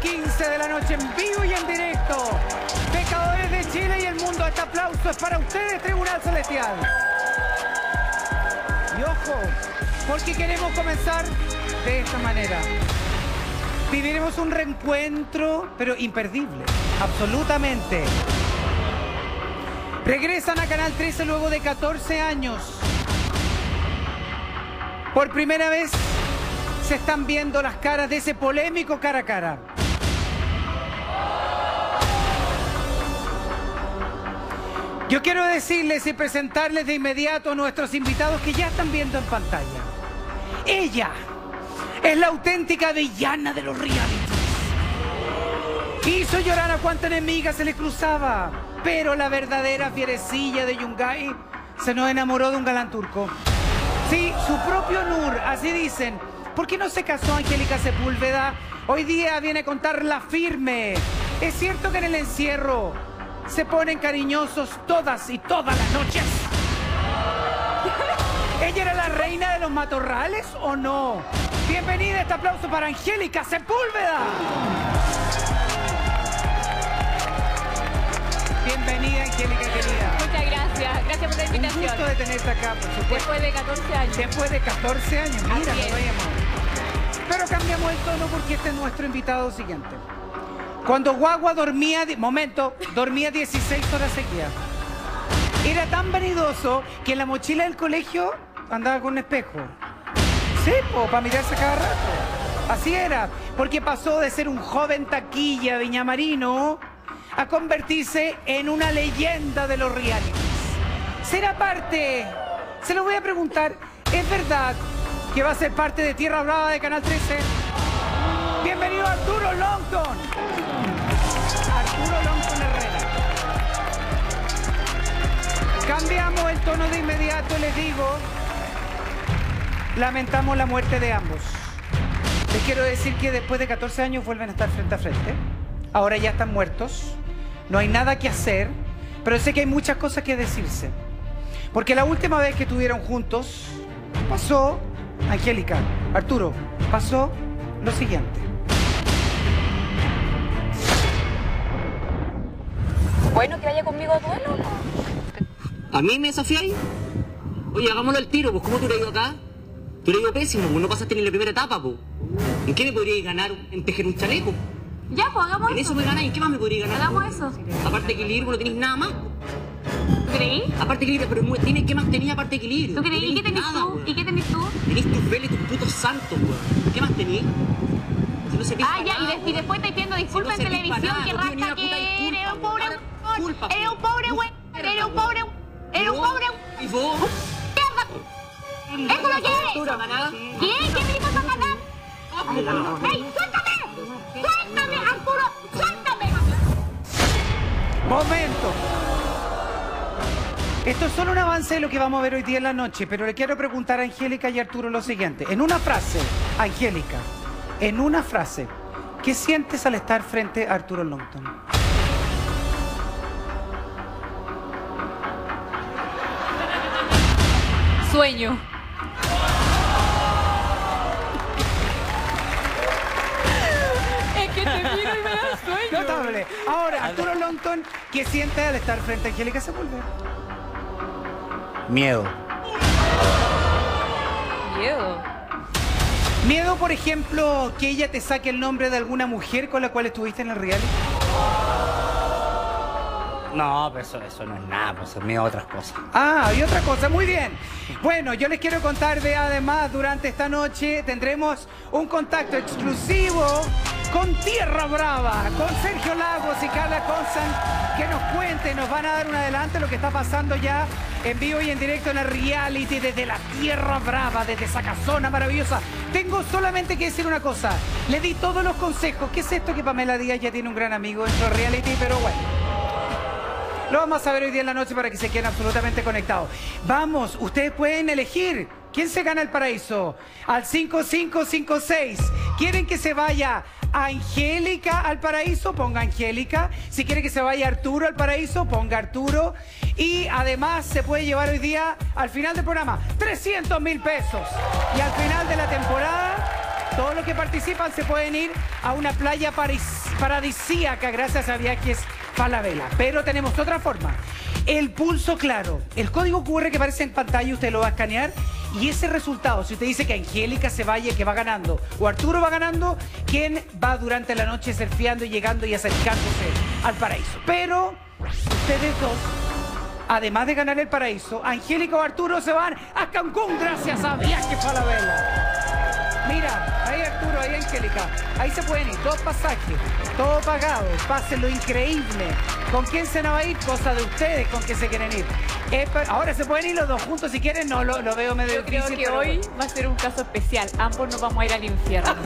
15 de la noche en vivo y en directo. Pecadores de Chile y el mundo, este aplauso es para ustedes, Tribunal Celestial. Y ojo, porque queremos comenzar de esta manera. Viviremos un reencuentro, pero imperdible, absolutamente. Regresan a Canal 13 luego de 14 años. Por primera vez se están viendo las caras de ese polémico cara a cara. Yo quiero decirles y presentarles de inmediato a nuestros invitados que ya están viendo en pantalla. Ella es la auténtica villana de los realities. Hizo llorar a cuanta enemiga se le cruzaba, pero la verdadera fierecilla de Yungay se nos enamoró de un galán turco. Sí, su propio Nur, así dicen. ¿Por qué no se casó Angélica Sepúlveda? Hoy día viene a contarla firme. Es cierto que en el encierro se ponen cariñosos todas y todas las noches. ¿Ella era la reina de los matorrales o no? Bienvenida, este aplauso para Angélica Sepúlveda. Bienvenida, Angélica querida. Muchas gracias, gracias por la Un invitación. gusto de tenerte acá, por supuesto. Después de 14 años. Después de 14 años, mira, nos es. veíamos. Pero cambiamos el tono porque este es nuestro invitado siguiente. Cuando Guagua dormía, momento, dormía 16 horas seguidas. Era tan vanidoso que en la mochila del colegio andaba con un espejo. Sí, para mirarse cada rato. Así era, porque pasó de ser un joven taquilla viñamarino a convertirse en una leyenda de los realities. Será parte, se lo voy a preguntar, ¿es verdad que va a ser parte de Tierra Brava de Canal 13? Bienvenido Arturo Longton. Arturo Longton Herrera. Cambiamos el tono de inmediato, les digo. Lamentamos la muerte de ambos. Les quiero decir que después de 14 años vuelven a estar frente a frente. Ahora ya están muertos. No hay nada que hacer. Pero sé que hay muchas cosas que decirse. Porque la última vez que estuvieron juntos, pasó, Angélica, Arturo, pasó lo siguiente. Bueno, que vaya conmigo a duelo. ¿A mí me desafiáis? Oye, hagámoslo al tiro, pues ¿cómo te lo ido acá? Te lo ido pésimo, pues no pasaste ni la primera etapa, pues. ¿En qué me podríais ganar en tejer un chaleco? Ya, pues hagamos En eso. eso me ganáis, ¿en qué más me podríais ganar? Hagamos eso. Aparte de equilibrio, no tenéis nada más. ¿Tú creí? Aparte de equilibrio, pero dime qué más tenías aparte de equilibrio. ¿Tú creí? ¿Y qué tenés nada, tú? ¿Y qué tenés tú? Tenés tus velas y tus putos santos, weón. ¿Qué más tenías? Si no servís Ah, ya, y, nada, des- y después estáis pidiendo disculpas Si no en televisión nada, que no rasca que eres un pobre. Culpa, Eres un pobre weón. Eres un pobre Eres un pobre ¿Y vos? ¡Mierda! ¿Eso es lo que eres? Satanás. ¿Qué? ¿Qué me dijo Satanás? ¡Ey, suéltame! ¡Suéltame, Arturo! ¡Suéltame! Momento. Esto es solo un avance de lo que vamos a ver hoy día en la noche, pero le quiero preguntar a Angélica y Arturo lo siguiente. En una frase, Angélica, en una frase, ¿qué sientes al estar frente a Arturo Longton? Sueño. Es que te miro y me da sueño. Notable. Ahora, Arturo Longton, ¿qué siente al estar frente a Angélica Sepúlveda? Miedo. Miedo. Miedo, por ejemplo, que ella te saque el nombre de alguna mujer con la cual estuviste en el reality. No, pero eso, eso no es nada, pues a otras cosas. Ah, y otra cosa, muy bien. Bueno, yo les quiero contar de además, durante esta noche tendremos un contacto exclusivo con Tierra Brava, con Sergio Lagos y Carla Consan, que nos cuenten, nos van a dar un adelanto de lo que está pasando ya en vivo y en directo en el reality desde la Tierra Brava, desde esa casona maravillosa. Tengo solamente que decir una cosa, le di todos los consejos. ¿Qué es esto que Pamela Díaz ya tiene un gran amigo dentro reality? Pero bueno. Lo vamos a ver hoy día en la noche para que se queden absolutamente conectados. Vamos, ustedes pueden elegir. ¿Quién se gana el paraíso? Al 5556. ¿Quieren que se vaya Angélica al paraíso? Ponga Angélica. Si quieren que se vaya Arturo al paraíso, ponga Arturo. Y además se puede llevar hoy día, al final del programa, 300 mil pesos. Y al final de la temporada, Todos los que participan se pueden ir a una playa paradisíaca gracias a viajes Falabella. Pero tenemos otra forma. El pulso claro. El código QR que aparece en pantalla usted lo va a escanear y ese resultado, si usted dice que Angélica se vaya, que va ganando, o Arturo va ganando, ¿quién va durante la noche surfeando y llegando y acercándose al paraíso? Pero ustedes dos Además de ganar el paraíso, Angélica o Arturo se van a Cancún gracias a Viaje Falabella. Mira, ahí Arturo, ahí Angélica. Ahí se pueden ir, dos pasajes, todo pagado, pásenlo increíble. ¿Con quién se nos va a ir? Cosa de ustedes, con quién se quieren ir. Eh, pero ahora se pueden ir los dos juntos si quieren, no lo, lo veo medio Yo creo que pero hoy va a ser un caso especial. Ambos nos vamos a ir al infierno.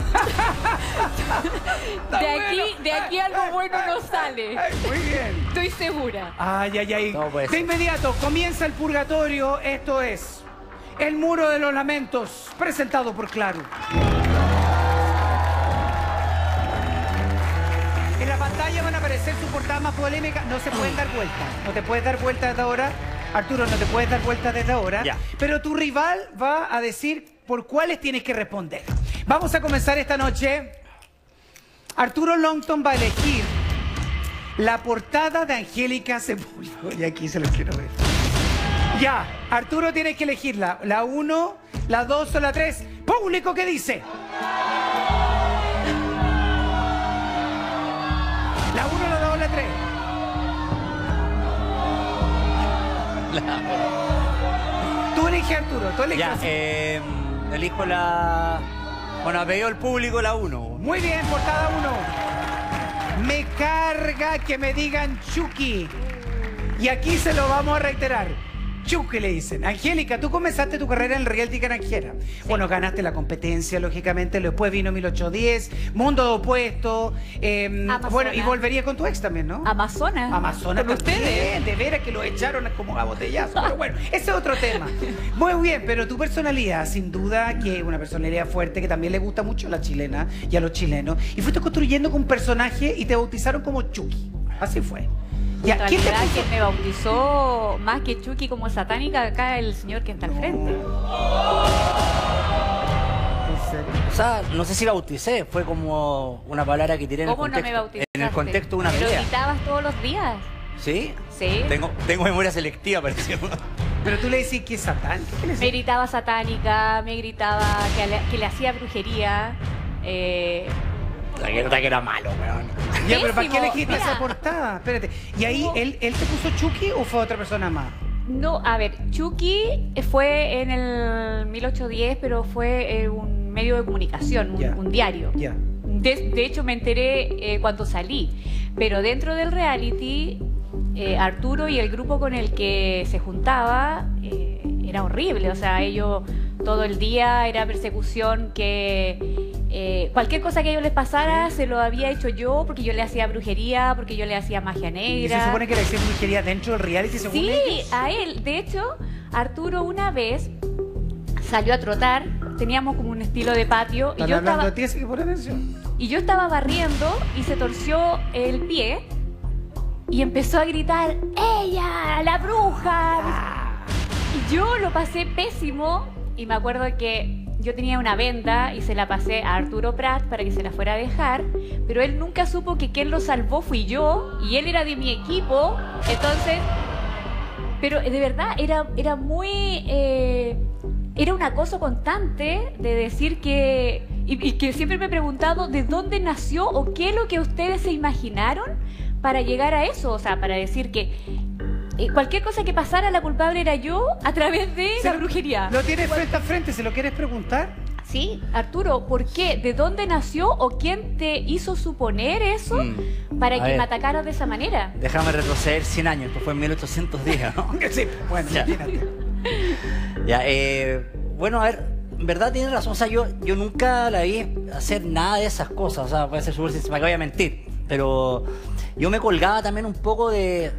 De bueno. aquí, de aquí algo bueno no sale. Muy bien. Estoy segura. Ay, ay, ay. No puede de inmediato comienza el purgatorio. Esto es El Muro de los Lamentos, presentado por Claro. En la pantalla van a aparecer su portada más polémica. No se pueden dar vueltas. No te puedes dar vueltas desde ahora. Arturo, no te puedes dar vueltas desde ahora. Ya. Pero tu rival va a decir por cuáles tienes que responder. Vamos a comenzar esta noche. Arturo Longton va a elegir la portada de Angélica Sepúlveda. Y aquí se los quiero ver. Ya, Arturo tienes que elegirla. La 1, la 2 o la 3. Público, ¿qué dice? La 1, la 2 o la 3. Tú eliges Arturo, tú eliges. Ya, eh, elijo la. Bueno, ha pedido el público la 1. Muy bien, portada 1. Me carga que me digan Chucky. Y aquí se lo vamos a reiterar. Chucky le dicen. Angélica, tú comenzaste tu carrera en el reality granjera. Bueno, ganaste la competencia, lógicamente. Después vino 1810, Mundo de Opuesto. eh, Amazonas. bueno, y volvería con tu ex también, ¿no? Amazonas. Amazonas Con ustedes. de veras que lo echaron como a botellazo. Pero bueno, ese es otro tema. Muy bien, pero tu personalidad, sin duda, que es una personalidad fuerte, que también le gusta mucho a la chilena y a los chilenos. Y fuiste construyendo con un personaje y te bautizaron como Chucky. Así fue. Ya, En ¿quién te realidad, puso? quien me bautizó más que Chucky como satánica, acá el señor que está al frente. En serio. O sea, no sé si bauticé, fue como una palabra que tiré en el ¿Cómo no contexto. me bautizaste? en el contexto de una Pero pelea. gritabas todos los días. ¿Sí? Sí. Tengo, tengo memoria selectiva, pareció. Pero tú le decís que es satán. ¿Qué le Me gritaba satánica, me gritaba que le, que le hacía brujería. eh, que, que era malo, weón. Ya, pero ¿para qué elegiste Mira. esa portada? Espérate. ¿Y ahí él, él te puso Chucky o fue otra persona más? no, a ver, Chucky fue en el 1810, pero fue eh, un medio de comunicación, un, Ya. un diario. Ya. De, de hecho, me enteré eh, cuando salí. Pero dentro del reality, eh, Arturo y el grupo con el que se juntaba eh, era horrible. O sea, ellos todo el día era persecución que eh, cualquier cosa que a ellos les pasara se lo había hecho yo porque yo le hacía brujería, porque yo le hacía magia ¿Y negra. se supone que la hicieron brujería dentro del reality según Sí, ellos? a él. De hecho, Arturo una vez salió a trotar. Teníamos como un estilo de patio y yo estaba de ti, y yo estaba barriendo y se torció el pie y empezó a gritar ella, la bruja. Y yo lo pasé pésimo y me acuerdo que yo tenía una venda y se la pasé a Arturo Prat para que se la fuera a dejar, pero él nunca supo que quien lo salvó fui yo y él era de mi equipo, entonces pero de verdad era, era muy... eh, era un acoso constante de decir que... Y, y que siempre me he preguntado de dónde nació o qué es lo que ustedes se imaginaron para llegar a eso. O sea, para decir que eh, cualquier cosa que pasara, la culpable era yo a través de Se la lo- brujería. Lo tienes frente a frente, ¿se lo quieres preguntar? Sí, Arturo, ¿por qué? ¿De dónde nació o quién te hizo suponer eso Mm. para A que ver. me atacaras de esa manera? Déjame retroceder 100 años, esto fue en 1810, ¿no? Sí, bueno, Ya. imagínate. Ya, eh, bueno, a ver, en verdad tiene razón. O sea, yo, yo nunca la vi hacer nada de esas cosas. O sea, puede ser súper sincero, ¿para qué voy a mentir? Pero yo me colgaba también un poco de.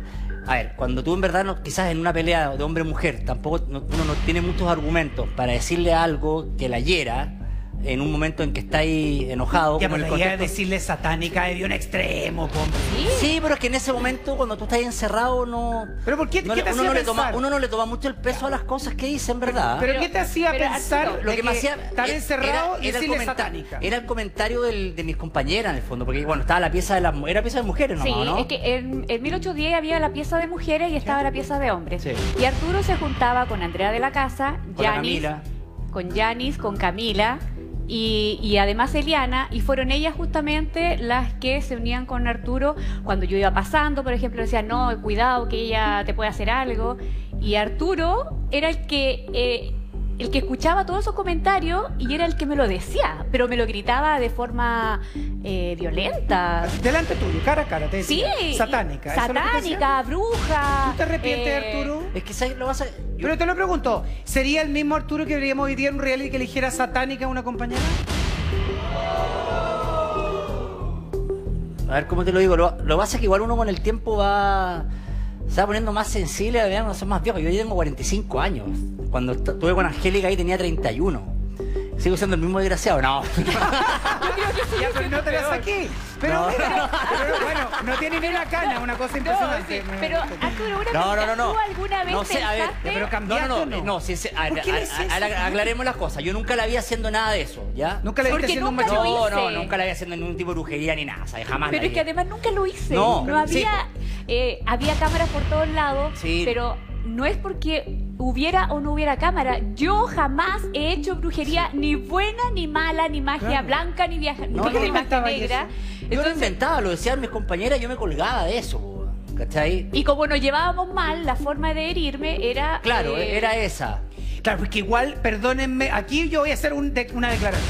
A ver, cuando tú en verdad, no- quizás en una pelea de hombre-mujer, tampoco no- uno no tiene muchos argumentos para decirle algo que la hiera. En un momento en que estáis enojado. Ya, como pero en la el idea de contexto- decirle satánica es de un extremo, compa. Sí. Sí, pero es que en ese momento, cuando tú estás encerrado, no. ¿Pero por qué- no qué le- te uno, hacía no le toma, pensar? uno no le toma mucho el peso a las cosas que dicen, ¿verdad? ¿Pero, Pero- qué te hacía pero, pensar lo que me hacía estar era- encerrado y era el decirle satánica? Era el comentario del- de mis compañeras en el fondo, porque bueno, estaba la pieza de las era pieza de mujeres Sí, ¿no? es que en, en 1810 había la pieza de mujeres y estaba la pieza de hombres. Sí. Y Arturo se juntaba con Andrea de la Casa, Con la Yanis, Camila. con Yanis, con Camila y, además Eliana, y fueron ellas justamente las que se unían con Arturo cuando yo iba pasando, por ejemplo, decían, no, cuidado que ella te puede hacer algo. Y Arturo era el que... eh, el que escuchaba todos esos comentarios y era el que me lo decía, pero me lo gritaba de forma eh, violenta. Delante tuyo, cara a cara, te Sí, decía. Satánica. ¿eso es lo que te decía? satánica, bruja. ¿Tú te arrepientes, eh, Arturo? Es que ¿sabes? lo vas a. yo- Pero te lo pregunto, ¿sería el mismo Arturo que veríamos hoy día en un reality que eligiera satánica a una compañera? A ver, ¿cómo te lo digo? Lo, lo que pasa es que igual uno con el tiempo va. Se va poniendo más sensible, a ser más viejo. Yo ya tengo 45 años. Cuando est- estuve con Angélica ahí tenía 31. Sigo siendo el mismo desgraciado, no. Ya, pero no te la saqué. Pero No. mira, pero bueno, no tiene ni una cana, una cosa No, impresionante. sí, pero Arturo, una No, no, no, no. ¿tú alguna vez No sé, a ver, pero cam- No, no, no, ¿Cambiaste no? no, sí, sí, a- ¿Por qué a- a- eso? aclaremos las cosas. Yo nunca la vi haciendo nada de eso, ¿ya? Nunca la viste Porque haciendo un nunca macho. lo No, no, nunca la vi haciendo ningún tipo de brujería ni nada, ¿sabes? Jamás Pero la es que vi. además nunca lo hice. No, No, sí, había, eh, había cámaras por todos lados, Sí. pero no es porque hubiera o no hubiera cámara. Yo jamás he hecho brujería ni buena, ni mala, ni magia Claro. blanca, ni, viaja, ni No, magia ni negra. eso. Yo lo inventaba, lo decían mis compañeras, yo me colgaba de eso, ¿cachai? y como nos llevábamos mal, la forma de herirme era... Claro, eh, era esa. Claro, porque igual, perdónenme, aquí yo voy a hacer un de- una declaración.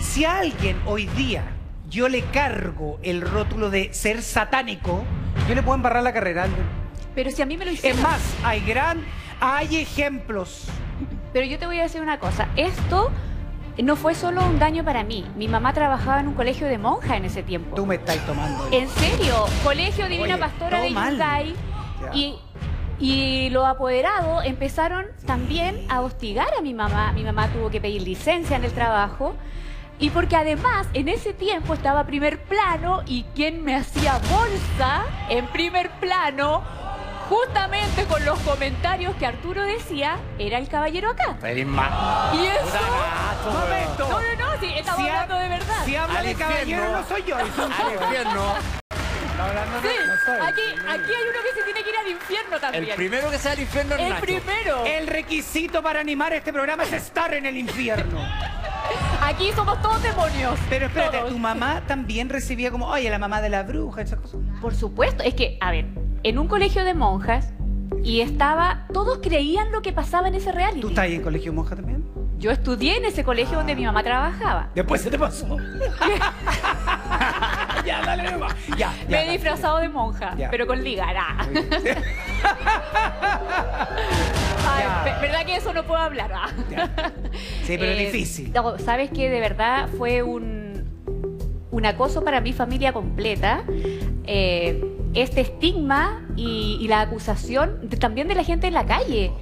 Si a alguien hoy día yo le cargo el rótulo de ser satánico, yo le puedo embarrar la carrera. a alguien. Pero si a mí me lo Es hicieron... más, hay gran, hay ejemplos. Pero yo te voy a decir una cosa. Esto no fue solo un daño para mí. Mi mamá trabajaba en un colegio de monjas en ese tiempo. Tú me estás tomando. En serio, Colegio Divina Oye, Pastora de. Yungay. Y, y los apoderados empezaron también a hostigar a mi mamá. Mi mamá tuvo que pedir licencia en el trabajo. Y porque además en ese tiempo estaba primer plano y quien me hacía bolsa en primer plano, justamente con los comentarios que Arturo decía, era el caballero acá. Eres más. Y eso... Momento. No, no, no, sí, estamos Si ha- hablando de verdad. Si habla Al de caballero, no soy yo. es un Al infierno. Está hablando de- Sí, no soy. aquí, aquí hay uno que se tiene que ir al infierno también. El primero que sea al infierno es El Nacho. primero. El requisito para animar este programa es estar en el infierno. Aquí somos todos demonios. Pero espérate, Todos. tu mamá también recibía como, oye, la mamá de la bruja, esas cosas. Por supuesto, es que, a ver, en un colegio de monjas y estaba, todos creían lo que pasaba en ese reality. ¿Tú estás ahí en colegio monja también? Yo estudié en ese colegio donde mi mamá trabajaba. Después se te pasó. ya, dale nomás. Ya, ya. Me he disfrazado de monja, Ya. pero con ligará. Ay, ¿Verdad que eso no puedo hablar? Ah. Sí, pero es Eh, difícil. no, Sabes que de verdad fue un, un acoso para mi familia completa. Eh, este estigma y, y la acusación de- también de la gente en la calle.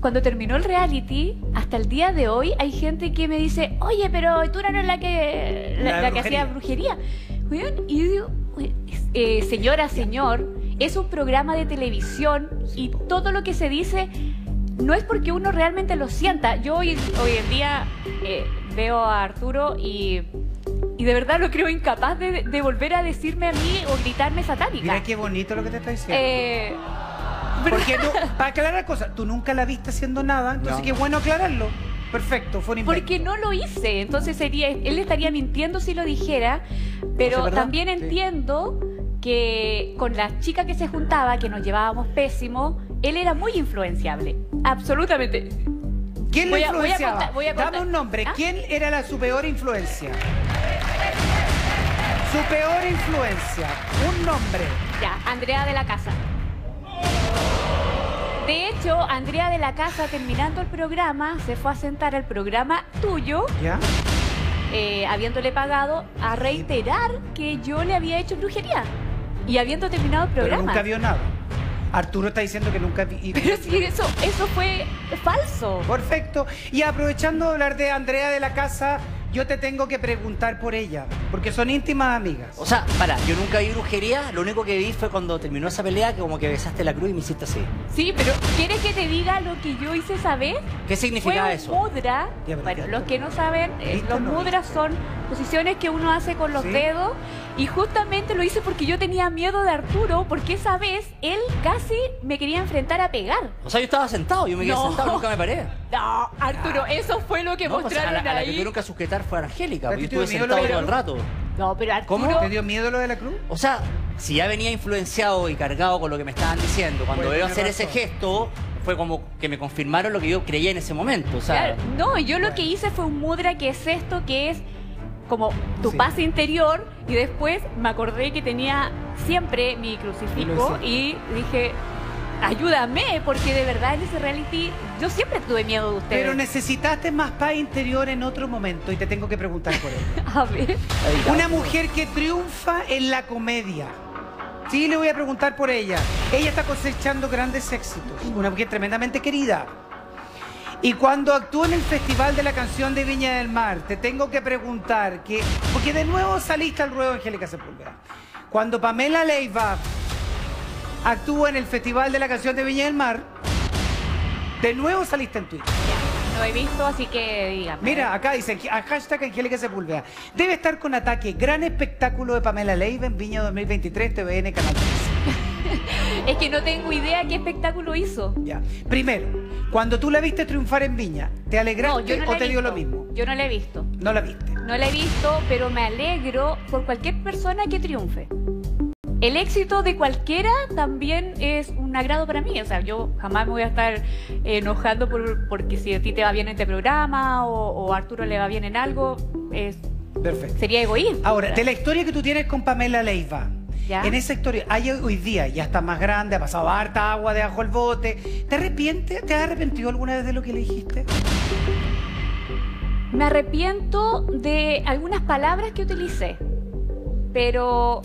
Cuando terminó el reality, hasta el día de hoy hay gente que me dice, oye, pero tú no eres la que, la, La la que hacía brujería. Y yo digo, "Oye, eh, señora, señor, es un programa de televisión y todo lo que se dice no es porque uno realmente lo sienta. Yo hoy, hoy en día eh, veo a Arturo y, y de verdad lo creo incapaz de, de volver a decirme a mí o gritarme satánica. Mira qué bonito lo que te está diciendo. Eh, pero- Porque tú, para aclarar cosas, tú nunca la viste haciendo nada, entonces No. qué bueno aclararlo. Perfecto, fue un invento. porque no lo hice, entonces sería, él estaría mintiendo si lo dijera, pero también sí. entiendo que con la chica que se juntaba, que nos llevábamos pésimo, él era muy influenciable, absolutamente. ¿Quién Voy la a- voy a influenciaba? contar- voy a contar. Dame un nombre. ¿Ah? ¿Quién era la su peor influencia? Su peor influencia. Un nombre. Ya, Andrea de la Casa. De hecho, Andrea de la Casa, terminando el programa, se fue a sentar al programa tuyo, ¿Ya? eh, habiéndole pagado, a reiterar que yo le había hecho brujería. Y habiendo terminado el Pero programa. nunca vio nada. Arturo está diciendo que nunca vi. Pero sí, eso, eso fue falso. Perfecto. Y aprovechando de hablar de Andrea de la Casa, yo te tengo que preguntar por ella, porque son íntimas amigas. O sea, para, yo nunca vi brujería, lo único que vi fue cuando terminó esa pelea que como que besaste la cruz y me hiciste así. Sí, pero ¿quieres que te diga lo que yo hice esa vez? ¿Qué significaba Fue eso? mudra. Ya, pero Bueno, los que no saben, eh, ¿Viste los no mudras son posiciones que uno hace con los Sí. dedos. Y justamente lo hice porque yo tenía miedo de Arturo, porque esa vez él casi me quería enfrentar a pegar. O sea, yo estaba sentado, yo me quedé No. sentado, nunca me paré. No, Arturo, eso fue lo que No, pues, a, mostraron la, a la que ahí. tuve que sujetar fue a Angélica, ¿A porque yo estuve dio miedo sentado lo de todo el la rato. No, pero Arturo. ¿Cómo? ¿Te dio miedo lo de la cruz? O sea, si ya venía influenciado y cargado con lo que me estaban diciendo, cuando Pues veo hacer ese gesto, fue como que me confirmaron lo que yo creía en ese momento. O sea, Claro, no, yo lo que hice fue un mudra que es esto, que es como tu Sí. paz interior y después me acordé que tenía siempre mi crucifijo y dije, ayúdame, porque de verdad en ese reality yo siempre tuve miedo de ustedes. Pero necesitaste más paz interior en otro momento y te tengo que preguntar por ella. A ver, Una mujer que triunfa en la comedia. Sí, le voy a preguntar por ella. Ella está cosechando grandes éxitos. Una mujer tremendamente querida. Y cuando actuó en el Festival de la Canción de Viña del Mar, te tengo que preguntar que, porque de nuevo saliste al ruedo, Angélica Sepúlveda. Cuando Pamela Leiva actuó en el Festival de la Canción de Viña del Mar, de nuevo saliste en Twitter. no he visto, así que dígame. Mira, acá dice, a hashtag Angélica Sepúlveda. Debe estar con ataque. Gran espectáculo de Pamela Leiva en Viña 2023, TVN Canal 13. Es que no tengo idea qué espectáculo hizo. Ya. Primero, cuando tú la viste triunfar en Viña, ¿te alegraste No, yo no o te dio lo mismo? Yo no la he visto. No la viste. No la he visto, pero me alegro por cualquier persona que triunfe. El éxito de cualquiera también es un agrado para mí. O sea, yo jamás me voy a estar enojando por, porque si a ti te va bien en este programa o, o a Arturo le va bien en algo, es- Perfecto. sería egoísta. Ahora, de la historia que tú tienes con Pamela Leiva, Ya. en esa historia, hay hoy día, ya está más grande, ha pasado harta agua debajo del bote. ¿Te arrepientes? ¿Te has arrepentido alguna vez de lo que le dijiste? Me arrepiento de algunas palabras que utilicé, pero...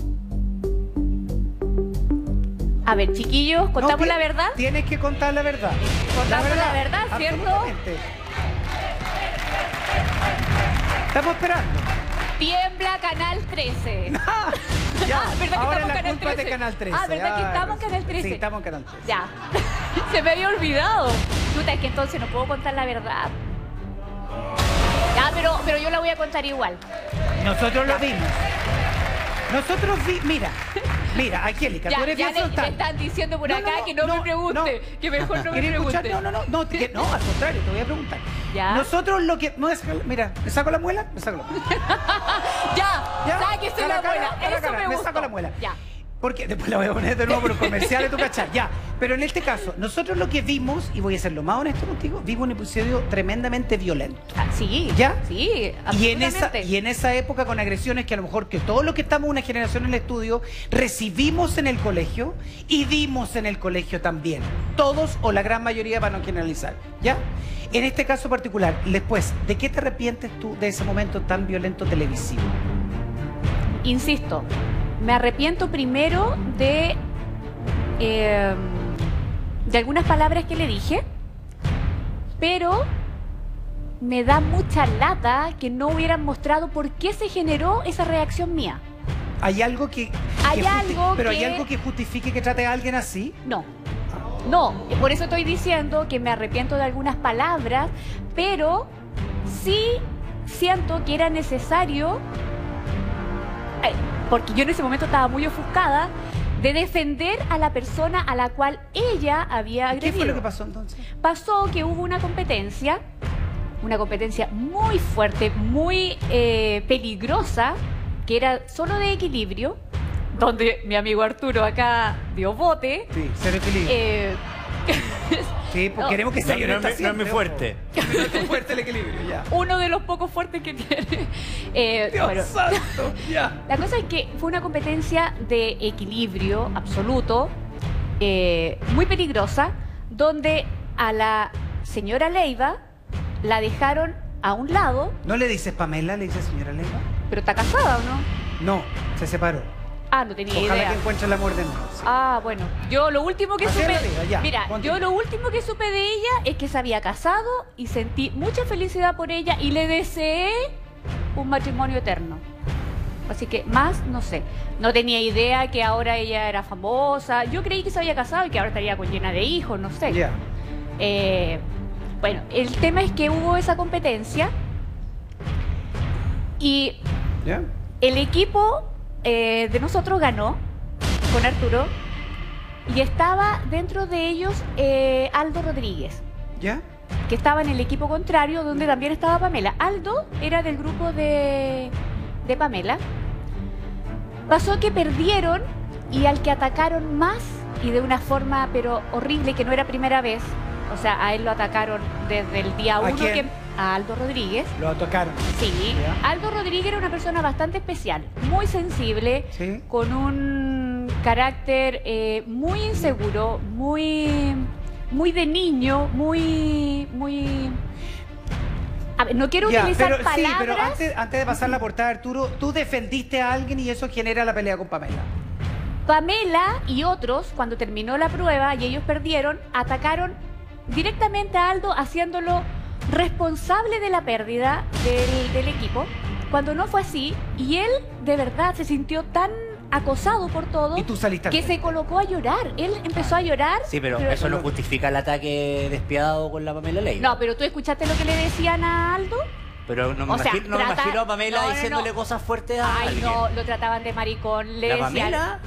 A ver, chiquillos, ¿contamos No, la verdad? Tienes que contar la verdad. Contamos la verdad, ¿cierto? absolutamente. Estamos esperando. Tiembla Canal 13. Ya, Ah, ¿verdad que ahora estamos en la Canal culpa es de 13? Canal 13. Ah, ¿verdad que estamos en Canal 13? Sí, estamos en Canal 13. Ya. Se me había olvidado. Puta, es que entonces no puedo contar la verdad. Ya, pero, pero yo la voy a contar igual. Nosotros lo vimos. Nosotros vi, mira, mira, Angélica, tú Ya, eres ya bien le, frontal. me están diciendo por No, acá no, que no, no, me pregunte. Que mejor no me ¿Quieres escuchar? pregunte. No, no, no, no, que- no, al contrario, te voy a preguntar. Ya. Nosotros lo que. Mira, ¿me saco la muela? Me saco la muela. Ya, Ya, sáquese cara, la cara, muela. cara, Eso me me gusta. saco la muela. Ya. Porque después la voy a poner de nuevo por los comerciales, tú cachar. Ya. Pero en este caso, nosotros lo que vimos, y voy a ser lo más honesto contigo, vimos un episodio tremendamente violento. Ah, Sí. ¿Ya? Sí, Y en, esa, y en esa época con agresiones que a lo mejor que todos los que estamos una generación en el estudio recibimos en el colegio y dimos en el colegio también. Todos o la gran mayoría para no generalizar. ¿Ya? En este caso particular, después, ¿de qué te arrepientes tú de ese momento tan violento televisivo? Insisto, me arrepiento primero de, eh, de algunas palabras que le dije, pero me da mucha lata que no hubieran mostrado por qué se generó esa reacción mía. ¿Hay algo que... Hay que algo Pero hay algo que justifique que trate a alguien así? No. No, por eso estoy diciendo que me arrepiento de algunas palabras, pero sí siento que era necesario, porque yo en ese momento estaba muy ofuscada, de defender a la persona a la cual ella había ¿Qué agredido. fue lo que pasó entonces? Pasó que hubo una competencia, una competencia muy fuerte, muy eh, peligrosa, que era solo de equilibrio, donde mi amigo Arturo acá dio bote. Sí, cero equilibrio. Eh, sí, pues no. queremos que sea No, no no es mi fuerte. No es muy fuerte el equilibrio, ya. uno de los pocos fuertes que tiene. Eh, Dios bueno, santo, ya. la cosa es que fue una competencia de equilibrio absoluto, eh, muy peligrosa, donde a la señora Leiva la dejaron a un lado, ¿No le dices Pamela? ¿Le dices señora Leiva? pero está casada o no? No, se separó. Ah, no tenía Ojalá idea. que encuentre el amor de nuevo. sí. Ah, bueno, yo lo último que supe, vida, ya, mira, continúa. yo lo último que supe de ella es que se había casado y sentí mucha felicidad por ella y le deseé un matrimonio eterno. Así que más no sé. No tenía idea que ahora ella era famosa. Yo creí que se había casado y que ahora estaría con llena de hijos, no sé. Ya. Eh, bueno, el tema es que hubo esa competencia y ¿Ya? el equipo eh, de nosotros ganó con Arturo y estaba dentro de ellos eh, Aldo Rodríguez, ¿Ya? que estaba en el equipo contrario donde también estaba Pamela. Aldo era del grupo de, de Pamela. Pasó que perdieron y al que atacaron más y de una forma pero horrible que no era primera vez, o sea, a él lo atacaron desde el día ¿A uno que a Aldo Rodríguez. Lo tocaron. Sí, Ya. Aldo Rodríguez era una persona bastante especial, muy sensible, Sí. con un carácter eh, muy inseguro, muy, muy de niño, muy, muy. A ver, no quiero Ya, utilizar pero, palabras. Sí, pero antes, antes de pasar la portada, Arturo, tú defendiste a alguien y eso genera la pelea con Pamela. Pamela y otros, cuando terminó la prueba y ellos perdieron, atacaron directamente a Aldo haciéndolo responsable de la pérdida del, del equipo, cuando no fue así, y él de verdad se sintió tan acosado por todo Y tú saliste al que se colocó a llorar. Él empezó a llorar. Sí, pero eso no justifica el ataque despiadado con la Pamela Leiva. No, pero tú escuchaste lo que le decían a Aldo. Pero no me, O sea, imagino, no me imagino a Pamela no, no, diciéndole no. cosas fuertes a Ay, alguien. no, lo trataban de maricón, le ¿La decían Pamela?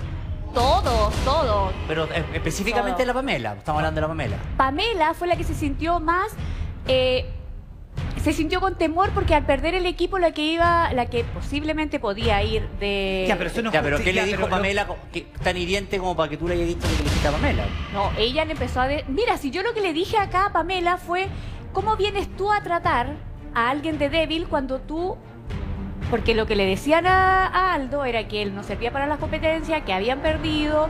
todo, todo. Pero eh, específicamente Todo. la Pamela. Estamos hablando de la Pamela. Pamela fue la que se sintió más eh, se sintió con temor porque al perder el equipo la que iba la que posiblemente podía ir de Ya, pero eso no Ya, pero ¿qué le dijo pero Pamela que tan hiriente como para que tú le hayas dicho lo que le dijiste a Pamela? no ella le empezó a de... mira si yo lo que le dije acá a Pamela fue cómo vienes tú a tratar a alguien de débil cuando tú porque lo que le decían a, a Aldo era que él no servía para las competencias que habían perdido.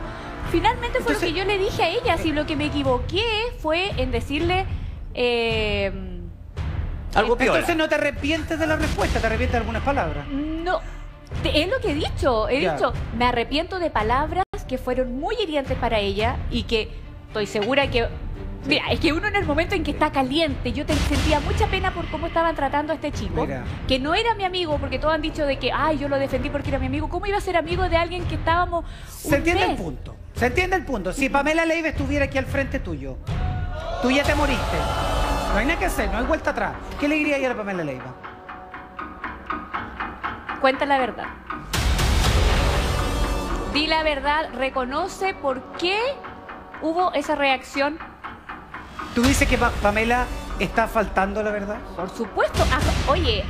Finalmente fue Entonces- lo que yo le dije a ella si lo que me equivoqué fue en decirle eh, Algo piola. Entonces no te arrepientes de la respuesta, te arrepientes de algunas palabras. No, te- es lo que he dicho. He Ya. dicho, me arrepiento de palabras que fueron muy hirientes para ella y que estoy segura que. Mira, es que uno en el momento en que está caliente, yo te sentía mucha pena por cómo estaban tratando a este chico, Mira. que no era mi amigo, porque todos han dicho de que, ay, yo lo defendí porque era mi amigo. ¿Cómo iba a ser amigo de alguien que estábamos un Se entiende el punto. Se entiende el punto. Si Pamela Leiva estuviera aquí al frente tuyo, tú ya te moriste. No hay nada que hacer, no hay vuelta atrás. ¿Qué le diría a la Pamela Leiva? Cuenta la verdad. Di la verdad, reconoce por qué hubo esa reacción ¿Tú dices que Pa- Pamela está faltando la verdad? Por supuesto. Oye,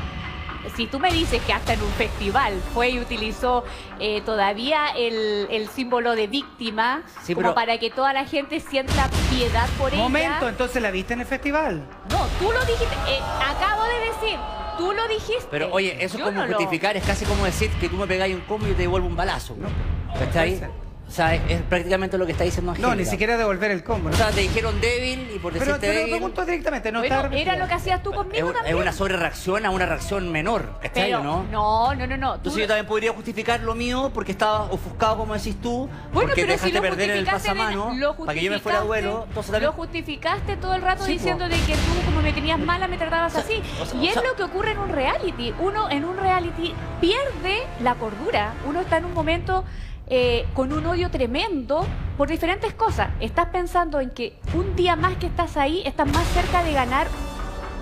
si tú me dices que hasta en un festival fue y utilizó eh, todavía el, el símbolo de víctima, Sí, como pero- para que toda la gente sienta piedad por Momento, ella. entonces la viste en el festival. No, tú lo dijiste. eh, acabo de decir, tú lo dijiste. Pero oye, eso es como no lo- justificar, es casi como decir que tú me pegáis un combo y te devuelvo un balazo. No, puede ser. O sea, es, es prácticamente lo que está diciendo No, ni Angélica. siquiera devolver el combo. O ¿no? sea, te dijeron débil y por Pero decirte te lo débil. pregunto directamente, no Bueno, está era lo que hacías tú Es, conmigo es también. una sobrereacción a una reacción menor, ¿cachai Pero, no? no, no, no, no. Tú Entonces yo también podría justificar lo mío porque estaba ofuscado, como decís tú, Bueno, porque pero dejaste si lo perder el justificaste, pasamano lo para que yo me fuera a justificaste, duelo. Entonces también... Lo justificaste todo el rato Sí, diciendo de que tú, como me tenías mala, me tratabas O sea, así. o sea, y o es sea- lo que ocurre en un reality. Uno en un reality pierde la cordura. Uno está en un momento eh, con un odio tremendo por diferentes cosas. Estás pensando en que un día más que estás ahí, estás más cerca de ganar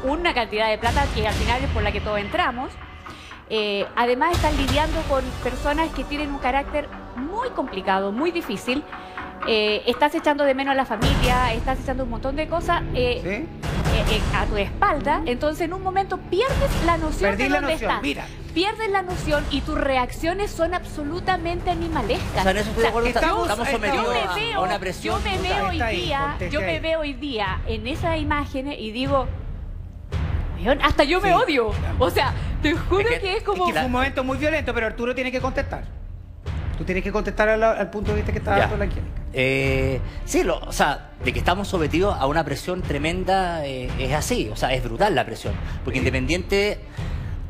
una cantidad de plata que al final es por la que todos entramos. Eh, además estás lidiando con personas que tienen un carácter muy complicado, muy difícil. Eh, estás echando de menos a la familia, estás echando un montón de cosas eh, ¿Sí? a tu espalda. Entonces en un momento pierdes la noción Perdí de la dónde noción, estás. mira. Pierdes la noción y tus reacciones son absolutamente animalescas. O sea, en eso estoy de acuerdo, estamos- estamos, estamos- sometidos a- veo, a una presión. yo me veo hoy ahí, día, yo me ahí. veo hoy día en esas imágenes y digo, "Weón, hasta yo me Sí. odio. O sea, te juro Es que, que- es como Es que fue un momento muy violento, pero Arturo tiene que contestar. Tú tienes que contestar al, al punto de vista que está dando la Angélica. Eh, sí, lo, o sea, de que estamos sometidos a una presión tremenda eh, es así, o sea, es brutal la presión, porque independiente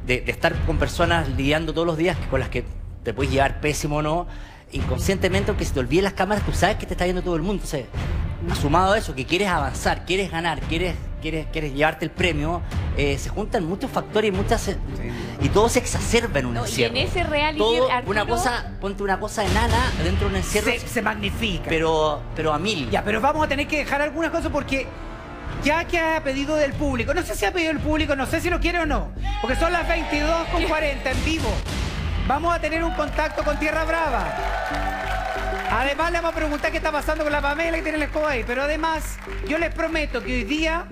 de, de estar con personas lidiando todos los días con las que te puedes llevar pésimo o no, inconscientemente, aunque se te olviden las cámaras, tú sabes que te está viendo todo el mundo. Entonces, asumado a eso, que quieres avanzar, quieres ganar, quieres, quieres, quieres llevarte el premio, eh, se juntan muchos factores y muchas y todo se exacerba en un No, y encierro. en ese reality, todo Arturo- una cosa, ponte una cosa enana dentro de un encierro, Se, se magnifica. pero pero a mil. Ya, pero vamos a tener que dejar algunas cosas porque ya que ha pedido del público, no sé si ha pedido el público, no sé si lo quiere o no, porque son las 22 con 40 en vivo. Vamos a tener un contacto con Tierra Brava. Además le vamos a preguntar qué está pasando con la Pamela y tiene la escoba ahí. Pero además, yo les prometo que hoy día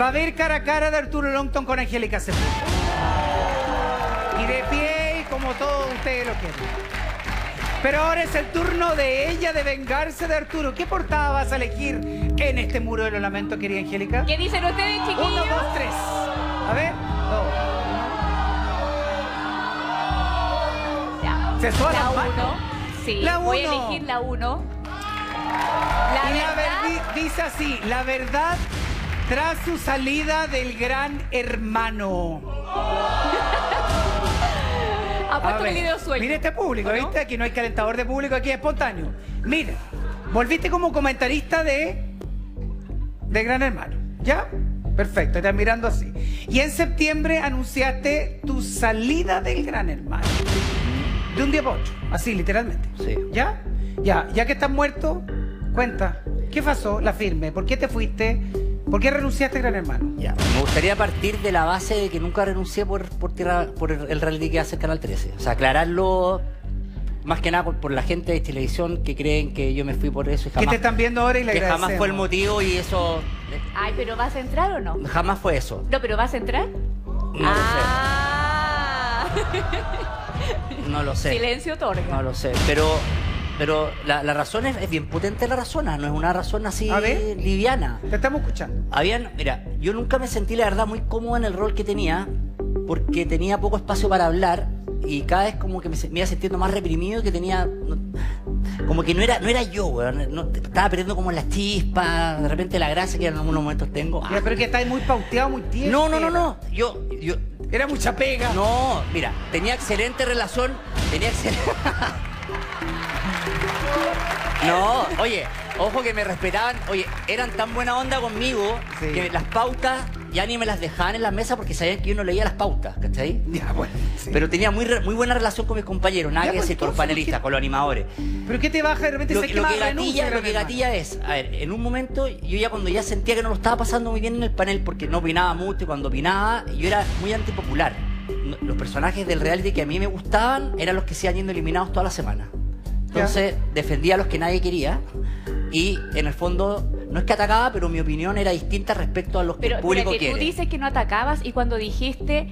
va a haber cara a cara de Arturo Longton con Angélica Sepúlveda. Y de pie como todos ustedes lo quieren. Pero ahora es el turno de ella de vengarse de Arturo. ¿Qué portada vas a elegir en este muro de los lamentos, querida Angélica? ¿Qué dicen ustedes, chiquillos? Uno, dos, tres. A ver. Se suena La uno. Sí, La voy a uno. elegir la uno. Y La la verdad, ver- di- dice así, la verdad tras su salida del gran hermano. apuesto A que ver, le dio sueño. Mira este público. ¿viste? Aquí no hay calentador de público, aquí es espontáneo. Mira, volviste como comentarista de, de Gran Hermano. ¿Ya? Perfecto, estás mirando así. Y en septiembre anunciaste tu salida del Gran Hermano. De un día para otro, así literalmente. Sí. ¿Ya? Ya, ya que estás muerto, cuenta. ¿Qué pasó? La firme. ¿Por qué te fuiste? ¿Por qué renunciaste a Gran Hermano? Ya, me gustaría partir de la base de que nunca renuncié por, por, tierra, por el reality que hace el Canal 13. O sea, aclararlo más que nada por, por la gente de televisión que creen que yo me fui por eso y Que jamás, te están viendo ahora y le que jamás fue el motivo y eso... Ay, pero ¿vas a entrar o no? Jamás fue eso. No, pero ¿vas a entrar? No ah. lo sé. No lo sé. Silencio otorga. No lo sé. Pero, pero la, la razón es, es bien potente la razón, no es una razón así ver. liviana. Te estamos escuchando. Habían, mira, yo nunca me sentí la verdad muy cómodo en el rol que tenía, porque tenía poco espacio para hablar y cada vez como que me, me iba sintiendo más reprimido y que tenía no- como que no era no era yo, weón, no- estaba perdiendo como la chispa, de repente la gracia que en algunos momentos tengo. Ya, pero que estáis muy pauteado, muy tieso. no, no, no, no. Yo yo Era mucha pega. no, mira, tenía excelente relación, tenía excelente No, oye, ojo que me respetaban, oye, eran tan buena onda conmigo Sí. que las pautas ya ni me las dejaban en la mesa porque sabían que yo no leía las pautas, ¿cachai? Ya, bueno. sí. Pero tenía muy, re- muy buena relación con mis compañeros, nada Ya, que pues, decir con los panelistas, con los animadores. ¿Pero qué te baja de repente? Lo, se lo que renuncia, gatilla, lo que gatilla es, a ver, en un momento yo ya cuando ya sentía que no lo estaba pasando muy bien en el panel porque no opinaba mucho y cuando opinaba yo era muy antipopular. Los personajes del reality que a mí me gustaban eran los que se iban yendo eliminados toda la semana. Entonces defendía a los que nadie quería y en el fondo no es que atacaba, pero mi opinión era distinta respecto a los que Pero el público tú quiere. dices que no atacabas y cuando dijiste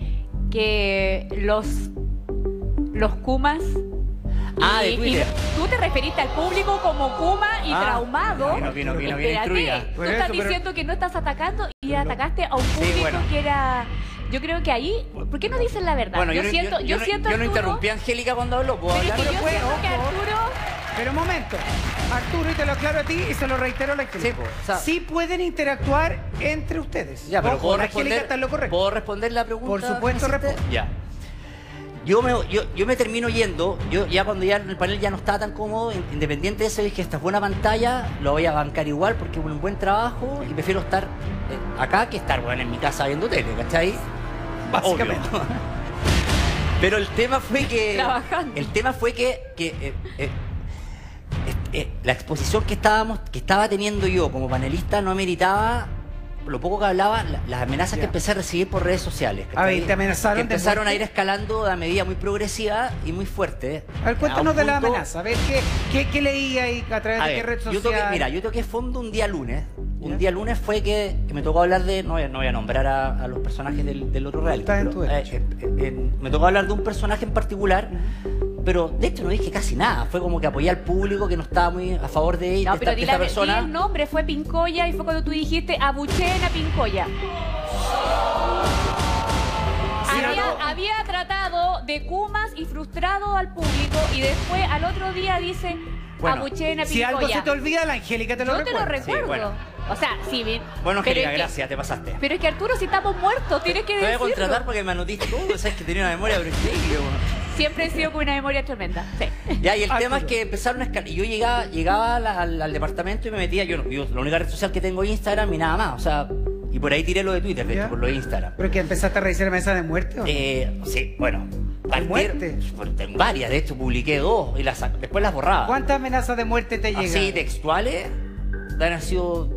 que los los Kumas Ah, de y- y Twitter. tú te referiste al público como Kuma y Ah, traumado. vino, vino, vino bien Espérate. Tú estás eso, pero- diciendo que no estás atacando y atacaste a un público bueno. que era. Yo creo que ahí. ¿Por qué no dicen la verdad? Bueno, yo, no- siento, yo, no- siento yo no Arturo, interrumpí a Angélica cuando habló, ¿puedo Pero hablar? yo siento que. Arturo. Pero un momento, Arturo, y te lo aclaro a ti y se lo reitero a la Angélica. Sí, po, o sea- Sí pueden interactuar entre ustedes. Ya, pero Ojo, puedo responder, está en lo correcto. ¿puedo responder la pregunta? Por supuesto. Ya. Yo me, yo, yo me termino yendo, yo ya cuando ya en el panel ya no estaba tan cómodo, in- independiente de eso, dije, esta es buena pantalla, lo voy a bancar igual porque es un buen trabajo y prefiero estar eh, acá que estar, bueno, en mi casa viendo tele, ¿cachai? Básicamente. Obvio. Pero el tema fue que... Trabajando. El tema fue que... que eh, eh, eh, la exposición que estábamos que estaba teniendo yo como panelista no meritaba lo poco que hablaba la- las amenazas Ya. que empecé a recibir por redes sociales A ver. ¿te amenazaron que empezaron a ir escalando a medida muy progresiva y muy fuerte A ver, cuéntanos un de la punto- amenaza. A ver, ¿qué, qué, qué leí ahí a través a de qué ver, red social? yo toqué, mira, yo toqué fondo un día lunes. Un día lunes fue que, que me tocó hablar de. No voy a, no voy a nombrar a, a los personajes del, del otro reality. Estás en pero, tu derecho. eh, eh, eh, me tocó hablar de un personaje en particular. Pero de hecho no dije casi nada. Fue como que apoyé al público que no estaba muy a favor de, No, de pero esta, de di, esta la, di persona. el nombre, fue Pincoya y fue cuando tú dijiste abucheen a Pincoya. Sí, había, no. había tratado de Kumas y frustrado al público y después al otro día dice Bueno, abucheen a si algo Pincoya. se te olvida, la Angélica te lo Yo te lo recuerdo. bueno. O sea, sí, bien. Bueno, Angélica, es que- gracias, te pasaste. Pero es que Arturo, si estamos muertos, tienes que Te voy a decirlo. contratar porque me anotiste todo. Sabes que tenía una memoria increíble, weón. Siempre he sido con una memoria tremenda. Sí. Ya, y el Arturo. tema es que empezaron a escalar. Y yo llegaba, llegaba al, al departamento y me metía. Yo, no- yo la única red social que tengo es Instagram y nada más. O sea, y por ahí tiré lo de Twitter, de hecho, por lo de Instagram. ¿Pero que empezaste a revisar mesa de muerte o? Eh, sí, bueno. partir- muerte? en varias, de hecho, publiqué dos y las, después las borraba. ¿Cuántas amenazas de muerte te llegan? Así, textuales, han sido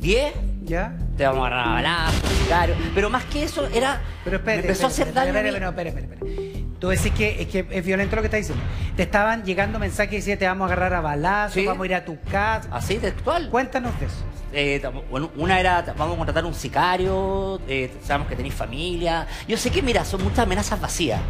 10. ¿Ya? Te vamos a agarrar a balazos, sicarios. Pero más que eso, era. Pero espérate, empezó espérate, a hacer daño. espérate, espérate, espérate, espérate, espérate. Tú decís que es, que es violento lo que estás diciendo. Te estaban llegando mensajes que decían te vamos a agarrar a balazos, Sí. vamos a ir a tu casa. Así, textual. Cuéntanos de eso. Eh, bueno, una era, vamos a contratar un sicario, eh, sabemos que tenéis familia. Yo sé que, mira, son muchas amenazas vacías.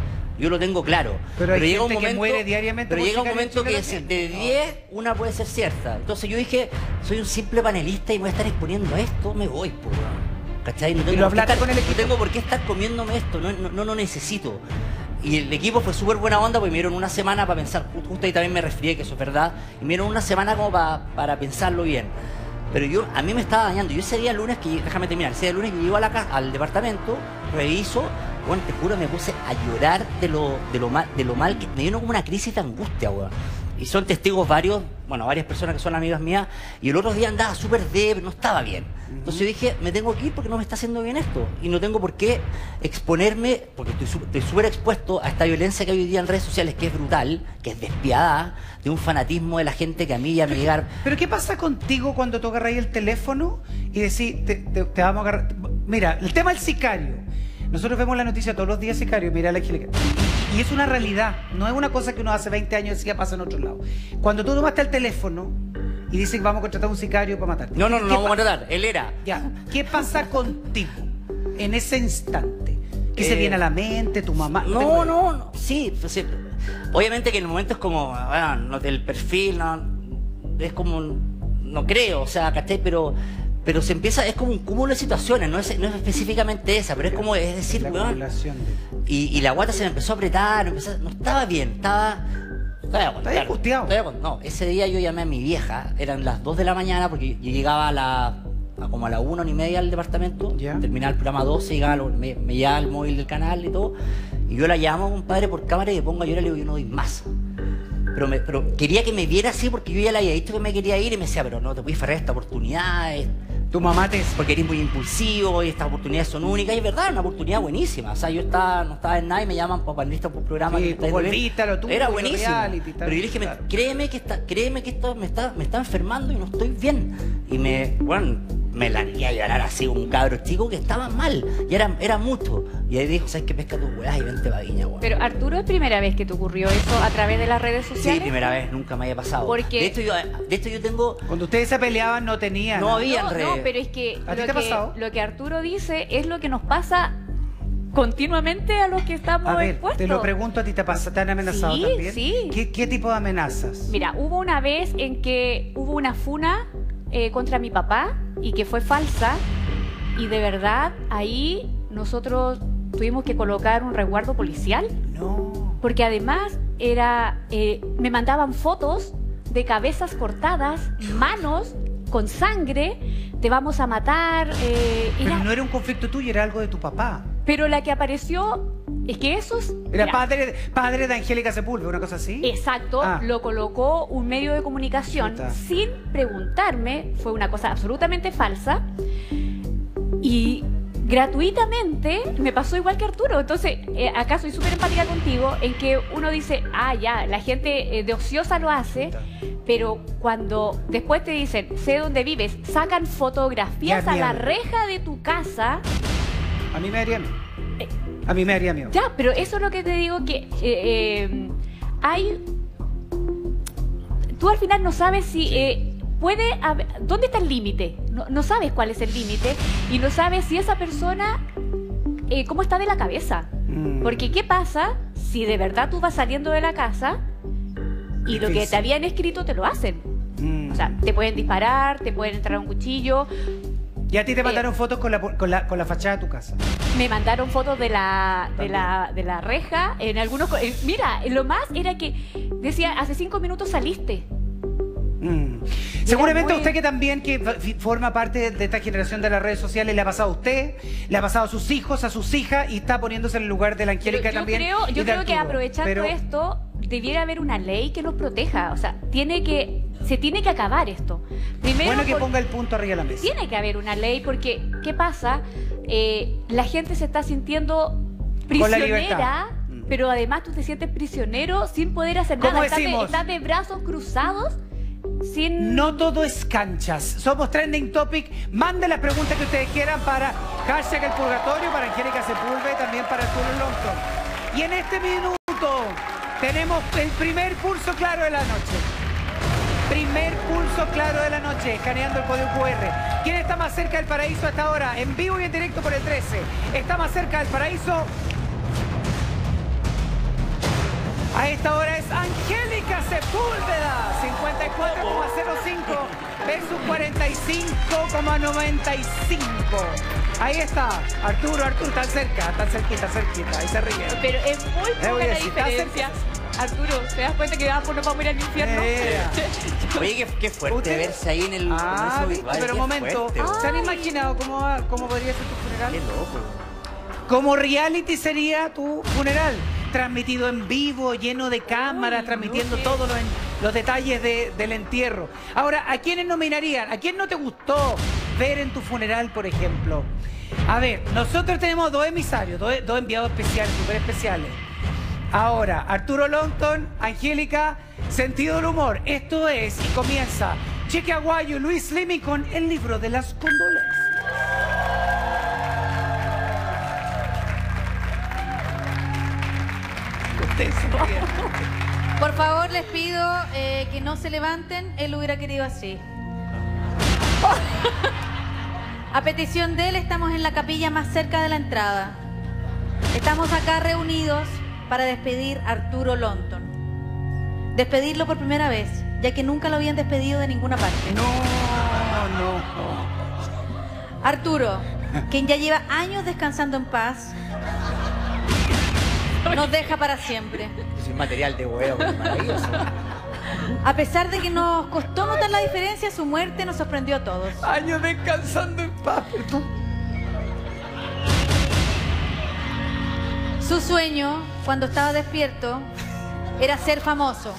Yo lo tengo claro. Pero hay gente que muere diariamente Pero por llega un momento que si de 10, una puede ser cierta. Entonces yo dije, soy un simple panelista y voy a estar exponiendo esto, me voy, po, weón. ¿Cachai? No tengo, lo por hablaste estar, con el no tengo por qué estar comiéndome esto, no, no, no lo necesito. Y el equipo fue súper buena onda porque me dieron una semana para pensar, ju- justo ahí también me resfrié, que eso es verdad, y me dieron una semana como pa- para pensarlo bien. Pero yo, a mí me estaba dañando. Yo ese día lunes, que déjame terminar, ese día lunes yo llego a la al departamento, reviso, bueno, te juro, me puse a llorar de lo, de lo mal, de lo mal que me dio como una crisis de angustia, weón. Y son testigos varios, bueno, varias personas que son amigas mías, y el otro día andaba súper débil, no estaba bien. Entonces yo dije, me tengo que ir porque no me está haciendo bien esto. Y no tengo por qué exponerme, porque estoy sú- estoy súper expuesto a esta violencia que hay hoy día en redes sociales, que es brutal, que es despiadada, de un fanatismo de la gente que a mí ya me llega... Pero ¿qué pasa contigo cuando tú agarras el teléfono y decís, te, te- te vamos a agarrar? Mira, el tema del sicario. Nosotros vemos la noticia todos los días sicario, mira la Angélica. Y, es una realidad, no es una cosa que uno hace 20 años decía pasa en otro lado. Cuando tú tomaste el teléfono y dices que vamos a contratar a un sicario para matarte. No, no, no, ¿qué no vamos a contratar. Él era. Ya, ¿qué pasa contigo en ese instante? ¿Qué se Eh, viene a la mente, tu mamá? No, idea. no, no, sí, pues, sí. Obviamente que en el momento es como, bueno, no, el perfil, no, es como, no creo, o sea, ¿cachai? Pero, pero se empieza, es como un cúmulo de situaciones, no es, no es específicamente esa, pero es como, es decir, La weón, de- y, y la guata se me empezó a apretar, empezó- no estaba bien, estaba... Estaba angustiado. No, ese día yo llamé a mi vieja, eran las 2 de la mañana, porque yo llegaba a la a como a la 1 y media al departamento, Ya. terminaba el programa 12, llegaba, lo- me, me llevaba el móvil del canal y todo, y yo la llamo, compadre, por cámara y le pongo a llorar y le digo, yo no doy más. Pero, me- pero quería que me viera así porque yo ya le había dicho que me quería ir y me decía, pero no te puedes ferrar esta oportunidad, Tu mamá te... porque eres muy impulsivo y estas oportunidades son únicas. Y es verdad, una oportunidad buenísima. O sea, yo estaba, no estaba en nada y me llaman para panelista por un programa. Sí, que está en volviste a lo tuyo, Era buenísimo. reality Pero yo dije, claro. créeme que está, créeme que esto me está, me está enfermando y no estoy bien. Y me, bueno, me largué a llorar así un cabro chico que estaba mal. Y era, era mucho. Y ahí dijo, ¿sabes qué? Pesca tu weá y vente pa' Viña, weón. Pero Arturo, ¿es primera vez que te ocurrió eso a través de las redes Sí, sociales? primera vez, nunca me había pasado. Porque- De hecho, yo, de hecho, yo tengo. Cuando ustedes se peleaban no tenían... No había- No, en no, redes. pero es que ¿A ti lo, te ha que pasado? lo que Arturo dice es lo que nos pasa continuamente a los que estamos A ver, expuestos. te lo pregunto a ti, ¿te, pasa, te han amenazado Sí, también? sí. ¿Qué, qué tipo de amenazas? Mira, hubo una vez en que hubo una funa eh, contra mi papá y que fue falsa y de verdad ahí nosotros tuvimos que colocar un resguardo policial No. porque además era eh, me mandaban fotos de cabezas cortadas, manos con sangre, te vamos a matar. eh, Pero no era un conflicto tuyo, era algo de tu papá. pero la que apareció es que esos Era mira, padre, padre de Angélica Sepúlveda, una cosa así. Exacto, Ah. lo colocó un medio de comunicación sin preguntarme, fue una cosa absolutamente falsa y gratuitamente me pasó igual que Arturo. Entonces, eh, acá soy súper empática contigo en que uno dice, ah, ya, la gente eh, de ociosa lo hace, pero cuando después te dicen, sé dónde vives, sacan fotografías a la reja de tu casa. A mí me haría miedo. Eh, A mí me haría miedo. Ya, pero eso es lo que te digo que eh, eh, hay. Tú al final no sabes si eh, puede haber. ¿Dónde está el límite? No, no sabes cuál es el límite y no sabes si esa persona. eh, ¿Cómo está de la cabeza? Mm. Porque, ¿qué pasa si de verdad tú vas saliendo de la casa y lo que te habían escrito te lo hacen? Mm. O sea, te pueden disparar, te pueden entrar un cuchillo. Y a ti te eh, mandaron fotos con la, con, la, con la fachada de tu casa. Me mandaron fotos de la, de la, de la reja. En algunos. eh, Mira, lo más era que decía, hace cinco minutos saliste. Mm. Seguramente a muy- usted que también que forma parte de esta generación de las redes sociales le ha pasado a usted, le ha pasado a sus hijos, a sus hijas y está poniéndose en el lugar de la Angélica yo también. creo, yo creo que aprovechando Pero- esto, debiera haber una ley que nos proteja. O sea, tiene que. se tiene que acabar esto. Primero, Bueno que por- ponga el punto arriba de la mesa. tiene que haber una ley porque, ¿qué pasa? Eh, la gente se está sintiendo prisionera. Mm. pero además tú te sientes prisionero sin poder hacer ¿Cómo nada. Estás de, estás de brazos cruzados sin... No todo es canchas. Somos Trending Topic. Mande las preguntas que ustedes quieran para hashtag el purgatorio, para Angélica Sepúlveda y también para Arturo Longton. Y en este minuto tenemos el primer pulso claro de la noche. Primer pulso claro de la noche, escaneando el código QR. ¿Quién está más cerca del paraíso hasta ahora? En vivo y en directo por el 13. ¿Está más cerca del paraíso? A esta hora es Angélica Sepúlveda, 54,05 versus 45,95. Ahí está, Arturo, Arturo, tan cerca, tan cerquita, cerquita, ahí se ríe. Pero es muy poca la diferencia. Arturo, ¿te das cuenta que vamos, nos vamos a ir al infierno? Oye, qué, qué fuerte Usted- verse ahí en el Ah, pero un momento, fuerte, ¿se han imaginado cómo, va- cómo podría ser tu funeral? Qué loco. Como reality sería tu funeral, transmitido en vivo, lleno de cámaras, transmitiendo no todos los, los detalles de- del entierro. Ahora, ¿a quiénes nominarían? ¿A quién no te gustó ver en tu funeral, por ejemplo? A ver, nosotros tenemos dos emisarios, dos, dos enviados especiales, súper especiales. Ahora, Arturo Longton, Angélica, sentido del humor. Esto es, y comienza, Cheque Aguayo, Luis Limi con el libro de las condolencias. Por favor, les pido eh, que no se levanten. Él lo hubiera querido así. A petición de él, estamos en la capilla más cerca de la entrada. Estamos acá reunidos para despedir a Arturo Lonton. Despedirlo por primera vez, ya que nunca lo habían despedido de ninguna parte. No, no. Arturo, quien ya lleva años descansando en paz, nos deja para siempre. Es un material de huevo, maravilloso. A pesar de que nos costó notar la diferencia, su muerte nos sorprendió a todos. Años descansando en paz, perdón. Su sueño, cuando estaba despierto, era ser famoso.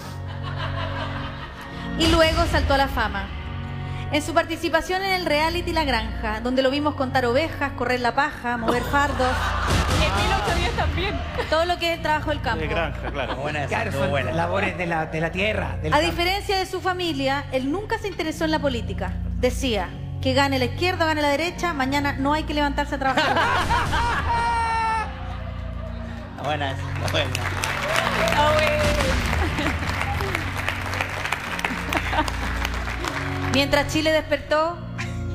Y luego saltó a la fama. En su participación en el reality La Granja, donde lo vimos contar ovejas, correr la paja, mover fardos, En 1810 también. todo lo que es el trabajo del campo. De granja, claro. Buena esa, Claro, estuvo son buena. labores de la, de la tierra. del A campo. diferencia de su familia, él nunca se interesó en la política. Decía que gane la izquierda gane la derecha, mañana no hay que levantarse a trabajar. Buena esa, buena. Mientras Chile despertó,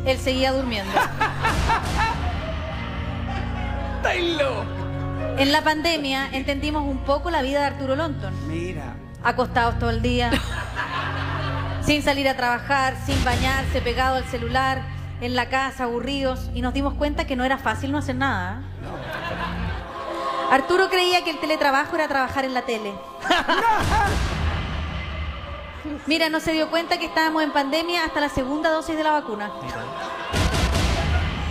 él seguía durmiendo. En la pandemia entendimos un poco la vida de Arturo Lonton. Mira. Acostados todo el día, sin salir a trabajar, sin bañarse, pegado al celular, en la casa, aburridos, y nos dimos cuenta que no era fácil no hacer nada. Arturo creía que el teletrabajo era trabajar en la tele. Mira, no se dio cuenta que estábamos en pandemia hasta la segunda dosis de la vacuna.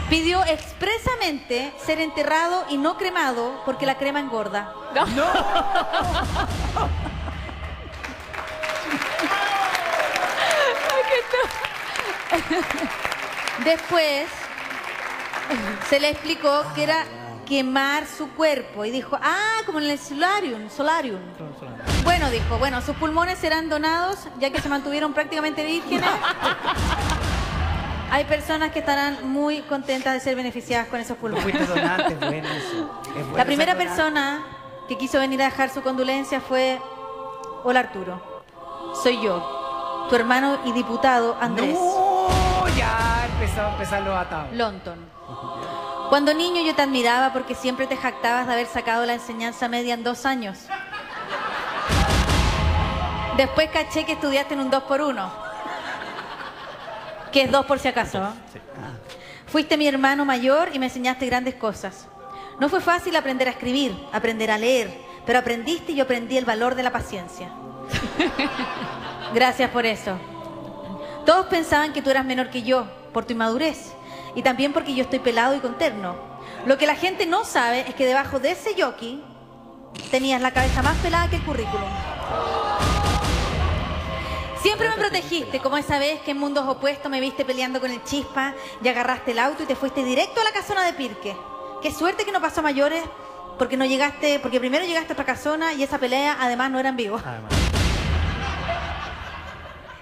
Pidió expresamente ser enterrado y no cremado porque la crema engorda. Después se le explicó que era quemar su cuerpo y dijo, ah, como en el solarium, solarium. Bueno, dijo, bueno, sus pulmones serán donados ya que se mantuvieron prácticamente vírgenes. Hay personas que estarán muy contentas de ser beneficiadas con esos pulmones. fuiste donante, es bueno eso. Es bueno La primera donante. persona que quiso venir a dejar su condolencia fue, hola Arturo, soy yo, tu hermano y diputado Andrés No, ya empezó a empezar los atados. Lonton. Cuando niño yo te admiraba porque siempre te jactabas de haber sacado la enseñanza media en dos años. Después caché que estudiaste en un 2 por 1 que es dos por si acaso. ¿eh? Fuiste mi hermano mayor y me enseñaste grandes cosas. No fue fácil aprender a escribir, aprender a leer, pero aprendiste y yo aprendí el valor de la paciencia. Gracias por eso. Todos pensaban que tú eras menor que yo por tu inmadurez y también porque yo estoy pelado y con terno. Lo que la gente no sabe es que debajo de ese jockey tenías la cabeza más pelada que el currículum. Siempre me protegiste, como esa vez que en mundos opuestos me viste peleando con el chispa y agarraste el auto y te fuiste directo a la casona de Pirque. Qué suerte que no pasó a mayores, porque no llegaste, porque primero llegaste a otra casona y esa pelea además no era en vivo.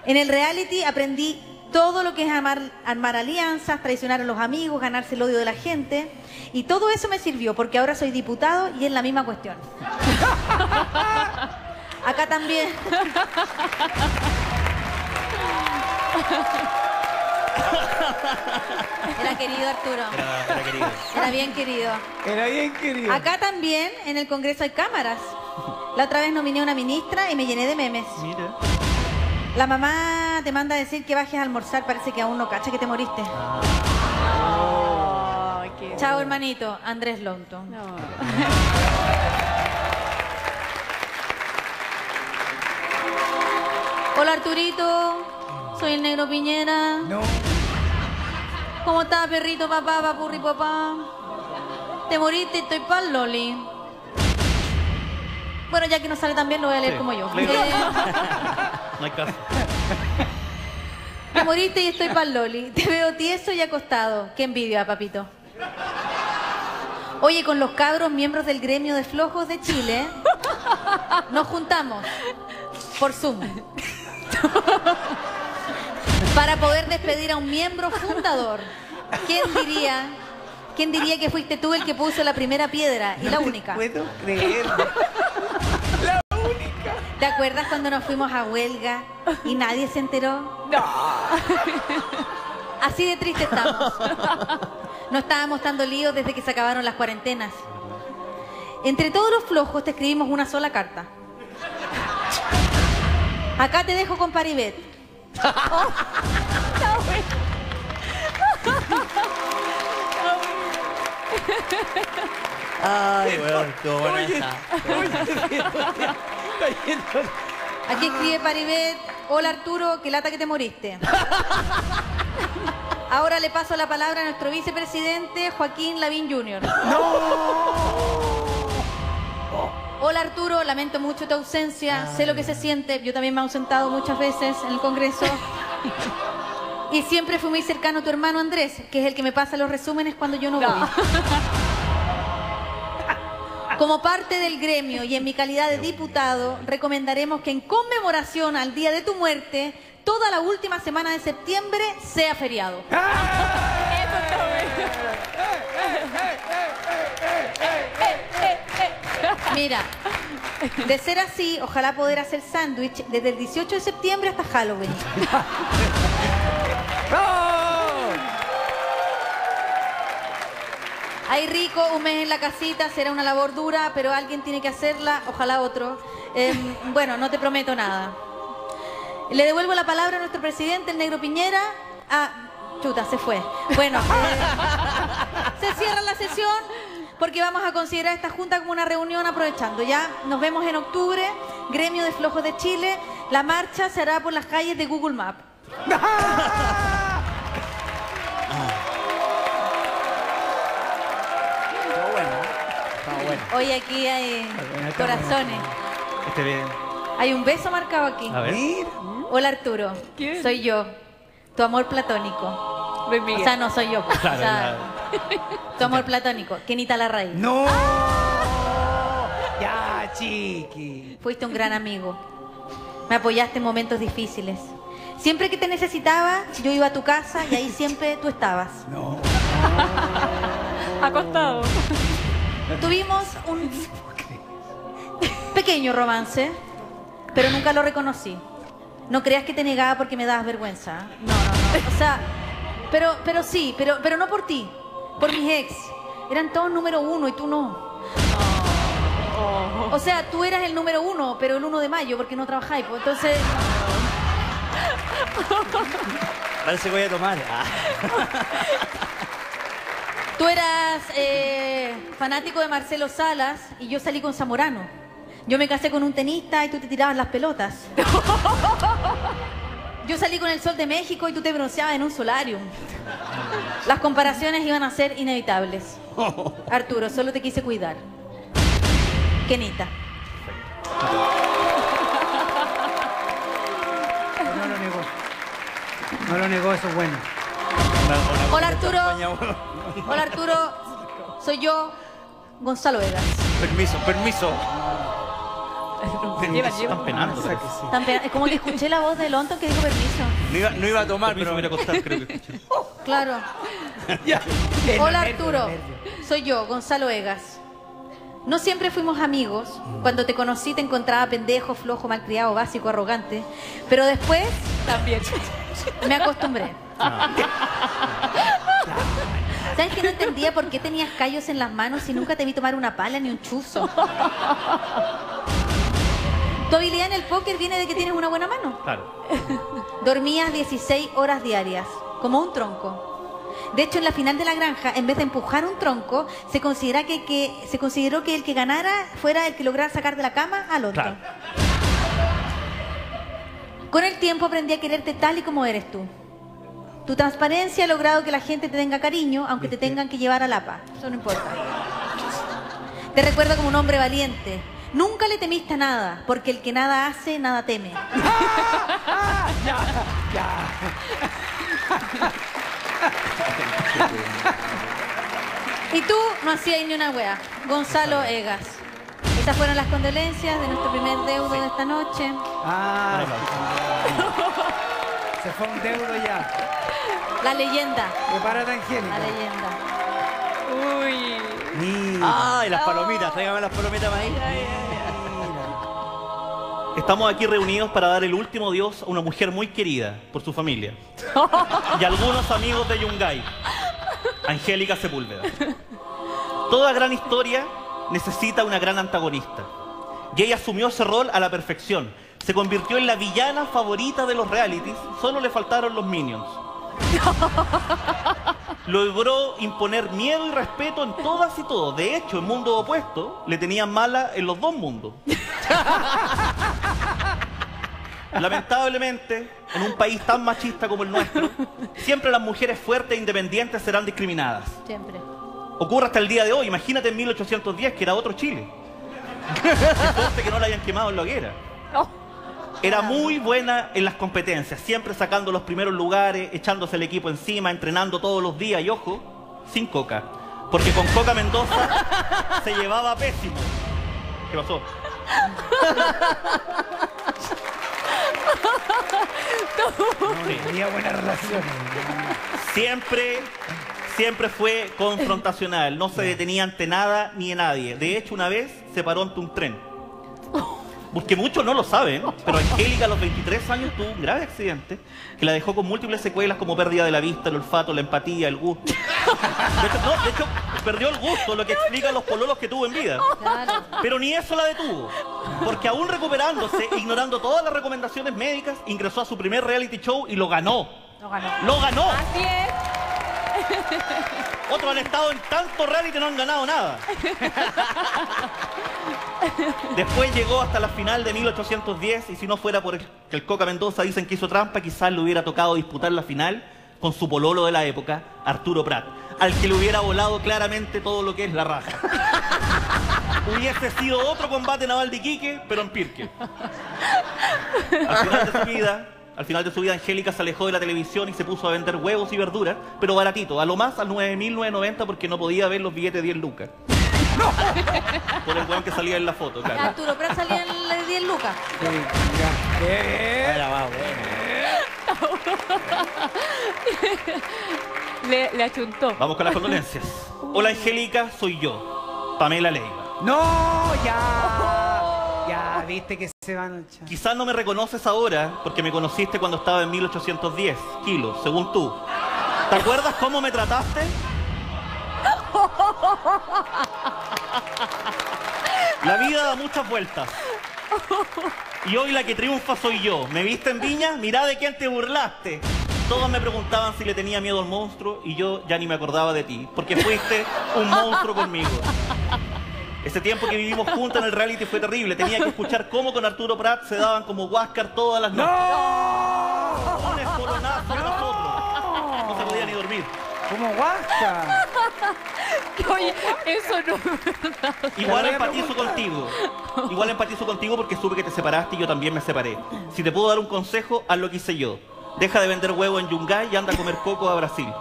En el reality aprendí todo lo que es armar, armar alianzas, traicionar a los amigos, ganarse el odio de la gente. Y todo eso me sirvió porque ahora soy diputado y es la misma cuestión. Acá también. Era querido Arturo. Era, era querido. Era bien querido. Era bien querido. Acá también, en el Congreso hay cámaras. La otra vez nominé a una ministra y me llené de memes. Mira. La mamá te manda a decir que bajes a almorzar, parece que aún no cacha que te moriste. Qué- Chao, hermanito, Andrés Lonto. No. Hola, Arturito. Soy el negro Piñera. No. ¿Cómo estás, perrito, papá, papurri, papá? Te moriste, estoy pa'l loli. Bueno, ya que no sale tan bien, lo voy a leer Sí, como yo. léelo. Eh, No hay caso. te moriste y estoy pa'l loli. Te veo tieso y acostado. Qué envidia, papito. Oye, con los cabros miembros del gremio de flojos de Chile, nos juntamos por Zoom para poder despedir a un miembro fundador. ¿Quién diría, quién diría que fuiste tú el que puso la primera piedra y la única? Puedo creer. ¿Te acuerdas cuando nos fuimos a huelga y nadie se enteró? No. Así de triste estamos. No estábamos tan dolidos desde que se acabaron las cuarentenas. Entre todos los flojos te escribimos una sola carta. Acá te dejo con Paribet. Ay, weón, estuvo buena Aquí escribe Paribet. Hola Arturo, qué lata que te moriste. Ahora le paso la palabra a nuestro vicepresidente Joaquín Lavín Jr. Hola Arturo, lamento mucho tu ausencia, sé lo que se siente, yo también me he ausentado muchas veces en el Congreso. Y siempre fui muy cercano a tu hermano Andrés, que es el que me pasa los resúmenes cuando yo no voy. Como parte del gremio y en mi calidad de diputado, recomendaremos que en conmemoración al día de tu muerte, toda la última semana de septiembre sea feriado. Mira, de ser así, ojalá poder hacer sándwich desde el 18 de septiembre hasta Halloween. Hay rico, un mes en la casita, será una labor dura, pero alguien tiene que hacerla, ojalá otro. Em, bueno, no te prometo nada. Le devuelvo la palabra a nuestro presidente, el negro Piñera. Ah, chuta, se fue. Bueno, eh, se cierra la sesión porque vamos a considerar esta junta como una reunión aprovechando. Ya nos vemos en octubre, Gremio de Flojos de Chile. La marcha se hará por las calles de Google Maps. bueno. Hoy aquí hay corazones. Este bien. Hay un beso marcado aquí. A ver. Hola Arturo. ¿Quién? Soy yo, tu amor platónico. Luis O sea, no soy yo. pues, Claro, o sea, tu amor platónico, Kenita Larraín. No. Ya, chiqui. Fuiste un gran amigo. Me apoyaste en momentos difíciles. Siempre que te necesitaba, yo iba a tu casa y ahí siempre tú estabas. No. Acostado. Tuvimos un pequeño romance, pero nunca lo reconocí. No creas que te negaba porque me dabas vergüenza. ¿eh? No, no, no. O sea, pero, pero sí, pero, pero no por ti, por mis ex. Eran todos número uno y tú no. O sea, tú eras el número uno, pero el uno de mayo, porque no trabajáis. pues, entonces, Parece que voy a tomar. Ah. tú eras eh, fanático de Marcelo Salas y yo salí con Zamorano. Yo me casé con un tenista y tú te tirabas las pelotas. Yo salí con el sol de México y tú te bronceabas en un solarium. Las comparaciones iban a ser inevitables. Arturo, solo te quise cuidar. Kenita. No lo negó, eso es bueno. Hola, Arturo. Hola Arturo, soy yo, Gonzalo Vegas. Permiso, permiso. Lleva, Están lleva. penando. Saque, parece. sí. Tan pena- Es como que escuché la voz de Lonton que dijo permiso. No iba, no iba a tomar, pero me iba a costar, creo que escuché. Claro. Ya. Hola Arturo, soy yo, Gonzalo Egas. No siempre fuimos amigos. Cuando te conocí te encontraba pendejo, flojo, malcriado, básico, arrogante. Pero después También. me acostumbré. ¿Sabes que no entendía por qué tenías callos en las manos y nunca te vi tomar una pala ni un chuzo? Tu habilidad en el póker viene de que tienes una buena mano. Claro. Dormías 16 horas diarias, como un tronco. De hecho, en la final de la granja, en vez de empujar un tronco, se, considera que, que- se consideró que el que ganara fuera el que lograra sacar de la cama al otro. Claro. Con el tiempo aprendí a quererte tal y como eres tú. Tu transparencia ha logrado que la gente te tenga cariño, aunque te tengan que llevar a la paz. Eso no importa. Te recuerdo como un hombre valiente. Nunca le temiste a nada, porque el que nada hace, nada teme. Y tú no hacías ni una wea. Gonzalo Egas. Estas fueron las condolencias de nuestro primer deudo de esta noche. Ah, se fue un deudo ya. La leyenda. Prepárate, La Angélica. leyenda. Uy. Mira. Ay, las palomitas, tráigame las palomitas maíz. Estamos aquí reunidos para dar el último adiós a una mujer muy querida por su familia. Y algunos amigos de Yungay. Angélica Sepúlveda. Toda gran historia necesita una gran antagonista. Y ella asumió ese rol a la perfección. Se convirtió en la villana favorita de los realities. Solo le faltaron los minions. Logró imponer miedo y respeto en todas y todos. De hecho, en mundo opuesto le tenían mala en los dos mundos. Lamentablemente, en un país tan machista como el nuestro, siempre las mujeres fuertes e independientes serán discriminadas. Siempre. Ocurre hasta el día de hoy. Imagínate en 1810, que era otro Chile. Qué suerte que no la hayan quemado en la hoguera. Oh. Era muy buena en las competencias, siempre sacando los primeros lugares, echándose el equipo encima, entrenando todos los días y ojo, sin coca. Porque con Coca Mendoza se llevaba pésimo. ¿Qué pasó? Tenía buena relación. Siempre, siempre fue confrontacional. No se detenía ante nada ni de nadie. De hecho, una vez se paró ante un tren. Porque muchos no lo saben, pero Angélica a los 23 años tuvo un grave accidente que la dejó con múltiples secuelas como pérdida de la vista, el olfato, la empatía, el gusto. De hecho, no, de hecho, perdió el gusto, lo que explica los pololos que tuvo en vida. Pero ni eso la detuvo. Porque aún recuperándose, ignorando todas las recomendaciones médicas, ingresó a su primer reality show y lo ganó. No ganó. ¡Lo ganó! Así es. Otros han estado en tanto reality y no han ganado nada. Después llegó hasta la final de 1810 y si no fuera por el, que el Coca Mendoza dicen que hizo trampa, quizás le hubiera tocado disputar la final con su pololo de la época, Arturo Prat, al que le hubiera volado claramente todo lo que es la raja. Hubiese sido otro combate naval de Iquique, pero en Pirque. Al final de su vida, al final de su vida, Angélica se alejó de la televisión y se puso a vender huevos y verduras, pero baratito, a lo más al 9.990 porque no podía ver los billetes de 10 lucas. Por el weón que salía en la foto, claro. Arturo Prat salía en la de 10 lucas. Sí, mira. Eh, Era más bueno. Le, le achuntó. Vamos con las condolencias. Hola Angélica, soy yo, Pamela Leiva. No, ya. Viste que se van. Quizás no me reconoces ahora porque me conociste cuando estaba en 1810 kilos, según tú. ¿Te acuerdas cómo me trataste? La vida da muchas vueltas. Y hoy la que triunfa soy yo. ¿Me viste en Viña? Mirá de quién te burlaste. Todos me preguntaban si le tenía miedo al monstruo y yo ya ni me acordaba de ti, porque fuiste un monstruo conmigo. Ese tiempo que vivimos juntos en el reality fue terrible. Tenía que escuchar cómo con Arturo Prat se daban como Huáscar todas las noches. ¡No! Un espolonazo tras otro. No se podía ni dormir. ¿Cómo guasta? Oye, eso no es verdad. Igual empatizo contigo. Igual empatizo contigo porque supe que te separaste y yo también me separé. Si te puedo dar un consejo, haz lo que hice yo. Deja de vender huevo en Yungay y anda a comer coco a Brasil.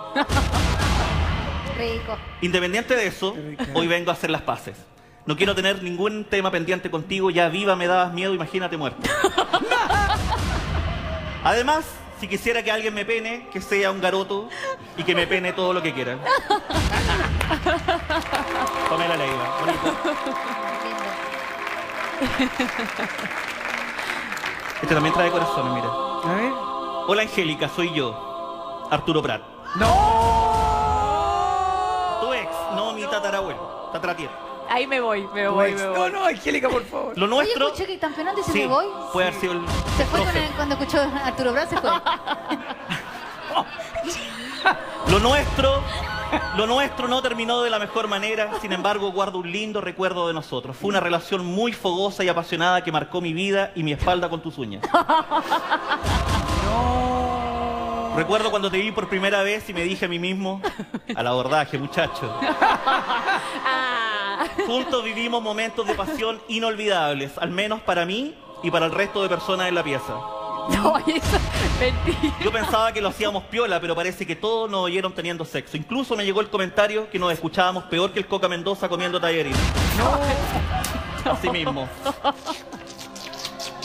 Rico. Independiente de eso, hoy vengo a hacer las paces. No quiero tener ningún tema pendiente contigo, ya viva me dabas miedo, imagínate muerto. Además, si quisiera que alguien me pene, que sea un garoto y que me pene todo lo que quiera. Tome la leiva, bonito. Este también trae corazones, mira. A ver. Hola Angélica, soy yo, Arturo Prat. ¡No! Tu ex, no mi tatarabuelo, tataratier. Ahí me voy, me voy, me No, voy. no, Angélica, por favor. Lo nuestro... Oye, escuché que penando y se Sí, me voy. puede haber sido el... Se fue con el- cuando escuchó a Arturo Brad, se fue. Lo nuestro, lo nuestro no terminó de la mejor manera, sin embargo guardo un lindo recuerdo de nosotros. Fue una relación muy fogosa y apasionada que marcó mi vida y mi espalda con tus uñas. Recuerdo cuando te vi por primera vez y me dije a mí mismo, al abordaje muchacho. Ah. Juntos vivimos momentos de pasión inolvidables, al menos para mí y para el resto de personas en la pieza. No, eso es mentira. Yo pensaba que lo hacíamos piola, pero parece que todos nos oyeron teniendo sexo. Incluso me llegó el comentario que nos escuchábamos peor que el Coca Mendoza comiendo tallarines. No. Así mismo.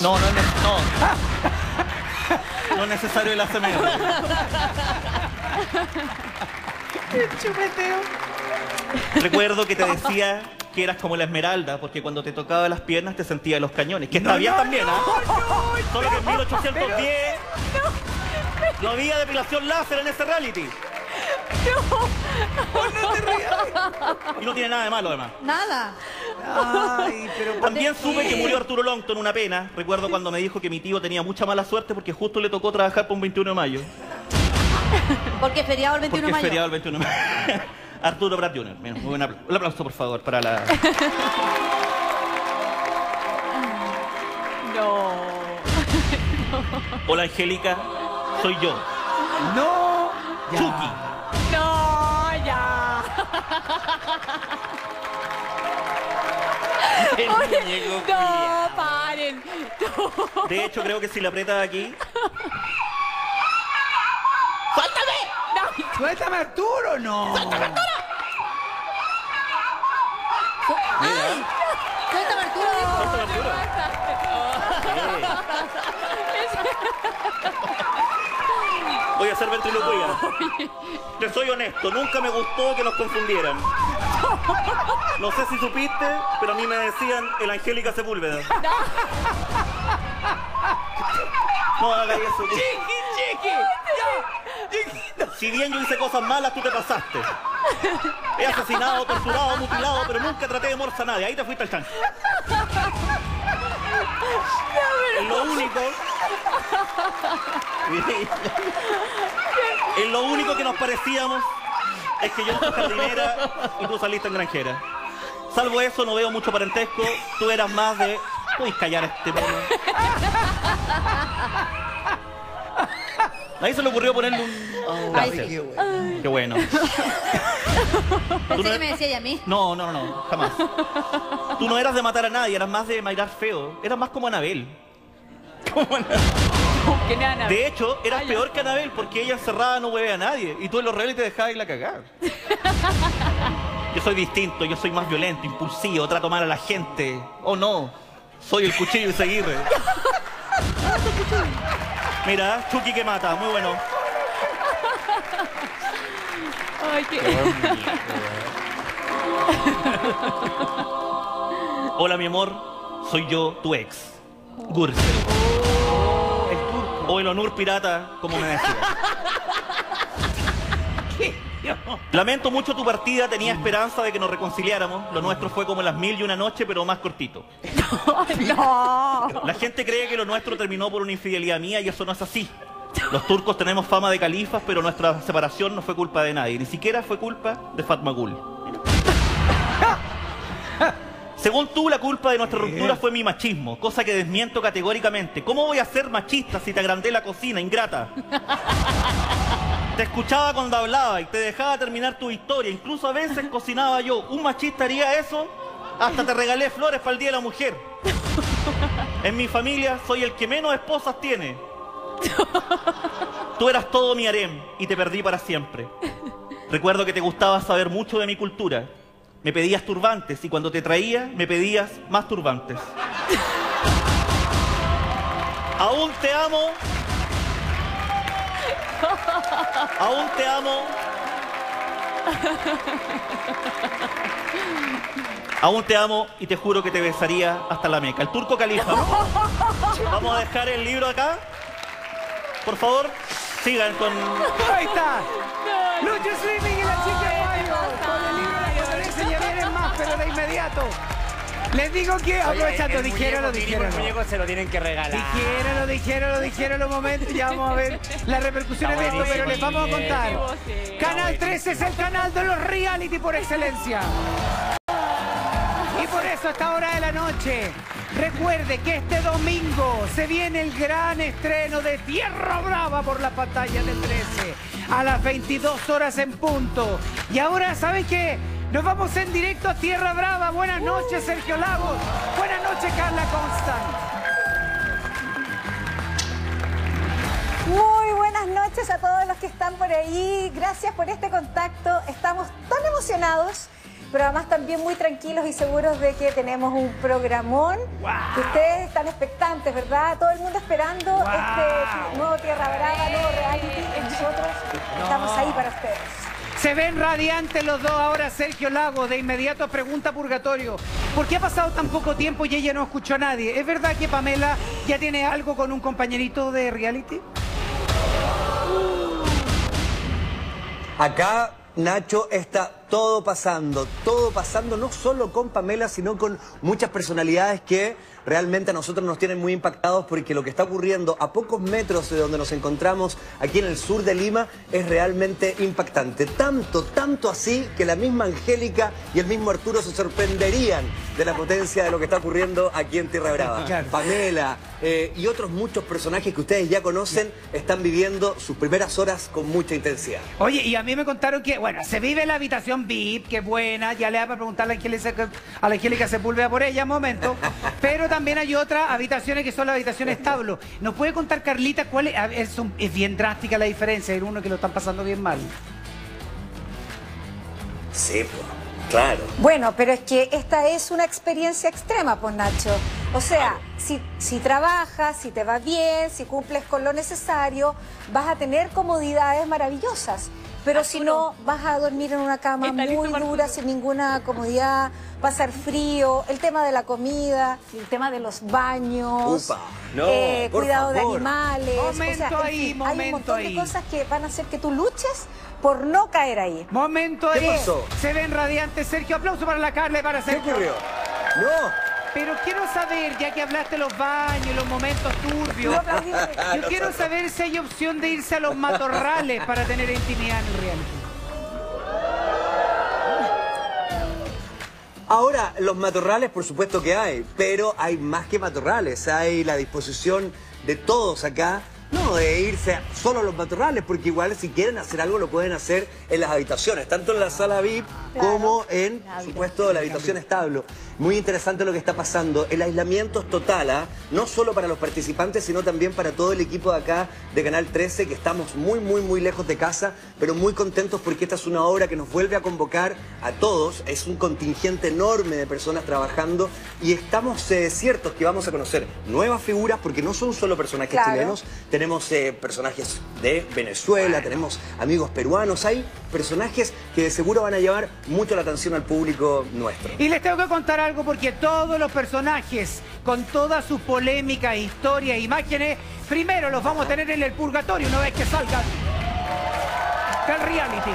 No, no no. No es necesario el ACMR. Chupeteo. Recuerdo que te decía que eras como la esmeralda, porque cuando te tocaba las piernas te sentía los cañones. Que está No, bien no, también, no, ¿ah? no, Solo que en pero- 1810 no había depilación láser en ese reality. Y no tiene nada de malo, además. Nada. Ay, pero También ¿por supe qué? que murió Arturo Longton, una pena. Recuerdo cuando me dijo que mi tío tenía mucha mala suerte porque justo le tocó trabajar por un 21 de mayo. Porque es feriado el 21 Porque de mayo. feriado el 21 de mayo. Arturo Brad Jr. Mira, muy buen apla- un aplauso, por favor, para la... No. Hola, Angélica. Soy yo, No. Ya. Chucky. No, ya. No, paren. No. De hecho, creo que si le aprietas aquí... Suéltame, Arturo, no. Suéltame, Arturo. Suéltame, Arturo. Voy a hacer ventriloquía. Te soy honesto, nunca me gustó que nos confundieran. No sé si supiste, pero a mí me decían el Angélica Sepúlveda. No hagas eso. Chiqui, chiqui. Ya. Si bien yo hice cosas malas, tú te pasaste. He asesinado, torturado, mutilado, pero nunca traté de morsa a nadie. Ahí te fuiste al chancho. Es lo único. Es lo único que nos parecíamos es que yo soy jardinera y tú saliste en granjera. Salvo eso, no veo mucho parentesco. Tú eras más de. Puedes callar a este mono. A ahí se le ocurrió ponerle un. Ay, Gracias. sí. Qué bueno. Pensé no- que me decía y a mí. No, no, no, no, jamás. Tú no eras de matar a nadie, eras más de mirar feo. Eras más como Anabel. Que nada. De hecho, eras Ay, peor que Anabel porque ella encerrada no hueve a nadie. Y tú en los reales te dejabas ir la cagada. Yo soy distinto, yo soy más violento, impulsivo, trato mal a la gente. Oh no, soy el cuchillo y seguirre. Mira, Chucky que mata, muy bueno. Ay, qué. Hola mi amor, soy yo, tu ex. Gursel. El turco. O el Onur Pirata, como me decía. Lamento mucho tu partida, tenía esperanza de que nos reconciliáramos. Lo nuestro fue como las mil y una noche, pero más cortito. No. La gente cree que lo nuestro terminó por una infidelidad mía y eso no es así. Los turcos tenemos fama de califas, pero nuestra separación no fue culpa de nadie, ni siquiera fue culpa de Fatma Gul. Según tú, la culpa de nuestra ruptura fue mi machismo, cosa que desmiento categóricamente. ¿Cómo voy a ser machista si te agrandé la cocina, ingrata? Te escuchaba cuando hablaba y te dejaba terminar tu historia. Incluso a veces cocinaba yo. ¿Un machista haría eso? Hasta te regalé flores para el Día de la Mujer. En mi familia soy el que menos esposas tiene. Tú eras todo mi harem y te perdí para siempre. Recuerdo que te gustaba saber mucho de mi cultura. Me pedías turbantes y cuando te traía me pedías más turbantes. Aún te amo. Aún te amo. Aún te amo y te juro que te besaría hasta la meca. El turco califa. Vamos a dejar el libro acá. Por favor, sigan con. Ahí está. Lucho Slimming y la chica de Mayo. Con el libro de la ya vienen más, pero de inmediato. Les digo que, aprovechando, dijéronlo, dijéronlo. muñeco se lo tienen que regalar. Dijéronlo, dijéronlo, dijéronlo un momento. Ya vamos a ver las repercusiones de esto, pero les vamos a contar. Canal 13 es el canal de los reality por excelencia. Y por eso a esta hora de la noche, recuerde que este domingo se viene el gran estreno de Tierra Brava por la pantalla del 13 a las 22 horas en punto. Y ahora, ¿saben qué? Nos vamos en directo a Tierra Brava. Buenas noches, Sergio Lagos. Buenas noches, Carla Constant. Muy buenas noches a todos los que están por ahí. Gracias por este contacto. Estamos tan emocionados, pero además también muy tranquilos y seguros de que tenemos un programón. Que ustedes están expectantes, ¿verdad? Todo el mundo esperando este nuevo Tierra Brava, nuevo reality. Y nosotros estamos ahí para ustedes. Se ven radiantes los dos ahora, Sergio Lago. De inmediato pregunta Purgatorio. ¿Por qué ha pasado tan poco tiempo y ella no escuchó a nadie? ¿Es verdad que Pamela ya tiene algo con un compañerito de reality? Acá, Nacho, está todo pasando, todo pasando, no solo con Pamela, sino con muchas personalidades que realmente a nosotros nos tienen muy impactados porque lo que está ocurriendo a pocos metros de donde nos encontramos aquí en el sur de Lima es realmente impactante. Tanto, tanto así que la misma Angélica y el mismo Arturo se sorprenderían de la potencia de lo que está ocurriendo aquí en Tierra Brava. Claro. Pamela eh, y otros muchos personajes que ustedes ya conocen están viviendo sus primeras horas con mucha intensidad. Oye, y a mí me contaron que, bueno, se vive en la habitación VIP, que buena, ya le da para preguntarle a la Angélica, a la Angélica Sepúlveda por ella, un momento. Pero también hay otras habitaciones que son las habitaciones establo. ¿Nos puede contar, Carlita, cuál es? un- es bien drástica la diferencia, hay uno que lo están pasando bien mal. Sí, pues, claro. Bueno, pero es que esta es una experiencia extrema, pues Nacho. O sea, si, si trabajas, si te va bien, si cumples con lo necesario, vas a tener comodidades maravillosas. Pero si no, vas a dormir en una cama muy dura, sin ninguna comodidad, va a ser frío, el tema de la comida, el tema de los baños, Upa, no, eh, por cuidado de animales. Momento en ahí, hay un montón ahí. de cosas que van a hacer que tú luches por no caer ahí. Momento ¿Qué ahí. pasó? Se ven radiantes, Sergio. Aplauso para la Carla y para ¿Qué Sergio. ocurrió? No. Pero quiero saber, ya que hablaste de los baños, los momentos turbios, yo quiero saber si hay opción de irse a los matorrales para tener intimidad en el reality. Ahora, los matorrales, por supuesto que hay, pero hay más que matorrales. Hay la disposición de todos acá, no de irse solo a los matorrales, porque igual si quieren hacer algo lo pueden hacer en las habitaciones, tanto en la sala VIP como en, por supuesto, la habitación establo. Muy interesante lo que está pasando. El aislamiento es total, ¿ah? no solo para los participantes, sino también para todo el equipo de acá de Canal 13, que estamos muy, muy, muy lejos de casa, pero muy contentos porque esta es una obra que nos vuelve a convocar a todos. Es un contingente enorme de personas trabajando y estamos eh, ciertos que vamos a conocer nuevas figuras porque no son solo personajes Claro. chilenos, tenemos eh, personajes de Venezuela, tenemos amigos peruanos, hay personajes que de seguro van a llevar mucho la atención al público nuestro. Y les tengo que contar algo porque todos los personajes, con todas sus polémicas, historias, e imágenes, primero los vamos a tener en el purgatorio una vez que salgan del reality.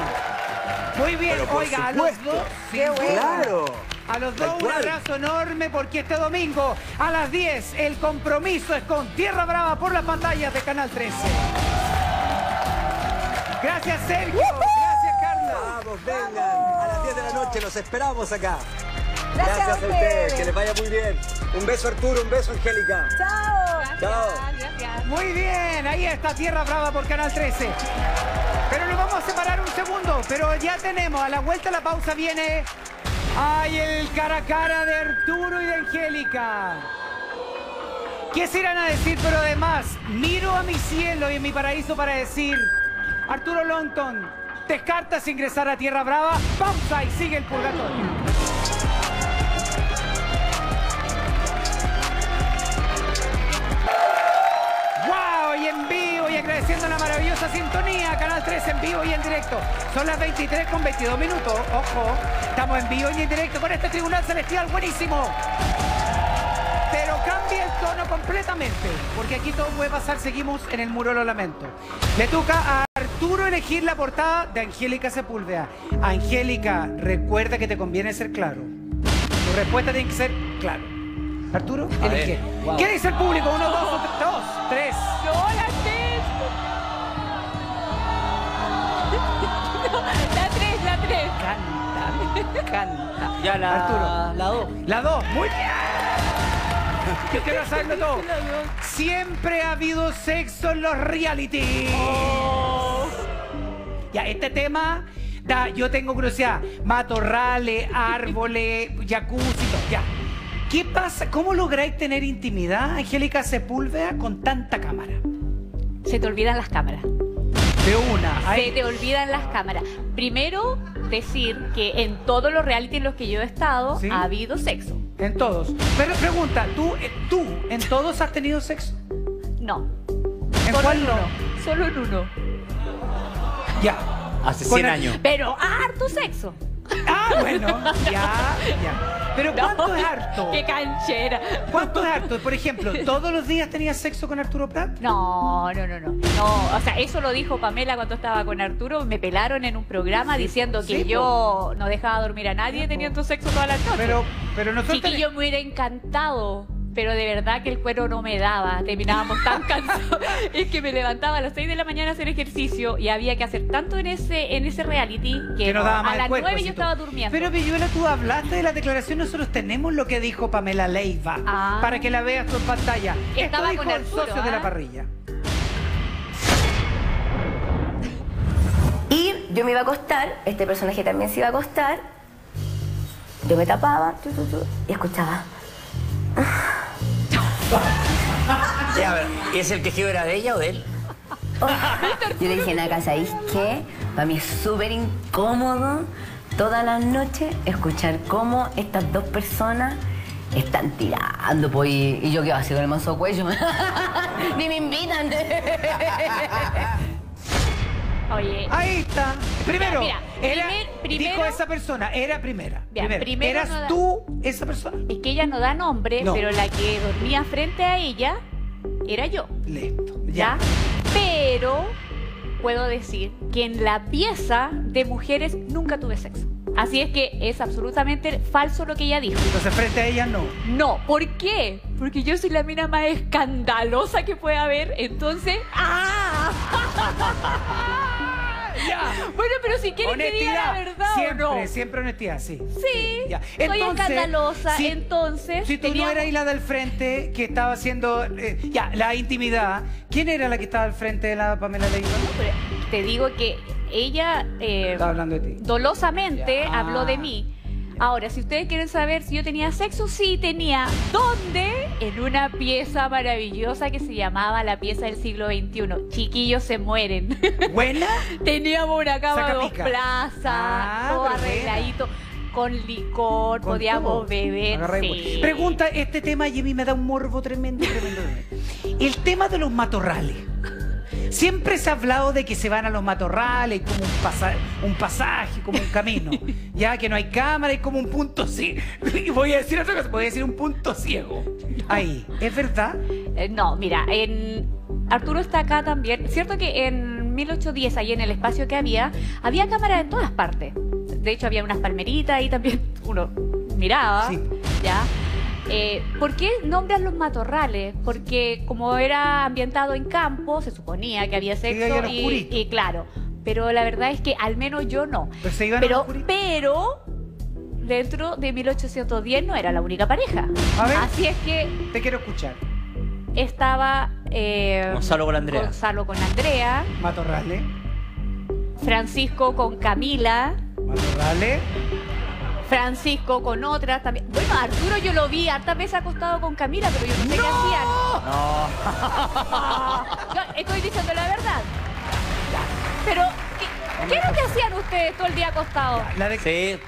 Muy bien, oiga, a los dos, Qué bueno. Claro. A los dos un abrazo enorme porque este domingo a las 10 el compromiso es con Tierra Brava por las pantallas de Canal 13. Gracias Sergio. Vamos, vengan. A las 10 de la noche los esperamos acá. Gracias, a ustedes. que les vaya muy bien. Un beso Arturo, un beso Angélica. Chao. Chao. Gracias. Muy bien, ahí está Tierra Brava por Canal 13. Pero nos vamos a separar un segundo, pero ya tenemos, a la vuelta de la pausa viene... ¡Ay, el cara a cara de Arturo y de Angélica! ¿Qué se irán a decir? Pero además, miro a mi cielo y en mi paraíso para decir, Arturo Lonton, descartas ingresar a Tierra Brava, pausa y sigue el purgatorio. Y en vivo y agradeciendo la maravillosa sintonía, Canal 3 en vivo y en directo. Son las 23 con 22 minutos. Ojo, estamos en vivo y en directo con este Tribunal Celestial buenísimo. Pero cambia el tono completamente, porque aquí todo puede pasar, seguimos en el muro de los lamentos. Le toca a Arturo elegir la portada de Angélica Sepúlveda. Angélica, recuerda que te conviene ser claro. Tu respuesta tiene que ser claro. Arturo, A elige. ver, wow. ¿Qué dice el público? Uno, dos, dos, tres. No, la tres. La tres, la tres. Canta, me canta. Ya la, Arturo. la dos. La dos, muy bien. Yo quiero saberlo todo. Siempre ha habido sexo en los reality. Ya, este tema, da, yo tengo curiosidad. Matorrales, árboles, jacuzzi, todo, ya. ¿Qué pasa? ¿Cómo lográis tener intimidad, Angélica Sepúlveda, con tanta cámara? Se te olvidan las cámaras. De una. Se te olvidan las cámaras. Primero, decir que en todos los reality en los que yo he estado Sí. ha habido sexo. En todos. Pero pregunta, ¿tú, eh, ¿tú en todos has tenido sexo? No. ¿En Solo cuál en no? uno. Solo en uno. Ya. Hace Con 100 el- años. Pero harto sexo. Ah, bueno, ya, ya. Pero ¿cuánto No. es harto? Qué canchera. ¿Cuánto es harto? Por ejemplo, ¿todos los días tenías sexo con Arturo Prat? No, no, no, no. No, o sea, eso lo dijo Pamela cuando estaba con Arturo. Me pelaron en un programa diciendo que sí, yo no dejaba dormir a nadie teniendo sexo todas las noches. Pero, pero nosotros... Chiquillo me hubiera encantado, pero de verdad que el cuero no me daba. Terminábamos tan cansados. es que me levantaba a las 6 de la mañana a hacer ejercicio y había que hacer tanto en ese, en ese reality que, que nos no, daba más a las cuerpo, 9 así yo estaba durmiendo. Pero Villuela, tú hablaste de la declaración, nosotros tenemos lo que dijo Pamela Leiva, Ah. para que la veas tú en pantalla. Estaba Esto dijo con el Arturo, socio de la ¿ah? parrilla. Y yo me iba a acostar, este personaje también se iba a acostar. Yo me tapaba tu, tu, tu, y escuchaba. Ya, a ver, ¿es el quejido era de ella o de él? Yo le dije, Naka, ¿sabéis qué? Para mí es súper incómodo todas las noches escuchar cómo estas dos personas están tirando, pues, y, y yo quedo así con el manso cuello. Ni me invitan. Oye, Ahí está. Primero, Mira, era, primer- primero- dijo esa persona, era primera. Ya, primero. primero ¿Eras no da- tú esa persona? es que ella no da nombre, No. pero la que dormía frente a ella era yo. Listo. ¿ya? Pero puedo decir que en la pieza de mujeres nunca tuve sexo. Así es que es absolutamente falso lo que ella dijo. Entonces frente a ella no. No, ¿por qué? Porque yo soy la mina más escandalosa que puede haber, entonces... ¡Ah! Ya. Bueno, pero si quieren que diga la Honestidad. verdad siempre, o no. siempre honestidad, sí. Sí, ya. soy escandalosa, entonces Si tú no eras la del frente que estaba haciendo eh, ya la intimidad, ¿quién era la que estaba al frente de la Pamela Leiva? Te digo que ella... eh, Estaba hablando de ti. dolosamente Ya. habló de mí. Ahora, si ustedes quieren saber si yo tenía sexo, sí tenía. ¿Dónde? En una pieza maravillosa que se llamaba la pieza del siglo XXI. Chiquillos se mueren. ¿Buena? Teníamos una cama de dos plazas, Ah, todo buena. arregladito, con licor, Con podíamos todo. beber. Sí. Pregunta, este tema, Jimmy, me da un morbo tremendo. tremendo. El tema de los matorrales. Siempre se ha hablado de que se van a los matorrales como un, pasa- un pasaje, como un camino. Ya que no hay cámara y como un punto ciego. Y voy a decir otra cosa, voy a decir un punto ciego. Ahí, ¿es verdad? Eh, no, mira, en Arturo está acá también. Cierto que en 1810, ahí en el espacio que había, había cámaras en todas partes. De hecho, había unas palmeritas ahí también uno miraba. Sí. ¿Ya? Eh, ¿Por qué nombran los matorrales? Porque como era ambientado en campo, se suponía que había sexo y, claro. Pero la verdad es que al menos yo no. Pero se iban a Pero, pero dentro de 1810 no era la única pareja. A ver. Así es que Te quiero escuchar. estaba eh, Gonzalo con Andrea. Gonzalo con Andrea, Matorrales, Francisco con Camila, matorrales, Francisco con otras también. Bueno, Arturo yo lo vi hartas veces acostado con Camila, pero yo no sé qué hacían. No. Yo estoy diciendo la verdad. Pero, ¿qué, qué es lo que hacían ustedes todo el día acostados? La de Sí,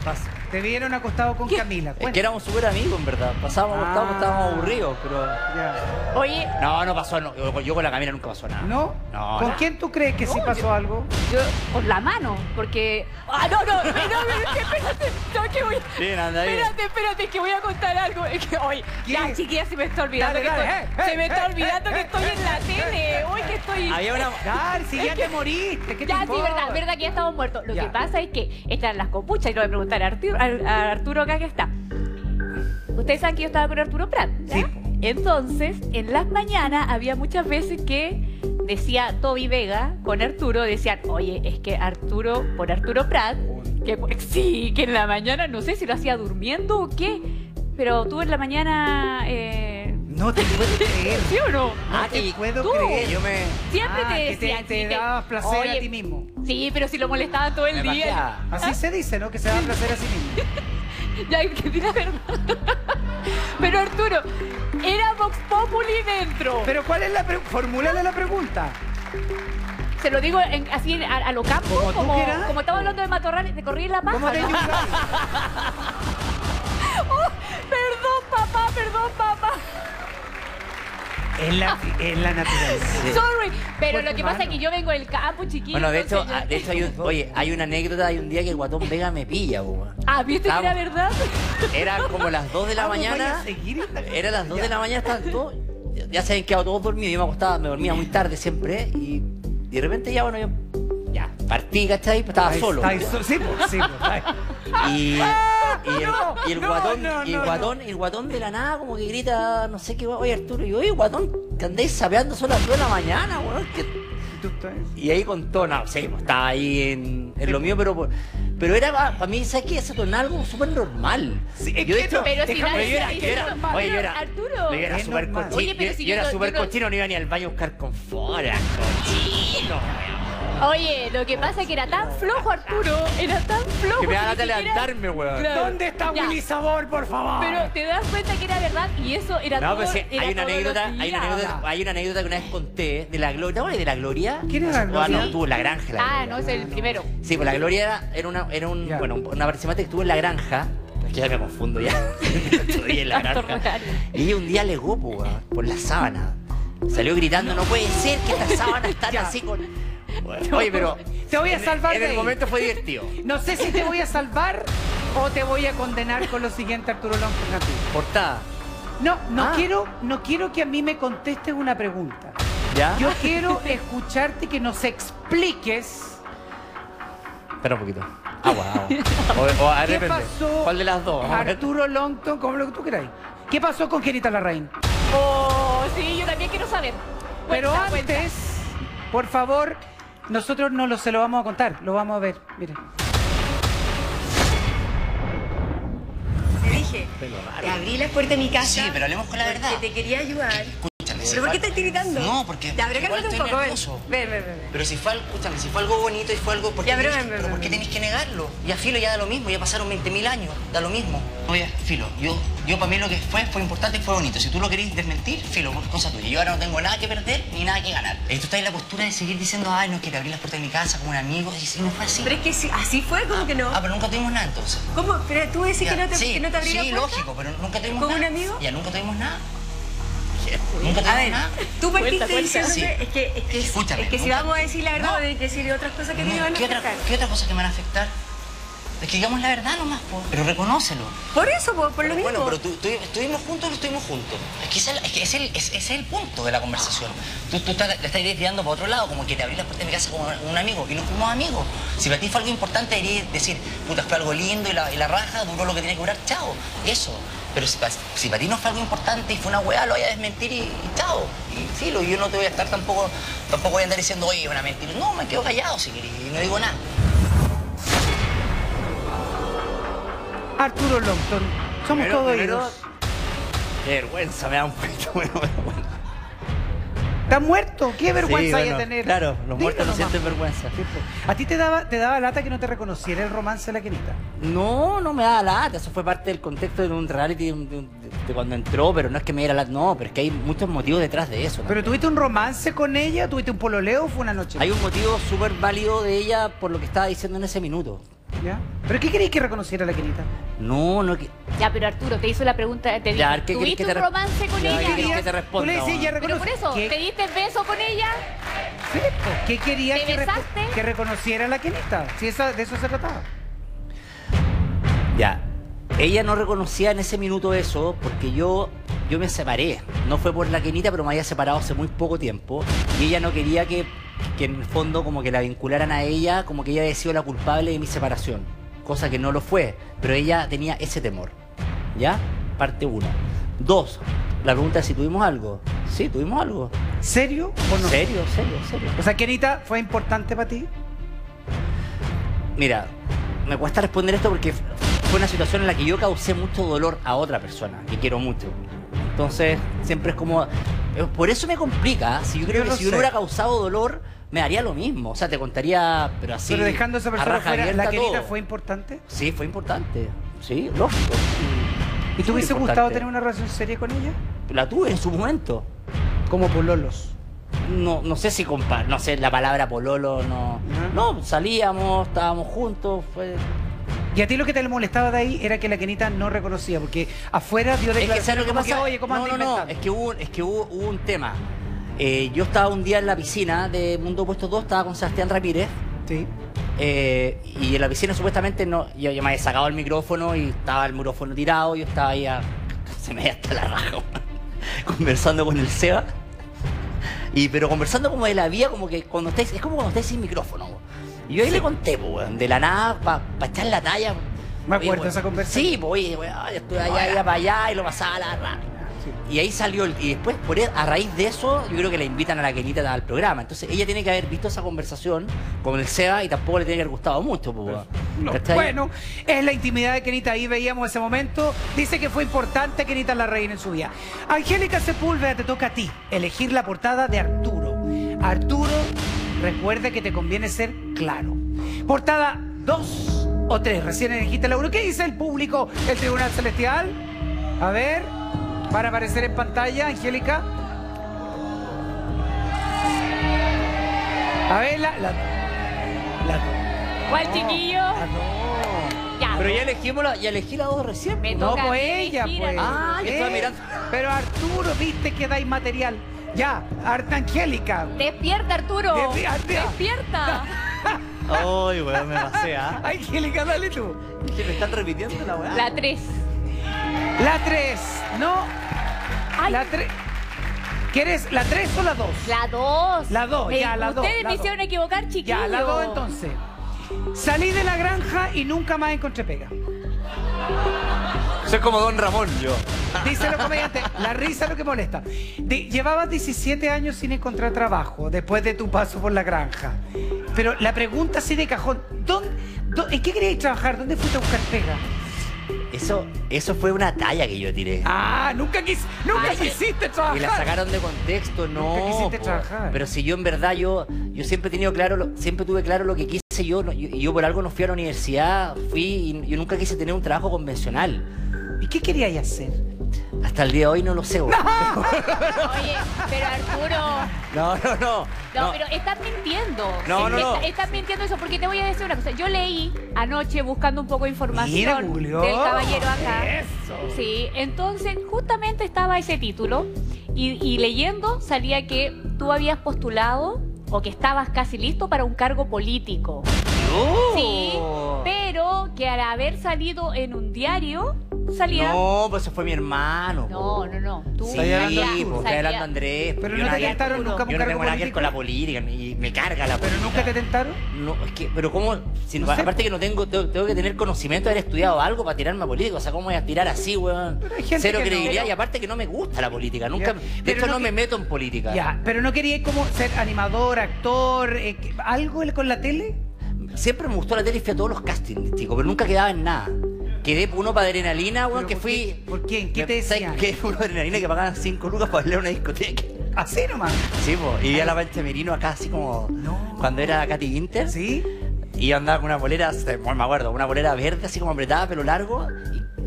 te vieron acostado con Camila. es que éramos súper amigos, en verdad. Pasábamos acostados, Ah. estábamos aburridos, pero... Ya. Oye, No, no pasó, no. Yo, yo con la Camila nunca pasó nada. ¿No? No, ¿Con no. quién tú crees que sí pasó algo? yo con la mano, porque. ¡Ah, no, no! no, no, no, espérate! No, que voy. Bien, anda bien. Espérate, espérate, que voy a contar algo. Es que hoy, ya, chiquilla, se me está olvidando Dale, que dale, estoy, eh, se me eh, está eh, olvidando eh, que eh, estoy en la eh, tele. Hoy que estoy. Había una... Dar, si ya te moriste, ¿qué te Ya, sí, verdad, verdad que ya estamos muertos. Lo Ya. que pasa es que están las copuchas y voy a preguntar a Arturo, a- Arturo acá que está. Ustedes saben que yo estaba con Arturo Prat, ¿ya? Sí. Entonces, en las mañanas había muchas veces que decía Toby Vega con Arturo, decían, oye, es que Arturo, por Arturo Prat, que sí, que en la mañana, no sé si lo hacía durmiendo o qué, pero tú en la mañana, eh, No te puedo creer. ¿sí o no? No Ah, te puedo tú. creer. Yo me... Siempre Ah, te que decían, te, te dabas placer oye, a ti mismo. Sí, pero si lo molestaba todo el Me día. Así se dice, ¿no? Que se da placer a sí mismo. Ya, que di la verdad. Pero Arturo, era Vox Populi dentro. Pero ¿cuál es la pregunta? Formúlale la pregunta. Se lo digo en- así a, a lo campo, Como como, estamos hablando de matorrales, de correr la paja. ¿Cómo te ¿no? Oh, perdón, papá, perdón, papá. En la, en la naturaleza. Sorry. Pero Pues lo que pasa es que yo vengo del campo, chiquillo. Bueno, de hecho, entonces ah, yo- de hecho hay un, oye, hay una anécdota, hay un día que el guatón Vega me pilla, weón. Ah, ¿viste que era Estábamos- verdad? Era como las 2 de la Ah, ¿vos mañana. Era las 2 Ya. de la mañana, estaban todos. ya- Ya se habían quedado todos dormidos. Yo me acostaba, me dormía muy tarde siempre. Y, y de repente ya, bueno, yo. Ya, partí, ¿cachai? Pues estaba Ahí solo. está, ahí so- sí, pues, sí, pues, ahí. Y, y el, no, y el no, guatón, no, y el no, guatón, el guatón de la nada como que grita, no sé qué, oye Arturo, y yo, oye guatón, que andáis sapeando son las 2 de la mañana, weón. que-". ¿Y ahí contó, no, sí, pues, estaba ahí en, en lo mío, pero por- pero era para mí, ¿sabes qué? Se tornó algo súper normal. Sí, yo de hecho, Pero si nadie yo era, yo era, normal. oye, yo era, Arturo. yo era súper cochino, Oye, pero yo, si yo yo era no- súper cochino, no iba ni al baño a buscar confort, era cochino, weón. Oye, lo que pasa es que era tan flojo, Arturo. Era tan flojo. Que me de siquiera- levantarme, weón. Claro. ¿Dónde está Ya. Willy Sabor, por favor? Pero te das cuenta que era verdad y eso era No, todo. pero sí, era hay una anécdota, hay una anécdota, hay una anécdota que una vez conté de la Gloria, ¿te acuerdas de la Gloria? ¿Quién es la Ah, Gloria? no, tú, la granja. la Ah, Gloria. no, es el primero. Sí, pues la Gloria era, era una, era un, bueno, una participante que estuvo en la granja. Es que ya me confundo ya. Estoy en la granja. Y un día alegó, po, weón, por la sábana. Salió gritando, no puede ser que estas sábanas están así con. Bueno, oye, pero. Te voy a salvar En, de el momento fue divertido. No sé si te voy a salvar o te voy a condenar con lo siguiente, Arturo ti. Portada. No, no Ah. quiero, no quiero que a mí me contestes una pregunta. ¿Ya? Yo quiero escucharte que nos expliques Espera un poquito. Agua, agua. O, o, ah, qué pasó. ¿Cuál de las dos? Arturo Longton, como lo que tú queráis. ¿Qué pasó con Genita Larraín? Oh, sí, yo también quiero saber. Pero antes, cuenta. por favor, nosotros no lo, se lo vamos a contar, lo vamos a ver. Miren. Te dije, te abrí la puerta de mi casa. Sí, pero hablemos con la verdad. Porque te quería ayudar. ¿Pero por qué estás gritando? No, porque Ya, pero cálmate un poco, nervioso. Ven, ven, ven. Pero si fue, algo- escúchame, si fue algo bonito y fue algo... ¿por qué Ya, pero tenés- ven, ven, pero ¿por qué ven. tenéis que negarlo? Ya filo, ya da lo mismo, ya pasaron 20.000 años, da lo mismo. Oye, filo, yo, yo para mí lo que fue fue importante y fue bonito. Si tú lo querés desmentir, filo, cosa tuya. Yo ahora no tengo nada que perder ni nada que ganar. Y tú estás en la postura de seguir diciendo, ay, no quiero abrir las puertas de mi casa como un amigo. Y si no fue así. Pero es que si- así fue, como que no. Ah, pero nunca tuvimos nada entonces. ¿Cómo? Pero tú decís Ya, que no te, sí, que no te abrí sí, la puerta. lógico, pero nunca tuvimos ¿Con nada. un amigo? Ya, nunca tuvimos nada. Nunca A ver, nada. tú partiste Cuenta, cuenta. diciéndome, Sí. es que, es que, Escúchame, es que si vamos a decir la verdad, No. hay que decir otras cosas que te No, iban a ¿qué, otra, afectar. ¿Qué otra cosa que me van a afectar? Es que digamos la verdad nomás, po. pero reconócelo. Por eso, po, por lo mismo. Bueno, pero tú- tú- ¿estuvimos juntos o no estuvimos juntos? Es que ese es el, es que ese es el- ese es el punto de la conversación. Tú, tú estás, le estás desviando para otro lado, como que te abrí las puertas de mi casa como un amigo, y no fuimos amigos. Si para ti fue algo importante, deberías decir, puta, fue algo lindo y la, y la raja duró lo que tenía que durar, chao. Eso. Pero si, si para ti no fue algo importante y fue una weá, lo voy a desmentir y, y chao. Y filo, yo no te voy a estar tampoco, tampoco voy a andar diciendo, oye, es una mentira. No, me quedo callado si querés, y no digo nada. Arturo Longton, somos Primero- todos primero- oídos. Qué vergüenza, me da un poquito bueno, vergüenza. Está muerto. ¿Qué vergüenza Sí, hay bueno, de tener? Claro, los Dilo muertos no sienten vergüenza. ¿A ti te daba, te daba lata que no te reconociera el romance de la quinita? No, no me da lata, eso fue parte del contexto de un reality de, cuando entró, pero no es que me diera lata, no, pero es que hay muchos motivos detrás de eso. ¿no? ¿Pero tuviste un romance con ella? ¿Tuviste un pololeo o fue una noche? Hay un motivo súper válido de ella por lo que estaba diciendo en ese minuto. ¿Ya? ¿Pero qué queréis que reconociera la quinita? No, no que... Ya, pero Arturo, te hizo la pregunta, te Ya, dijo, ¿qué querés ¿tuviste que un te re- romance con Ya, ella? ¿qué que te Tú responda? le decís, ya? Pero por eso, ¿Qué, ¿te diste beso con ella? sí, ¿qué querías ¿Te que, besaste? que reconociera la quinita? Si esa, de eso se trataba. Ya, ella no reconocía en ese minuto eso porque yo, yo me separé. No fue por la quenita, pero me había separado hace muy poco tiempo. Y ella no quería que, que en el fondo como que la vincularan a ella, como que ella había sido la culpable de mi separación. Cosa que no lo fue, pero ella tenía ese temor. ¿Ya? Parte uno. Dos, la pregunta es si tuvimos algo. Sí, tuvimos algo. ¿Serio o no? Serio, serio, serio. O sea, quinita fue importante para ti. Mira, me cuesta responder esto porque fue una situación en la que yo causé mucho dolor a otra persona que quiero mucho. Entonces, siempre es como. eh, Por eso me complica. Si yo creo Yo que si yo hubiera causado dolor, me daría lo mismo. O sea, te contaría, pero así. Pero dejando a esa a persona raja fuera, ¿la quinita todo. fue importante? Sí, fue importante. Sí, lógico. ¿Y te hubiese gustado tener una relación seria con ella? La tuve en su momento. Como pololos. No, no sé si compa no sé la palabra pololo, no. No, salíamos, estábamos juntos, fue. Y a ti lo que te molestaba de ahí era que la quinita no reconocía, porque afuera dio Es que declaraciones ¿sabes lo que como pasa? oye, ¿cómo no, no, no, es que hubo, es que hubo, hubo un tema. Eh, yo estaba un día en la piscina de Mundo Puesto 2, estaba con Sebastián Ramírez. Sí. eh, y en la piscina supuestamente no, yo, yo me había sacado el micrófono y estaba el micrófono tirado, yo estaba ahí a, se me veía hasta la raja, conversando con el Seba. Y pero conversando como de la vida, como que cuando estáis, es como cuando estáis sin micrófono. Y yo ahí le conté, weón, de la nada, para echar la talla. Me acuerdo de esa conversación. Sí, pues, oye, weón, estuve allá, iba para allá y lo pasaba a la rana. Y ahí salió, el- y después, por, e- a raíz de eso, yo creo que la invitan a la Kenita al programa. Entonces ella tiene que haber visto esa conversación con el Seba y tampoco le tiene que haber gustado mucho, weón. No. Bueno, es la intimidad de Kenita, ahí veíamos ese momento. Dice que fue importante Kenita la reina en su vida. Angélica Sepúlveda, te toca a ti elegir la portada de Arturo. Arturo, recuerda que te conviene ser claro. Portada 2 o 3, recién elegiste la 1. ¿Qué dice el público, el Tribunal Celestial? A ver, para aparecer en pantalla, Angélica. A ver, la... la, la ¿Cuál chiquillo? Ya. Pero ya elegimos la, ya elegí la dos recién. Me No, toca a pues ella, elegir, pues. Ah, yo estaba mirando. Pero Arturo, viste que dais material. Ya, Arta Angélica. Despierta, Arturo. Despierta. Despierta. Ay, weón, me pasé, ¿ah? Angélica, dale tú. Que me están repitiendo la weá. La 3. La 3, no. Ay. La 3. ¿Quieres la 3 o la 2? La 2. La dos, ya, la dos, Ustedes la me hicieron equivocar, chiquillo. Ya, la 2 entonces. Salí de la granja y nunca más encontré pega. Soy como Don Ramón, yo. Dice los comediantes, la risa es lo que molesta. Llevabas 17 años sin encontrar trabajo después de tu paso por la granja. Pero la pregunta así de cajón, ¿dónde, dó- ¿en qué querías trabajar? ¿Dónde fuiste a buscar pega? Eso, eso fue una talla que yo tiré. Ah, nunca, quis, nunca Ay, quisiste trabajar. Y la sacaron de contexto, no. Nunca quisiste trabajar. Pero si yo en verdad yo, yo siempre he tenido claro, lo- siempre tuve claro lo que quise yo, no- yo- por algo no fui a la universidad, fui y yo nunca quise tener un trabajo convencional. ¿Y qué querías hacer? Hasta el día de hoy no lo sé. Oye, pero Arturo. No, no, no. No, pero estás mintiendo. No, no, no. Está- Estás mintiendo eso porque te voy a decir una cosa. Yo leí anoche buscando un poco de información del caballero acá. Eso. Sí, entonces justamente estaba ese título y, y leyendo salía que tú habías postulado o que estabas casi listo para un cargo político. Sí, pero que al haber salido en un diario salía... No, pues ese fue mi hermano. No, no, no. Tú Sí, Salía salía- hablando Andrés. Pero yo no te nada que- tentaron nunca un Yo no cargo tengo nada que ver político. con la política y me carga la ¿Pero política. nunca te tentaron? No, es que, pero cómo, si- No sé. aparte que no tengo, tengo, tengo que tener conocimiento de haber estudiado algo para tirarme a política, o sea, ¿cómo voy a tirar así, weón? Pero hay gente Cero que no. credibilidad Pero- y aparte que no me gusta la política, nunca, Ya. de Pero hecho no no, que- me meto en política. Ya, pero no querías como ser animador, actor, eh, que- algo con la tele. Siempre me gustó la tele y fui a todos los castings, chico, pero nunca quedaba en nada. Quedé uno para adrenalina, weón, que ¿por fui... qué? ¿Por quién? ¿Qué te ¿Sabes decían? qué? Uno de adrenalina que pagaban 5 lucas para bailar en una discoteca. Así nomás. Sí, po. Y vi a la Pancha Merino acá así como cuando era Katy Winter. Sí. Y yo andaba con una bolera, bueno, me acuerdo, una bolera verde así como apretada, pelo largo.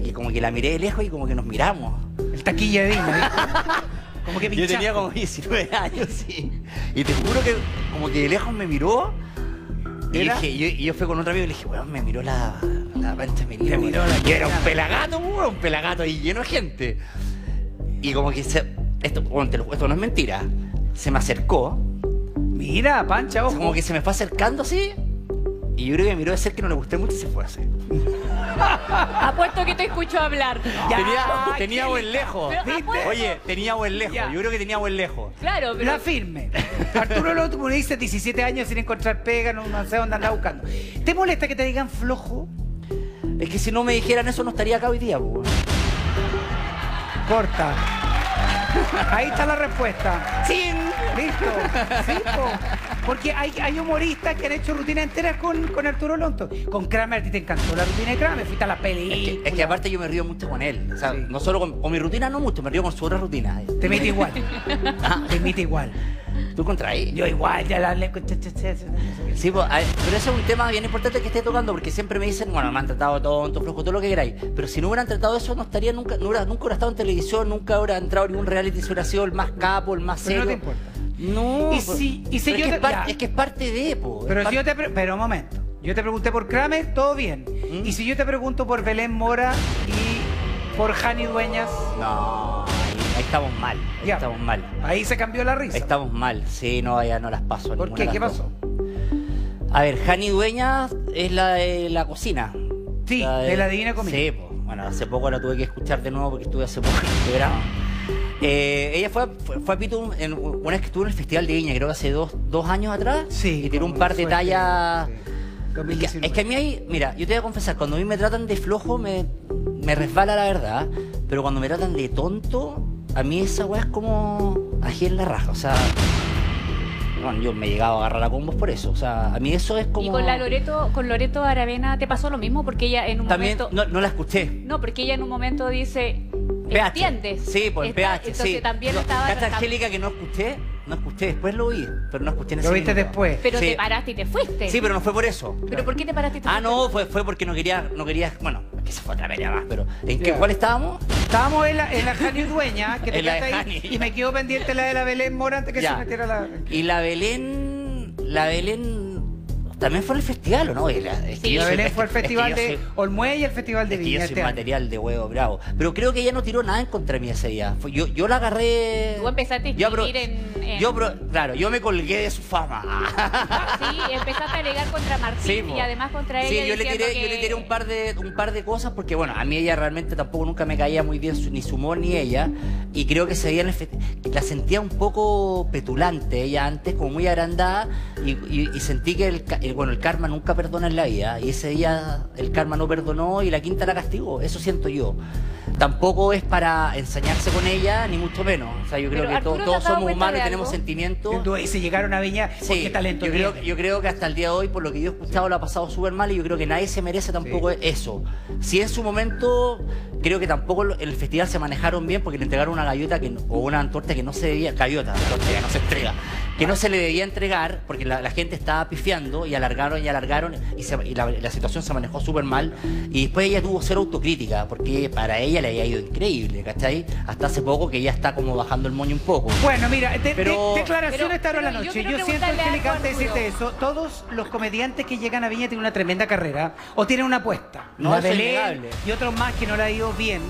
Y, y como que la miré de lejos y como que nos miramos. El taquilla de Disney. Como que Yo pinchaste. tenía como 19 años, sí. Y te juro que como que de lejos me miró. Y, ¿Era? dije, y yo, y yo fui con otro amigo y le dije, weón, me miró la, la pancha. Te weón". miró la Y era un pelagato, weón, un pelagato ahí lleno de gente. Y como que se. Esto, weón, te lo- esto no es mentira. Se me acercó. Mira, Pancha, ojo. Como que se me fue acercando así. Y yo creo que miró de ser que no le gusté mucho y se fue así. Apuesto que te escucho hablar. tenía tenía buen lejos. Pero apuesto- Oye, tenía buen lejos. Ya. Yo creo que tenía buen lejos. Claro, pero. La firme. Arturo Loto, como dice, 17 años sin encontrar pega, no, no sé dónde anda buscando. ¿Te molesta que te digan flojo? Es que si no me dijeran eso no estaría acá hoy día, pues. Corta. Ahí está la respuesta. ¡Sin! Listo. Sí, po. Porque hay, hay humoristas que han hecho rutinas enteras con, con Arturo Lonto. Con Kramer, a ti te encantó la rutina de Kramer, fuiste a la Es película. que, es que aparte yo me río mucho con él. O sea, Sí. no solo con, con mi rutina, no mucho, me río con su otra rutina. Te imita igual. Ah, Te imita igual. ¿Tú contra ahí? Yo igual, ya la. Sí, pues, pero ese es un tema bien importante que esté tocando porque siempre me dicen, bueno, me han tratado tonto, flojo, todo lo que queráis. Pero si no hubieran tratado eso, no estaría nunca, no hubiera, nunca hubiera estado en televisión, nunca hubiera entrado en ningún reality, si hubiera sido el más capo, el más Pero serio. no te importa. No, Y pues, si- y si yo es, que es, par- ya. es que es parte de, po, Pero si yo te... Pero un momento. Yo te pregunté por Kramer, todo bien. ¿Mm? Y si yo te pregunto por Belén Mora y por Jani Dueñas, No, ahí, estamos mal, ahí Ya. estamos mal. ahí se cambió la risa. Estamos mal, sí, no, ya no las paso. ¿Por qué? de ¿Qué pasó? dos. A ver, Jani Dueñas es la de la cocina. Sí, de la Divina Comida. Sí, bueno, hace poco la tuve que escuchar de nuevo porque estuve hace poco en el programa. Eh, ella fue, fue, fue a Pitu en- una vez que estuvo en el Festival de Viña, creo que hace dos, dos años atrás. Sí, Y tiró un par de tallas. sí. Es que, 2019. es que a mí hay, mira, yo te voy a confesar, cuando a mí me tratan de flojo me, me resbala la verdad, pero cuando me tratan de tonto, a mí esa weá es como ají en la raja, o sea, bueno, yo me he llegado a agarrar a combos por eso, o sea, a mí eso es como... Y con la Loreto, con Loreto Aravena te pasó lo mismo porque ella en un También, momento. no, no la escuché. No, porque ella en un momento dice. PH. ¿Entiendes? Sí, pues Está- PH, Entonces sí. también No, estaba. Cacha Angélica que no escuché, no escuché, después lo oí, pero no escuché en ese Lo viste minuto. después. Pero Sí. te paraste y te fuiste. Sí, pero no fue por eso. ¿Pero por qué te paraste y te Ah, fuiste? no, fue, fue porque no quería, no quería, bueno, que se fue otra pelea más, pero ¿en qué, Ya. cuál estábamos? Estábamos en la, en la Jani Dueña, que te En la de quedaste ahí, Jani. y me quedó pendiente la de la Belén Mora antes que Ya. se metiera la... Y la Belén, la Belén también fue al festival, ¿o no? Y la- es que Sí. soy- Belén es fue al que- es que festival de soy- Olmué y el festival de Es que Viña yo este soy año. material de huevo bravo. Pero creo que ella no tiró nada en contra de mí ese día. Yo, yo la agarré. Tú empezaste a Yo escribir en- en- Yo, claro, yo me colgué de su fama. Sí, empezaste a alegar contra Martín Sí, po. y además contra ella. Sí, yo le tiré, que... yo le tiré un par de un par de cosas porque bueno, a mí ella realmente tampoco nunca me caía muy bien ni su humor ni ella y creo que se el la sentía un poco petulante ella antes, como muy agrandada y, y- y sentí que el, bueno, el karma nunca perdona en la vida y ese día el karma no perdonó y la quinta la castigó, eso siento yo. Tampoco es para ensañarse con ella, ni mucho menos. O sea, yo creo Pero que to- Arturo, ¿te todos somos humanos y tenemos sentimientos. Y se llegaron a Viña, Sí, porque talento yo creo, tiene. yo creo que hasta el día de hoy, por lo que yo he escuchado, lo ha pasado súper mal y yo creo que nadie se merece tampoco eso. Si en su momento, creo que tampoco lo- el festival se manejaron bien porque le entregaron una gaviota que, no- o una antorcha que no se debía, gaviota, la torta no se entrega, que no se le debía entregar porque la, la gente estaba pifiando y alargaron y alargaron y, se- y la, la situación se manejó súper mal y después ella tuvo cero autocrítica porque para ella le había ido increíble, ¿cachai? Hasta hace poco que ya está como bajando el moño un poco. Bueno, mira, de, de- Pero- declaraciones de la pero yo noche. Yo, siento, preguntarle Angélica, algo a antes de decirte eso, todos los comediantes que llegan a Viña tienen una tremenda carrera o tienen una apuesta. No, La eso es y otros más que no la ha ido bien,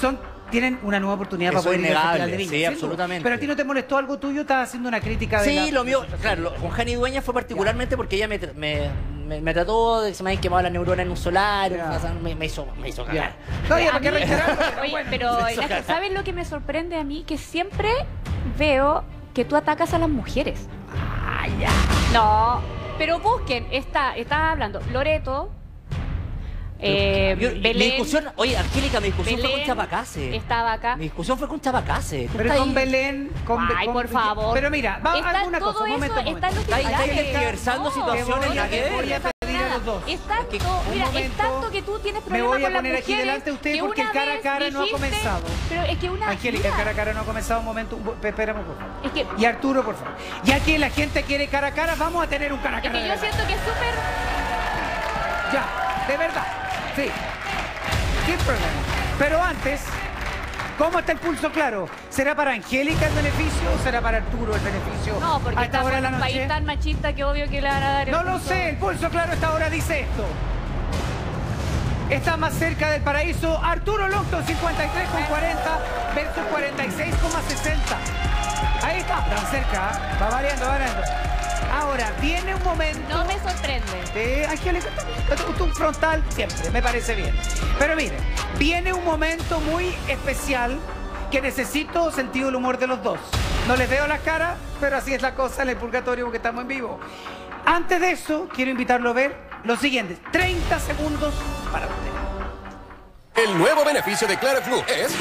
son tienen una nueva oportunidad Eso para poder es ir al innegable, de Viña. sí, duda. absolutamente. Pero a ti no te molestó algo tuyo, estás haciendo una crítica de Sí, la- lo mío, claro, lo- con Jani Dueña fue particularmente porque ella me, me, me- me trató de que se me habían quemado las neuronas en un solar, Ya. o sea, me, me hizo, me hizo cagar. No, ya, ¿para? Oye, Bueno, pero. ¿sabes lo que me sorprende a mí? Que siempre veo que tú atacas a las mujeres. Ah, ya. No, pero busquen, está, está hablando Loreto, eh, Yo- mi Belén, discusión, oye, Angélica, mi discusión fue con Belén Chapacase. estaba acá. Mi discusión fue con Chapacase. ¿Tú Pero con ahí? Belén, con Ay, con por favor. Pero mira, va Está alguna cosa, un eso, momento, está momento. en los Está ahí, está tergiversando No, situaciones voy a- que voy a pedir a los dos. Es tanto, un mira, momento, es tanto que tú tienes me problemas voy a con las poner aquí delante de usted que porque el cara a cara no ha dijiste- comenzado. Pero es que una Angélica, el cara a cara no ha comenzado un momento. Espérame, por favor. Es que, Y Arturo, por favor. Ya que la gente quiere cara a cara, vamos a tener un cara a es cara. que de yo siento que es súper Ya, de verdad. Sí. Sin problema. Pero antes, ¿cómo está el pulso claro? ¿Será para Angélica el beneficio o será para Arturo el beneficio? No, porque estamos en un país noche. tan machista que obvio que le van a dar el No lo sé, el pulso claro esta hora dice esto. Está más cerca del paraíso Arturo Longton 53,40 versus 46,60. Ahí está, tan cerca, ¿ah? va variando, va variando. Ahora, viene un momento. No me sorprende. Angélica, tú- tú frontal siempre, me parece bien. Pero mire, viene un momento muy especial que necesito sentido del humor de los dos. No les veo las caras, pero así es la cosa en el purgatorio porque estamos en vivo. Antes de eso, quiero invitarlo a ver los siguientes 30 segundos para usted. El nuevo beneficio de Claro Club es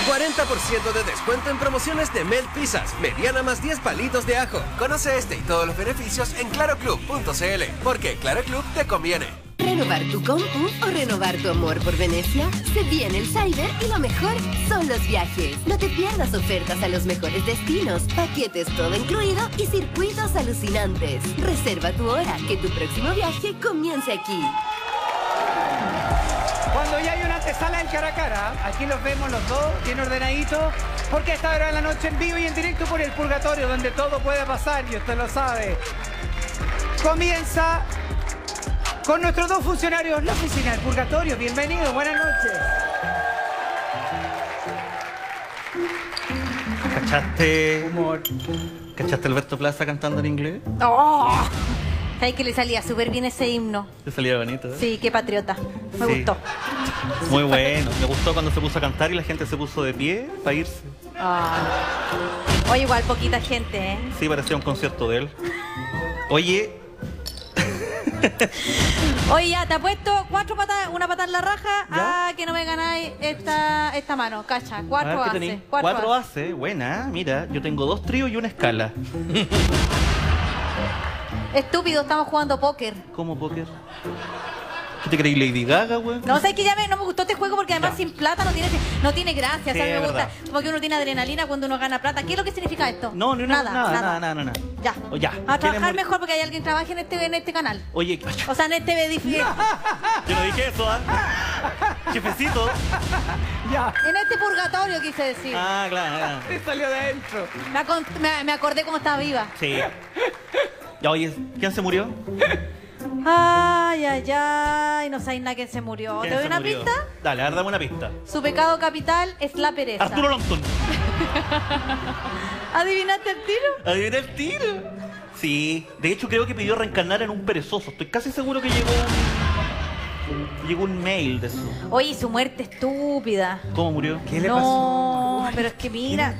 40% de descuento en promociones de Melt Pizzas, mediana más 10 palitos de ajo. Conoce este y todos los beneficios en claroclub.cl, porque Claro Club te conviene. ¿Renovar tu compu o renovar tu amor por Venecia? Se viene el Cyber y lo mejor son los viajes. No te pierdas ofertas a los mejores destinos, paquetes todo incluido y circuitos alucinantes. Reserva tu hora, que tu próximo viaje comience aquí. Cuando ya hay una antesala del cara a cara, aquí los vemos los dos, bien ordenaditos, porque esta hora de la noche en vivo y en directo por el purgatorio, donde todo puede pasar y usted lo sabe. Comienza con nuestros dos funcionarios, la oficina del purgatorio. Bienvenidos, buenas noches. ¿Cachaste? Humor. ¿Cachaste Alberto Plaza cantando en inglés? ¡Oh! ¿Sabes que le salía súper bien ese himno? Te salía bonito. ¿eh? Sí, qué patriota. Me Sí. gustó. Muy bueno. Me gustó cuando se puso a cantar y la gente se puso de pie para irse. Ah. Oye, igual poquita gente, ¿eh? Sí, parecía un concierto de él. Oye, Oye, ya, te apuesto cuatro patas, una pata en la raja a que no me ganáis esta, esta mano, cacha. Cuatro ver, ¿qué hace. tenés? Cuatro, Cuatro hace. Buena, mira. Yo tengo dos tríos y una escala. Estúpido, estamos jugando póker. ¿Cómo póker? ¿Qué te creí, Lady Gaga, güey? No, sé que ya me, no me gustó este juego porque además sin plata no tiene, no tiene gracia, Sí, ¿sabes? es Me gusta. verdad. Como que uno tiene adrenalina cuando uno gana plata. ¿Qué es lo que significa esto? No, ni una, nada, nada, nada. nada, nada, nada. Ya. O ya. A ¿Quién trabajar mejor porque hay alguien que trabaje en este, en este canal. Oye, O sea, en este edificio. yo no dije eso, ¿ah? Jefecito. Ya. En este purgatorio quise decir. Ah, claro, claro. Se salió de adentro. Me- me acordé cómo estaba viva. Sí. Ya, oye, ¿quién se murió? Ay, ay, ay. No sabéis nada quién se murió. ¿Te ¿Quién doy una murió? pista? Dale, a ver, dame una pista. Su pecado capital es la pereza. Arturo Longton. ¿Adivinaste el tiro? Adiviné el tiro. Sí, de hecho creo que pidió reencarnar en un perezoso. Estoy casi seguro que llegó un, llegó un mail de eso. Oye, su muerte estúpida. ¿Cómo murió? ¿Qué le no, pero es que mira,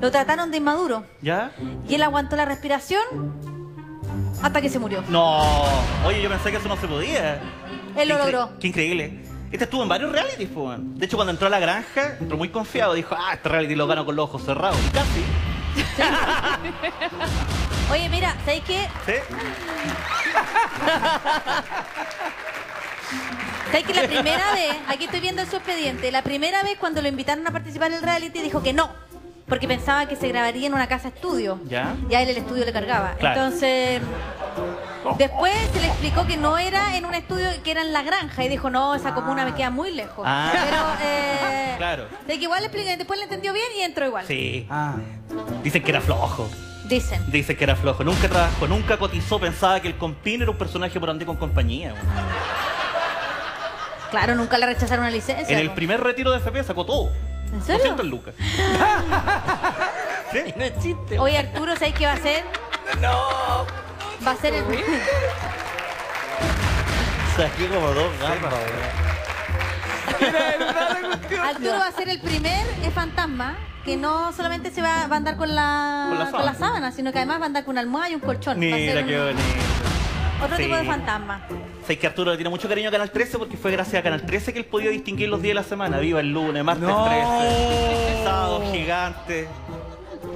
lo trataron de inmaduro ¿Ya? y él aguantó la respiración hasta que se murió. No. Oye, yo pensé que eso no se podía. Él lo incre- logró. Qué increíble. Este estuvo en varios realities, man. De hecho, cuando entró a la granja, entró muy confiado. Dijo, ah, este reality lo gano con los ojos cerrados. Y casi. Oye, mira, ¿sabéis qué? ¿Sí? ¿Sabéis que la primera vez, aquí estoy viendo su expediente, la primera vez cuando lo invitaron a participar en el reality dijo que no, porque pensaba que se grabaría en una casa estudio. ¿Ya? Y a él el estudio le cargaba. Claro. Entonces, después se le explicó que no era en un estudio, que era en la granja. Y dijo, no, esa comuna me queda muy lejos. Ah. Pero, eh, Claro. de que igual le expliqué, después le entendió bien y entró igual. Sí. Ah. Dicen que era flojo. Dicen. Dice que era flojo. Nunca trabajó, nunca cotizó. Pensaba que el compín era un personaje por andar con compañía. Claro, nunca le rechazaron una licencia. En el primer retiro de FP sacó todo. ¿En serio? 200 lucas. ¿Sí? No es chiste. Oye, Arturo, ¿sabes qué va a hacer? No. Va a ser el... Saqué como dos gambas. Arturo va a ser el primer eh, fantasma que no solamente se va, va a andar con la, Con la sábana. sábana, sino que además va a andar con una almohada y un colchón. va a Mira ser qué un- bonito. otro Sí. tipo de fantasma. Sé que Arturo le tiene mucho cariño a Canal 13 porque fue gracias a Canal 13 que él podía distinguir los días de la semana. Viva el lunes, martes No. 13, sábado gigante.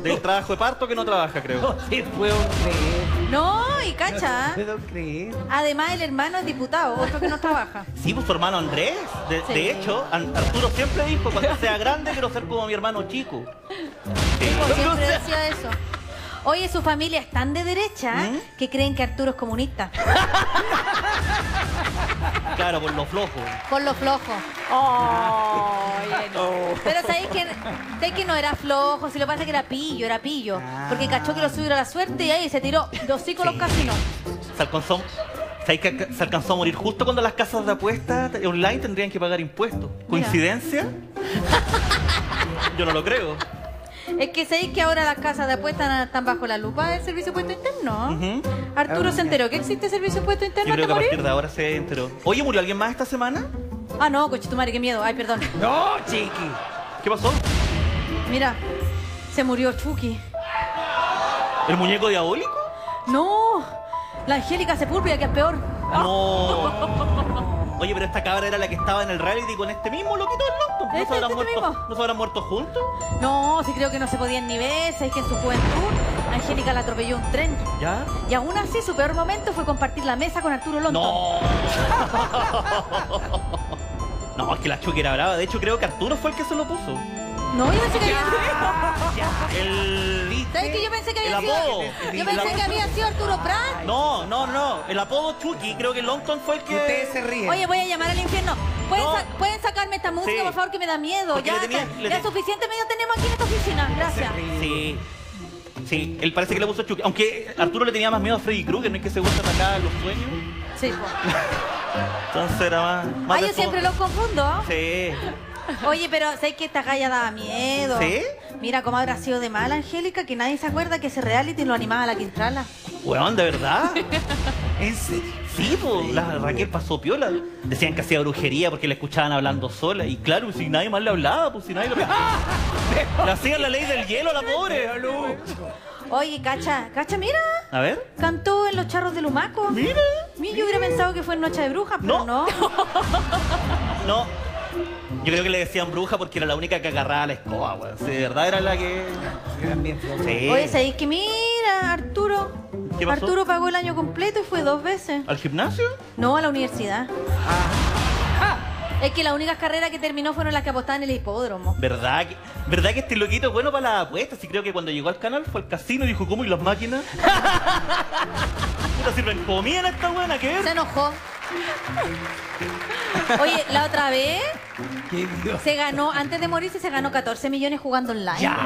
Del trabajo de parto que no trabaja, creo. Sí, fue horrible. No, y cacha. ¿eh? puedo creer. Además, el hermano es diputado, otro que no trabaja. Sí, pues su hermano Andrés. De, Sí. de hecho, Arturo siempre dijo, cuando sea grande quiero ser como mi hermano chico. Sí. Pues siempre decía eso. Oye, su familia es tan de derecha ¿Mm? que creen que Arturo es comunista. Claro, por lo flojo. Por lo flojo. Pero sabéis que, sabéis que no era flojo, si lo pasa es que era pillo, era pillo. Porque cachó que lo subió a la suerte y ahí se tiró dos hocico los casinos. Se alcanzó, ¿sabes que se alcanzó a morir justo cuando las casas de apuestas online tendrían que pagar impuestos? ¿Coincidencia? Yo no lo creo. Es que sabéis que ahora las casas de apuestas están bajo la lupa del servicio de impuesto interno. Arturo se enteró que existe servicio de impuesto Yo interno creo que a partir de ahora se enteró. Oye, ¿murió alguien más esta semana? Ah, no, coche tu madre, qué miedo. Ay, perdón. No, chiqui. ¿Qué pasó? Mira, se murió Chucky. ¿El muñeco diabólico? No, la Angélica Sepúlveda, que es peor. No. Oye, pero esta cabra era la que estaba en el reality con este mismo loquito del. ¿No, Este, se habrán este muerto. ¿No se habrán muerto juntos? No, sí creo que no se podían ni ver. Sabéis que en su juventud Angélica la atropelló un tren. ¿Ya? Y aún así, su peor momento fue compartir la mesa con Arturo Lonto. No. No, es que la Chucky era brava. De hecho, creo que Arturo fue el que se lo puso. No, yo pensé que había El... ¿Sabes que yo pensé que El había apodo. sido? Yo pensé que había sido Arturo Prat. No, no, no. El apodo Chucky, creo que Longton fue el que... Ustedes se ríen. Oye, voy a llamar al infierno. ¿Pueden, No. sa- pueden sacarme esta música, Sí. por favor, que me da miedo? Porque Ya, le tenía- ya, le ya ten- suficiente medio tenemos aquí en esta oficina. Gracias. Sí. Sí, él parece que le puso Chucky. Aunque Arturo le tenía más miedo a Freddy Krueger, no es que se gusta atacar los sueños. Sí, pues. Entonces era más... más Ah, yo siempre los confundo. Sí. Oye, pero ¿sabes que esta galla daba miedo? ¿Sí? Mira cómo habrá sido de mala, Angélica, que nadie se acuerda que ese reality lo animaba la Quintrala. Weón, ¿de verdad? ¿En serio? Sí, pues la Raquel pasó piola. Decían que hacía brujería porque la escuchaban hablando sola. Y claro, si nadie más le hablaba, pues si nadie lo... Le hacían la ley del hielo a la pobre. Oye, Cacha, Cacha, mira, A ver. cantó en los charros de Lumaco. Mira. Mira, yo hubiera pensado que fue en Noche de Brujas, pero no. No. Yo creo que le decían bruja porque era la única que agarraba la escoba, weón. Si de verdad era la que... Eran bien flojos. Sí. Oye, ¿sabéis que mira, Arturo? ¿Qué pasó? Arturo pagó el año completo y fue dos veces. ¿Al gimnasio? No, a la universidad. Ah. Es que las únicas carreras que terminó fueron las que apostaban en el hipódromo. ¿Verdad que, ¿Verdad que este loquito es bueno para las apuestas? Y creo que cuando llegó al canal fue al casino y dijo, ¿cómo? ¿Y las máquinas? Puta, sirven comida en esta buena, ¿qué Se es? enojó. Oye, la otra vez Qué se ganó, antes de morirse, se ganó 14 millones jugando online. Buena.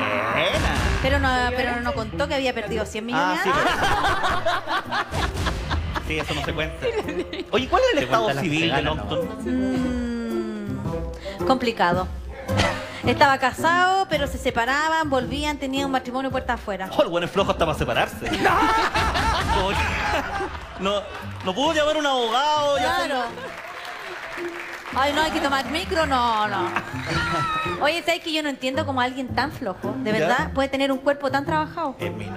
Pero no, pero no contó que había perdido 100 millones. Ah, sí. antes. pero- Sí, eso no se cuenta. Oye, ¿cuál es el Se estado civil de. Longton? Mm, complicado. Estaba casado, pero se separaban, volvían, tenían un matrimonio puerta afuera. Oh, el buen es flojo hasta para separarse. No, no pudo llamar un abogado. Claro. Ay, no hay que tomar micro, no, no. Oye, ¿sabes que yo no entiendo cómo alguien tan flojo, de verdad, puede tener un cuerpo tan trabajado? Es mino.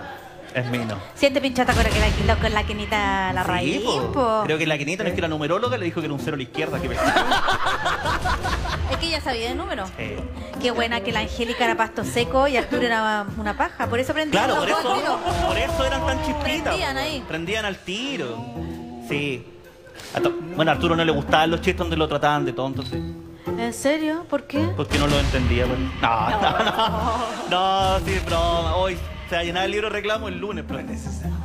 Es mino. Siente pinchata con la, que la, con la quinita la raíz, Sí, po. po. Creo que la quinita no es que era numeróloga, le dijo que era un cero a la izquierda. Que Es que ella sabía de número. Eh, Qué buena que la Angélica era pasto seco y Arturo era una paja. Por eso prendían Claro, los por eso, por eso eran tan chispitas. Prendían ahí. Prendían al tiro. Sí. A Bueno, a Arturo no le gustaban los chistes donde lo trataban de tonto, sí. ¿En serio? ¿Por qué? Porque no lo entendía, pues. No, no, no. No, sí, broma. Hoy se va a llenar el libro de reclamo el lunes, pero es necesario.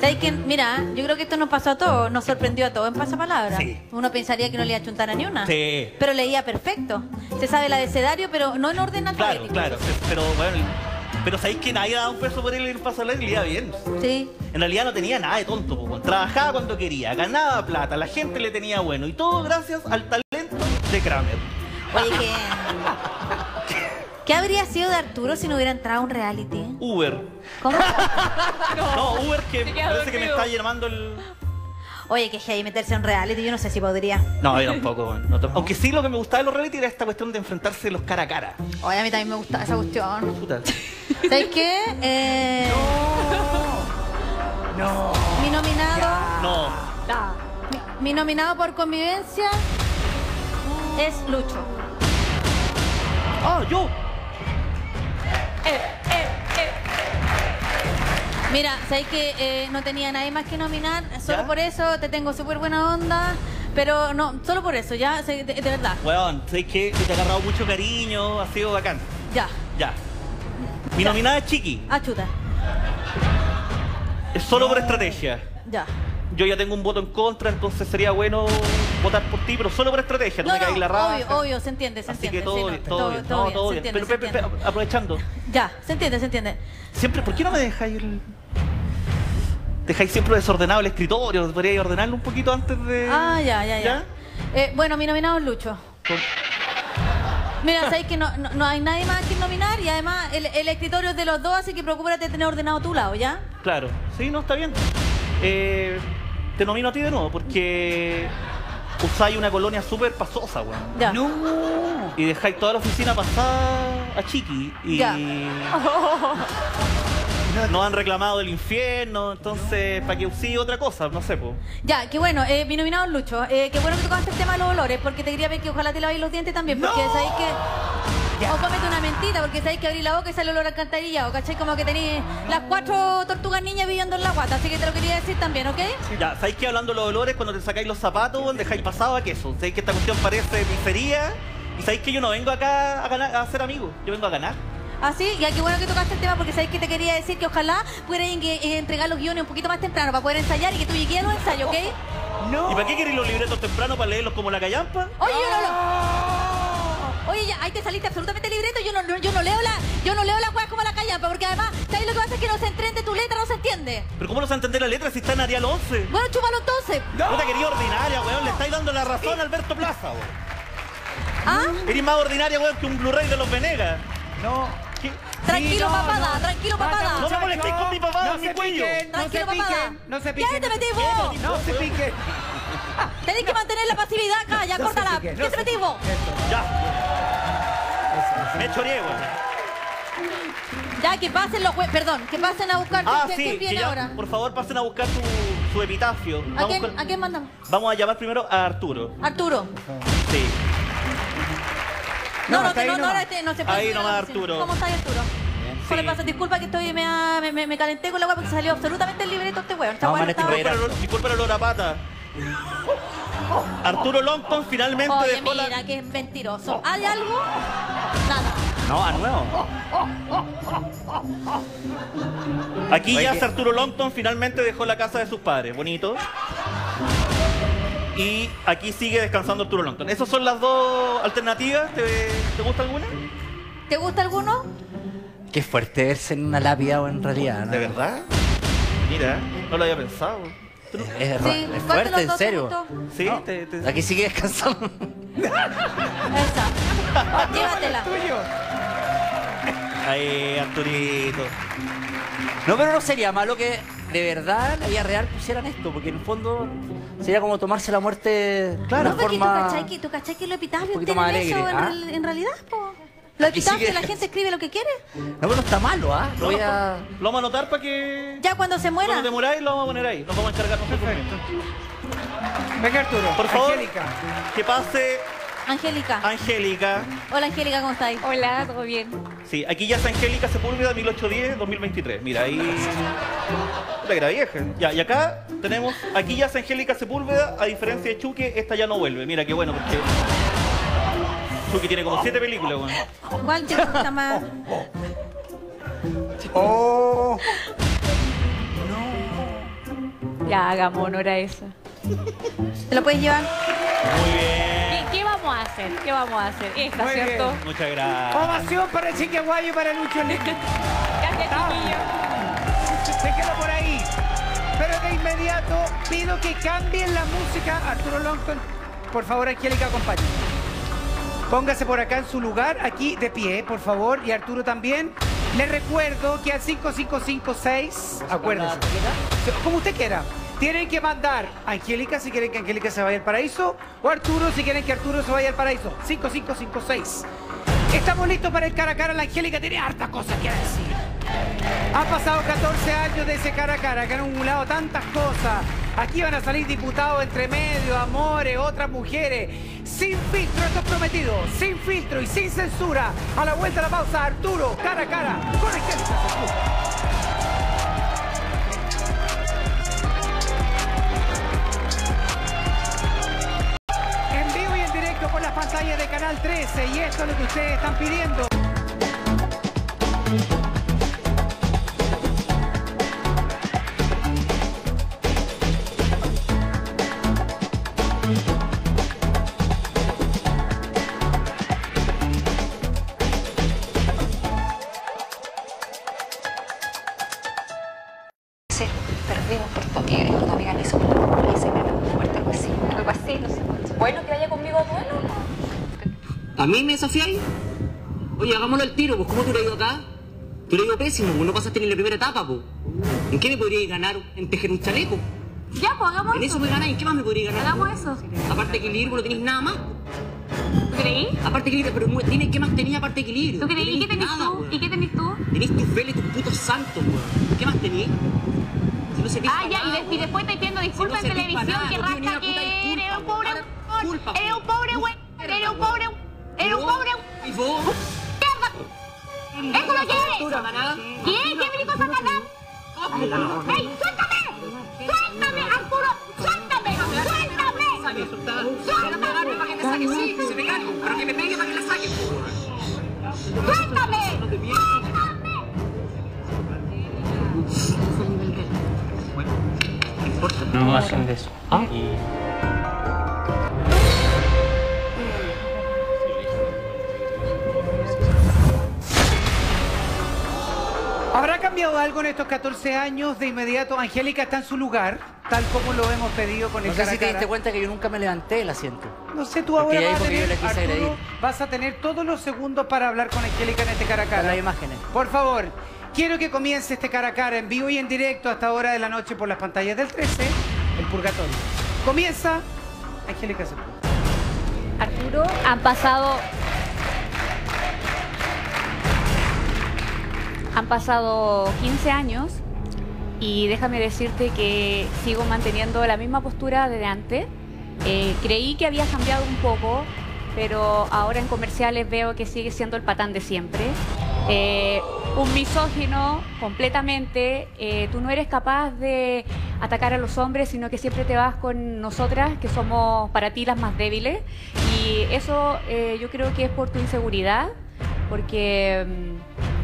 ¿Sabes que Mira, yo creo que esto nos pasó a todos, nos sorprendió a todos en pasapalabra. Sí. Uno pensaría que no le iba a chuntar a ni una. Sí. Pero leía perfecto. Se sabe el abecedario, pero no en orden Claro, alfabético. claro. Pero bueno, pero sabéis que nadie daba un peso por él ir para salir y le iba bien. Sí. En realidad no tenía nada de tonto, po. trabajaba cuando quería, ganaba plata, la gente le tenía bueno y todo gracias al talento de Kramer. Oye, ¿qué? ¿Qué habría sido de Arturo si no hubiera entrado a un reality? Uber. ¿Cómo? No, Uber que parece que me está llamando el... Oye, que hay meterse en reality, yo no sé si podría. No, yo tampoco, no tam- Aunque sí lo que me gustaba de los reality era esta cuestión de enfrentarse los cara a cara. Oye, a mí también me gusta esa cuestión. Puta. ¿Sabes qué? Eh, No. mi nominado, No. mi nominado por convivencia es Lucho. Ah, yo. Mira, sabes que eh, no tenía nadie más que nominar, solo ¿Ya? por eso te tengo súper buena onda, pero no, solo por eso, ya, de, de verdad, Weón, ¿sabes qué? Que te ha agarrado mucho cariño, ha sido bacán. ya, Ya. Mi nominada es Chiqui. ah, chuta, Es solo por estrategia. ya. Yo ya tengo un voto en contra, entonces sería bueno votar por ti, pero solo por estrategia. No, No, me caes la raja. obvio, obvio, se entiende, se Así entiende. que todo sí, no, bien, todo, bien, todo bien. entiende, Pero, Pepe, entiende. aprovechando, Ya, se entiende, se entiende. siempre, ¿por qué no me dejáis el... Dejáis siempre desordenado el escritorio, podríais ordenarlo un poquito antes de... Ah, ya, ya, ya. Eh, bueno, mi nominado es Lucho. Mira, sabéis que no, no, no hay nadie más que nominar y además el, el escritorio es de los dos, así que preocúpate de tener ordenado tu lado, ¿ya? Claro, sí, no, está bien. Eh, te nomino a ti de nuevo porque usáis una colonia súper pasosa, weón. Ya. Y dejáis toda la oficina pasada a Chiqui. Y Ya. nos han reclamado del infierno, entonces, ¿para que usí otra cosa? No sé, pues. Ya, qué bueno, eh, mi nominado es Lucho. Eh, qué bueno que tocaste el tema de los olores, porque te quería ver que ojalá te lavéis los dientes también, porque sabéis que. O cómete una mentira, porque sabéis que abrí la boca y sale olor a alcantarillado, ¿cachai? Como que tenéis las cuatro tortugas niñas viviendo en la guata, así que te lo quería decir también, ¿ok? Ya, ¿sabéis que hablando de los olores, cuando te sacáis los zapatos, dejáis pasado a queso? ¿Sabéis que esta cuestión parece pizzería? Y sabéis que yo no vengo acá a, ganar, a ser amigo, yo vengo a ganar. Así, ya qué bueno que tocaste el tema, porque sabéis que te quería decir que ojalá pudieras eh, entregar los guiones un poquito más temprano para poder ensayar y que tú llegues a los ensayos, ¿ok? No. ¿Y para qué queréis los libretos temprano para leerlos como la callampa? Oye, yo no lo. Oye, ya, ahí te saliste absolutamente libreto. Yo no, no- yo no leo la, yo no leo las weas como la callampa, porque además, ¿sabes lo que pasa? Es que no se entiende tu letra, no se entiende. ¿Pero cómo no se entender la letra si está en Arial 11? Bueno, chúpalo entonces. Puta quería ordinaria, weón. Le estáis dando la razón a Alberto Plaza, weón. ¿Ah? Eres más ordinaria, weón, que un Blu-ray de los Venegas. No. ¿Qué? Tranquilo, Sí, no, papada, no. tranquilo, papada. No me molestéis con mi papada No en mi se cuello. Tranquilo, papada. no se piquen. te metí no se- vos. No se piquen. Tenéis que mantener la pasividad acá, ya, córtala. ¿Qué te metís vos? Ya. Me choreé. Ya, que pasen los we- Perdón, que pasen a buscar Ah, quién, sí, quién que viene ya, ahora. por favor, pasen a buscar su, su epitafio. ¿A quién, con- ¿A quién mandamos? vamos a llamar primero a Arturo. Arturo. Sí. No, No, no, no, no, nomás. este, no se puede. Ahí la nomás. Arturo. ¿Cómo estás, Arturo? ¿Qué le Sí. pasa? Disculpa que estoy, me, me, me, calenté con la weá porque salió absolutamente el libreto este weón. Esta No, weá no Manetti estaba- Herrera. Disculpa el olor- el a pata. Arturo Longton finalmente Oye, dejó la... mira, que es mentiroso. ¿Hay algo? Nada. No, a nuevo. Aquí Oye, ya que- Arturo Longton finalmente dejó la casa de sus padres. Bonito. Y aquí sigue descansando Arturo Longton. Esas son las dos alternativas. ¿Te, te gusta alguna? ¿Te gusta alguno? Qué fuerte verse en una lápida o en realidad. ¿no? ¿De verdad? Mira, no lo había pensado. ¿Tú no- Es, es Sí, ¿cuál de fuerte, en serio. Sí, No, te- te- Aquí sigue descansando. Esa. Llévatela. Ahí, Arturito. No, pero no sería malo que de verdad en la vida real pusieran esto, porque en el fondo sería como tomarse la muerte de No, una porque tú forma. cachai que, tú cachai que tienen más alegre, eso en, ¿ah? en realidad, po. Epitafios sigue- la gente escribe lo que quiere. No, pero no está malo, ¿ah? Lo voy a. Lo vamos a anotar para que... Ya cuando se muera. Cuando te muráis lo vamos a poner ahí. Nos vamos a encargar nosotros mismos. Venga, Arturo. Por favor, Angélica. que pase Angélica. Angélica. Hola, Angélica, ¿cómo estáis? Hola, ¿todo bien? Sí, aquí ya está Angélica Sepúlveda 1810-2023. Mira, ahí. Puta que era vieja. Ya, y acá tenemos. Aquí ya está Angélica Sepúlveda, a diferencia de Chuque, esta ya no vuelve. Mira, qué bueno, porque. Chuque tiene como siete películas, weón. ¿Cuál te gusta más? Oh. Ya, hagamos honor a eso. ¿Te lo puedes llevar? Muy bien. ¿Qué, vamos a hacer? ¿Qué vamos a hacer? Esta, Muy bien. ¿cierto? Muchas gracias. Ovación para el Chiquiaguayo y para Lucho. Gracias, chiquillos. Se queda por ahí. Pero de inmediato pido que cambien la música. Arturo Longton, por favor, Angélica, acompáñame. Póngase por acá en su lugar, aquí de pie, por favor, y Arturo también. Les recuerdo que al 5556, acuérdense, como usted quiera, tienen que mandar a Angélica si quieren que Angélica se vaya al paraíso, o Arturo si quieren que Arturo se vaya al paraíso. 5556. Estamos listos para el cara a cara. La Angélica tiene hartas cosas que decir. Han pasado 14 años de ese cara a cara, que han acumulado tantas cosas. Aquí van a salir diputados entre medio, amores, otras mujeres. Sin filtro, esto es prometido. Sin filtro y sin censura. A la vuelta de la pausa, Arturo, cara a cara, con Angélica las pantallas de Canal 13 y esto es lo que ustedes están pidiendo. Desafiáis? Oye, hagámoslo al tiro, pues ¿cómo te lo ido acá? Te lo ido pésimo, pues no pasaste ni la primera etapa, pues. ¿En qué me podríais ganar? ¿En tejer un chaleco? Ya, pues hagamos ¿En eso me ganáis? ¿En qué más me podríais ganar? Hagamos eso. Aparte de equilibrio, no tenéis nada más. ¿Tú creí? Aparte de equilibrio, pero dime qué más tenía aparte de equilibrio. ¿Tú creí? ¿Y qué tenés nada, tú? ¿Y qué tenés tú? Tenés tus velas y tus putos santos, weón. ¿Qué más tenías? Si no servís Ah, ya, nada, y, de- y después estáis pidiendo disculpas no en televisión nada, que no rasca que eres un pobre Eres un pobre inmediato, Angélica está en su lugar, tal como lo hemos pedido con el No sé cara si a te cara. diste cuenta que yo nunca me levanté del asiento. No sé, tú Porque ahora ya vas a, dijo que yo tener, le quise Arturo, agredir. vas a tener todos los segundos para hablar con Angélica en este cara a cara. Las imágenes. Por favor, quiero que comience este cara a cara en vivo y en directo hasta hora de la noche por las pantallas del 13, el purgatorio. Comienza Angélica Sepúlveda. Arturo, han pasado. Han pasado 15 años y déjame decirte que sigo manteniendo la misma postura de antes. Eh, creí que había cambiado un poco, pero ahora en comerciales veo que sigue siendo el patán de siempre. Eh, un misógino completamente. Eh, tú no eres capaz de atacar a los hombres, sino que siempre te vas con nosotras, que somos para ti las más débiles. Y eso eh, yo creo que es por tu inseguridad, porque mm,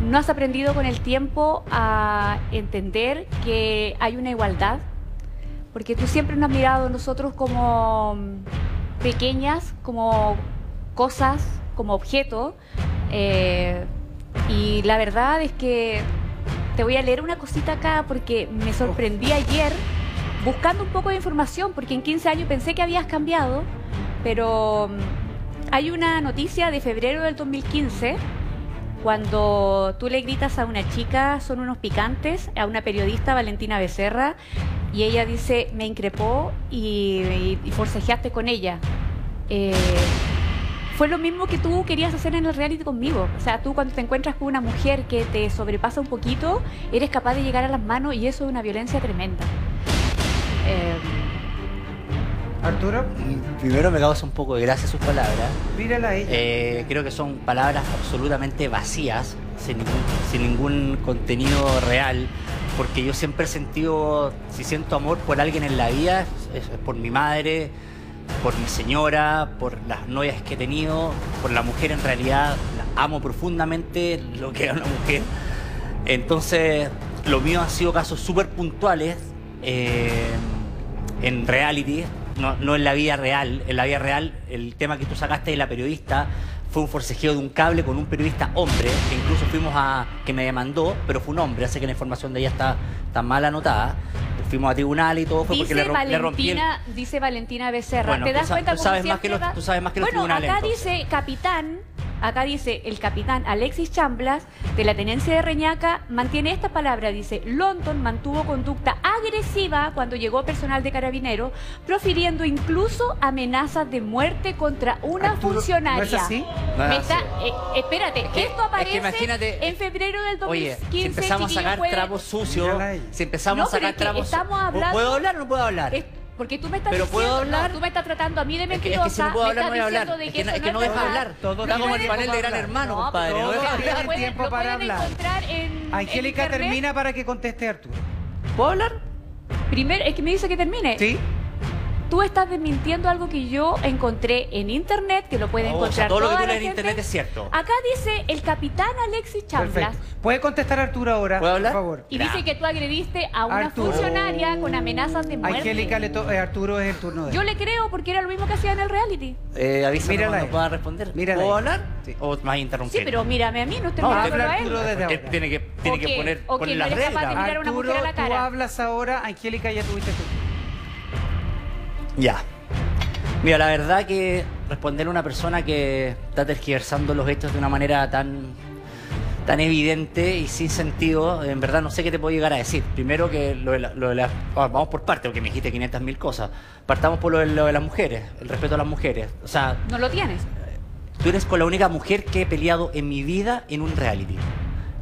no has aprendido con el tiempo a entender que hay una igualdad, porque tú siempre nos has mirado a nosotros como mm, pequeñas, como cosas, como objetos. eh, y la verdad es que te voy a leer una cosita acá porque me sorprendí ayer buscando un poco de información, porque en 15 años pensé que habías cambiado, pero mm, hay una noticia de febrero del 2015 cuando tú le gritas a una chica, son unos picantes, a una periodista, Valentina Becerra, y ella dice, me increpó y, y- forcejeaste con ella. Eh, fue lo mismo que tú querías hacer en el reality conmigo. O sea, tú cuando te encuentras con una mujer que te sobrepasa un poquito, eres capaz de llegar a las manos y eso es una violencia tremenda. Eh, Arturo, Primero me causa un poco de gracia sus palabras. mírala ella. Eh, creo que son palabras absolutamente vacías, sin ningún, sin ningún contenido real, porque yo siempre he sentido, si siento amor por alguien en la vida, es, es por mi madre, por mi señora, por las novias que he tenido, por la mujer en realidad, la amo profundamente lo que es una mujer. Entonces, lo mío han sido casos súper puntuales eh, en reality, no, no en la vida real. En la vida real, el tema que tú sacaste de la periodista fue un forcejeo de un cable con un periodista hombre, que incluso fuimos a. que me demandó, pero fue un hombre, así que la información de ella está, está mal anotada. Fuimos a tribunal y todo, fue porque le, rom- le rompí el. Valentina, dice Valentina Becerra. Bueno, ¿Te tú das sa- cuenta tú sabes más que los- tú sabes más que los Bueno, tribunales, acá entonces. dice capitán, acá dice el capitán Alexis Chamblas de la tenencia de Reñaca mantiene esta palabra, dice, London mantuvo conducta agresiva cuando llegó personal de carabinero, profiriendo incluso amenazas de muerte contra una Arturo, funcionaria. ¿no es así? No es Me está- así. eh, espérate, que- esto es aparece que en febrero del 2015. Oye, si empezamos a sacar trapos sucios, si empezamos No, a sacar pero es que trapos estamos hablando- ¿Puedo hablar o no puedo hablar? Porque tú me estás Pero ¿puedo diciendo, hablar? no, tú me estás tratando a mí de Es que, es mentirosa, que si no puedo me hablar, no voy a estás hablar. diciendo de Es que, no- es que no deja hablar. Todo Está como el panel de Gran Hermano, No, compadre. No hablar. pueden- tiempo lo para hablar. encontrar en- Angélica en termina para que conteste Arturo. ¿Puedo hablar? Primero, es que me dice que termine. ¿Sí? Tú estás desmintiendo algo que yo encontré en internet, que lo puede Oh, o encontrar sea, todo lo que tú lees en internet es cierto. Acá dice el capitán Alexis Chamblas. Perfecto. ¿Puede contestar Arturo ahora? ¿Puedo hablar? Por favor. Y dice que tú agrediste a una Arturo. funcionaria con amenazas de muerte. Angélica, le to- eh, Arturo es el turno de él. Yo le creo porque era lo mismo que hacía en el reality. Eh, avísame cuando ahí. pueda responder. Mírala ¿Puedo ahí. hablar? ¿O me vas a interrumpir? Sí, pero mírame a mí, no estoy No, habla a él. Arturo desde Él ahora. tiene que, tiene O que que- poner, o que poner no las eres capaz reglas. de mirar a una mujer Arturo, a la cara. tú hablas ahora, Angélica, ya tuviste tu... Ya. Mira, la verdad que responderle a una persona que está tergiversando los hechos de una manera tan tan evidente y sin sentido, en verdad no sé qué te puedo llegar a decir. Primero que lo de la, lo de la- ah, vamos por parte, porque me dijiste 500 mil cosas. Partamos por lo de, lo de las mujeres, el respeto a las mujeres. O sea, No lo tienes. tú eres con la única mujer que he peleado en mi vida en un reality.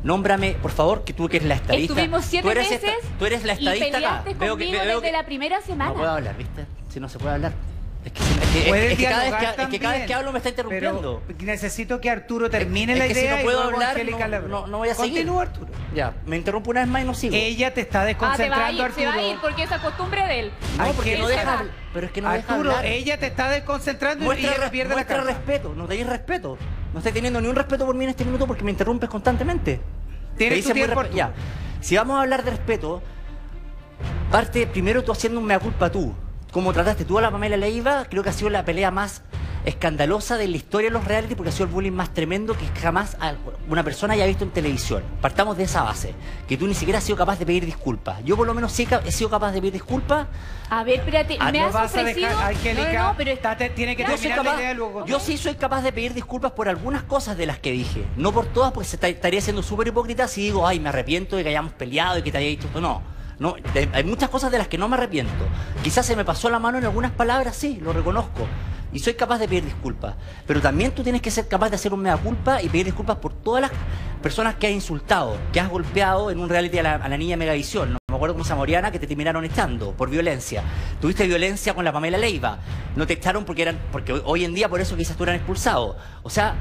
Nómbrame, por favor, que tú que eres la estadista. Estuvimos siete tú eres meses esta- tú eres la y estadista acá. Veo que- veo desde que- la primera semana. no puedo hablar, ¿viste? Si no se puede hablar. Es que, es que- es Puedes que cada, vez que, cada vez hablo me está interrumpiendo. Necesito que Arturo termine la que si idea no y puedo hablar, no- no- no voy a seguir. Continúa, Arturo. Ya, me interrumpo una vez más y no sigo. Ella te está Ah, se va a desconcentrando, ir, se va a Arturo. ir porque esa costumbre de él. No, porque no deja Pero es que no Arturo, ella te está desconcentrando y Muestra, ella re- pierde la calma. respeto, no tenéis respeto. No estoy teniendo ni un respeto por mí en este minuto porque me interrumpes constantemente. Tienes Te tu tiempo, Arturo. Ya. Si vamos a hablar de respeto, parte primero tú haciendo un mea culpa tú. Como trataste tú a la Pamela Leiva, creo que ha sido la pelea más escandalosa de la historia de los reality porque ha sido el bullying más tremendo que jamás a- una persona haya visto en televisión. Partamos de esa base, que tú ni siquiera has sido capaz de pedir disculpas. Yo por lo menos sí he sido capaz de pedir disculpas A ver, espérate, Ah, me no has vas a ofrecido... dejar, Angélica, no, no, pero tate- tiene que soy terminar capaz- idea luego. yo sí soy capaz de pedir disculpas por algunas cosas de las que dije. No por todas, porque se esta- estaría siendo súper hipócrita si digo, ay, me arrepiento de que hayamos peleado y que te haya dicho esto. No. No, hay muchas cosas de las que no me arrepiento. Quizás se me pasó la mano en algunas palabras, sí, lo reconozco. Y soy capaz de pedir disculpas. Pero también tú tienes que ser capaz de hacer un mea culpa y pedir disculpas por todas las personas que has insultado, que has golpeado en un reality a la, a la niña Megavisión. No me acuerdo cómo se que te terminaron echando por violencia. Tuviste violencia con la Pamela Leiva. No te echaron porque eran porque hoy- en día por eso quizás tú eran expulsados. O sea,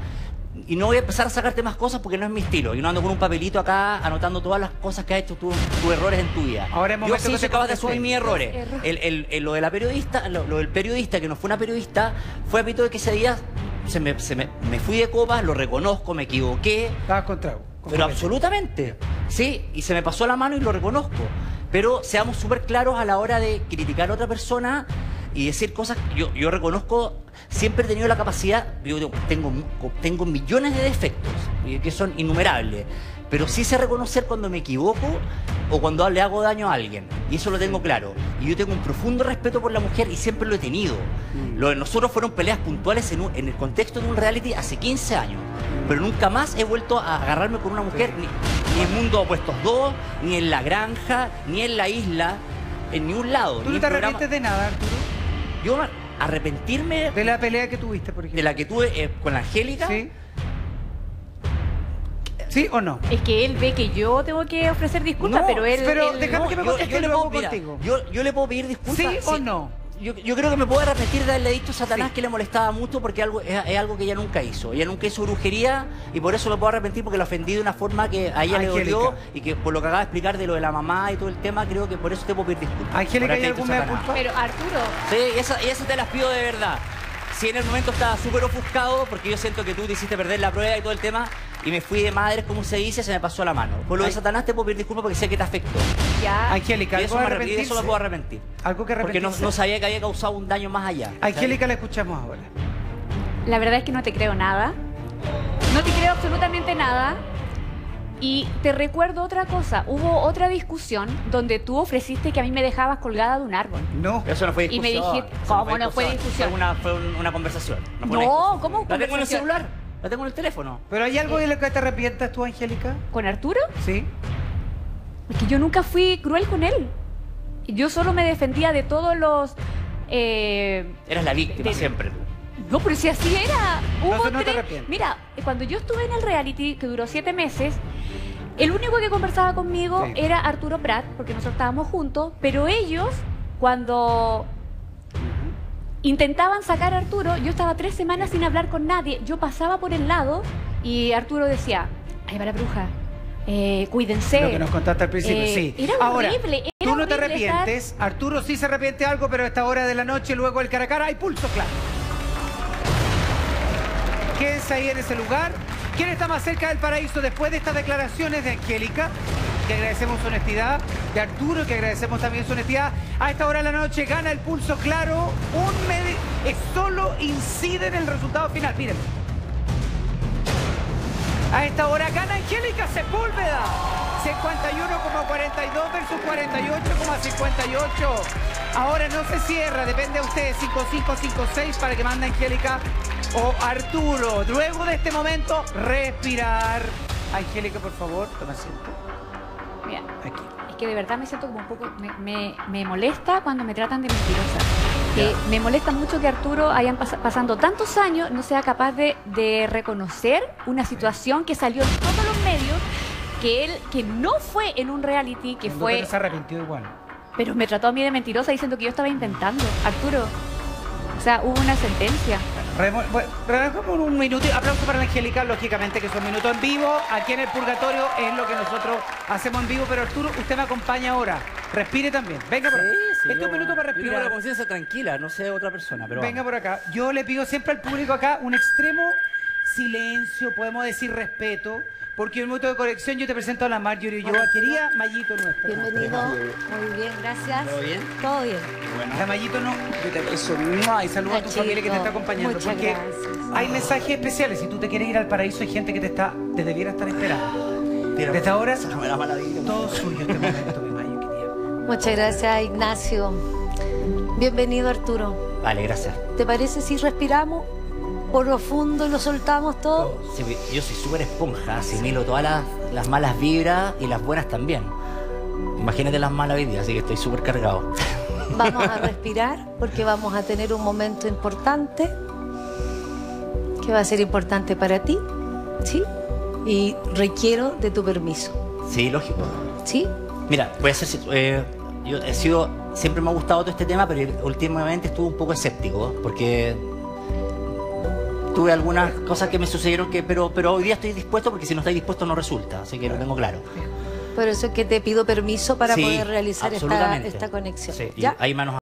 y no voy a empezar a sacarte más cosas porque no es mi estilo. Y no ando con un papelito acá anotando todas las cosas que has hecho tú, tus errores en tu vida. Ahora es Yo momento sí que soy capaz de asumir mis errores. Error. El, el- el- lo de la periodista, lo, lo del periodista que no fue una periodista, fue apito de que ese día se me, se me, me fui de copas, lo reconozco, me equivoqué. Estabas con trago. con Pero absolutamente. Sí, y se me pasó la mano y lo reconozco. Pero seamos súper claros a la hora de criticar a otra persona y decir cosas. Yo, yo reconozco, siempre he tenido la capacidad, yo tengo, tengo millones de defectos, que son innumerables. Pero sí sé reconocer cuando me equivoco o cuando le hago daño a alguien. Y eso lo tengo claro. Y yo tengo un profundo respeto por la mujer y siempre lo he tenido. Lo de nosotros fueron peleas puntuales en, un- en el contexto de un reality hace 15 años. Pero nunca más he vuelto a agarrarme con una mujer, ni, ni en Mundo Opuestos 2, ni en La Granja, ni en La Isla, en ningún lado. ¿Tú no te arrepientes de nada, Arturo? Yo arrepentirme De la pelea que tuviste, por ejemplo. de la que tuve eh, con la Angélica. ¿Sí? ¿Sí o no? Es que él ve que yo tengo que ofrecer disculpas, No, pero él... pero él- déjame No, que me yo, contes, es que yo le luego puedo, mira, contigo. yo, yo le puedo pedir disculpas. ¿Sí o no? Yo, yo creo que me puedo arrepentir de haberle dicho a Satanás Sí. que le molestaba mucho porque algo, es, es algo que ella nunca hizo. Ella nunca hizo brujería y por eso me puedo arrepentir porque la ofendí de una forma que a ella le dolió y que por lo que acaba de explicar de lo de la mamá y todo el tema, creo que por eso te puedo pedir disculpas. Angélica, ¿hay Satanás. culpa? Pero Arturo, Sí, y esa, esa te las pido de verdad. Si en el momento estaba súper ofuscado, porque yo siento que tú te hiciste perder la prueba y todo el tema, y me fui de madres, como se dice, se me pasó la mano. Por lo de Ay. Satanás te puedo pedir disculpas porque sé que te afectó. ya... Angélica, Y ¿algo eso, de me, me puedo arrepentir. ¿Algo que Porque no, arrepentirse? no sabía que había causado un daño más allá. Angélica, la escuchamos ahora. La verdad es que no te creo nada. No te creo absolutamente nada. Y te recuerdo otra cosa. Hubo otra discusión donde tú ofreciste que a mí me dejabas colgada de un árbol. No. Eso no fue Y me discusión. dijiste, Eso ¿cómo no fue discusión? Fue una, fue un- una conversación. No, fue No, una discusión. ¿cómo La tengo en el conversación? celular. La tengo en el teléfono. ¿Pero hay algo de lo que te arrepientas tú, Angélica? ¿Con Arturo? Sí. Es que yo nunca fui cruel con él. Yo solo me defendía de todos los... eh, Eras la víctima De- siempre tú. No, pero si así era. Hubo no tres-. Mira, cuando yo estuve en el reality, que duró siete meses, el único que conversaba conmigo Sí. era Arturo Prat, porque nosotros estábamos juntos, pero ellos, cuando intentaban sacar a Arturo, yo estaba tres semanas sin hablar con nadie. Yo pasaba por el lado y Arturo decía, ahí va la bruja, eh, cuídense. Lo que nos contaste al principio, Eh, sí. Era Ahora, horrible. Era tú no te estar- arrepientes. Arturo sí se arrepiente de algo, pero a esta hora de la noche, luego el cara a cara, hay pulso claro. Quédense ahí en ese lugar. ¿Quién está más cerca del paraíso después de estas declaraciones de Angélica? Que agradecemos su honestidad. De Arturo, que agradecemos también su honestidad. A esta hora de la noche gana el pulso claro. Un medi- es solo incide en el resultado final. Miren. A esta hora gana Angélica Sepúlveda. 51,42 versus 48,58. Ahora no se cierra, depende de ustedes. 5556 para que mande Angélica o Arturo. Luego de este momento, respirar. Angélica, por favor, toma asiento. Mira, Aquí. es que de verdad me siento como un poco. Me, me- me molesta cuando me tratan de mentirosa. Eh, me molesta mucho que Arturo, hayan pas- pasando tantos años, no sea capaz de, de reconocer una situación que salió en todos los medios, que él, que no fue en un reality, que fue. pero se arrepintió igual. Pero me trató a mí de mentirosa diciendo que yo estaba inventando. Arturo, o sea, hubo una sentencia. Relajamos un minuto. Aplauso para la Angélica, lógicamente que son minutos en vivo. Aquí en el Purgatorio es lo que nosotros hacemos en vivo. Pero Arturo, usted me acompaña ahora. Respire también. Venga por acá. Sí, Este es un minuto para yo tengo respirar. la conciencia tranquila, no sé otra persona, pero Venga vamos. por acá. Yo le pido siempre al público acá un extremo silencio, podemos decir respeto, porque en un minuto de conexión yo te presento a la Marjorie Ulloa, querida Mayito nuestra. Bienvenido. Muy bien, gracias. ¿Todo bien? Todo bien. La Mayito no. Yo te beso. Y saludo a tu familia que te está acompañando. muchas porque gracias. hay mensajes especiales. Si tú te quieres ir al paraíso, hay gente que te está, te debiera estar esperando. Desde ahora, todo suyo este momento, mi Mayo, querida. Muchas gracias, Ignacio. Bienvenido, Arturo. Vale, gracias. ¿Te parece si respiramos profundo lo soltamos todo? Sí, yo soy súper esponja, asimilo todas las, las malas vibras y las buenas también. Imagínate las malas hoy día, así que estoy súper cargado. Vamos a respirar porque vamos a tener un momento importante que va a ser importante para ti, ¿sí? Y requiero de tu permiso, Sí, lógico. ¿sí? Mira, voy a ser. eh, yo he sido. Siempre me ha gustado todo este tema, pero últimamente estuve un poco escéptico, porque tuve algunas cosas que me sucedieron que. Pero, pero hoy día estoy dispuesto, porque si no estoy dispuesto no resulta, así que lo tengo claro. Por eso es que te pido permiso para Sí, poder realizar esta, esta conexión. Sí, ¿Ya? hay manos.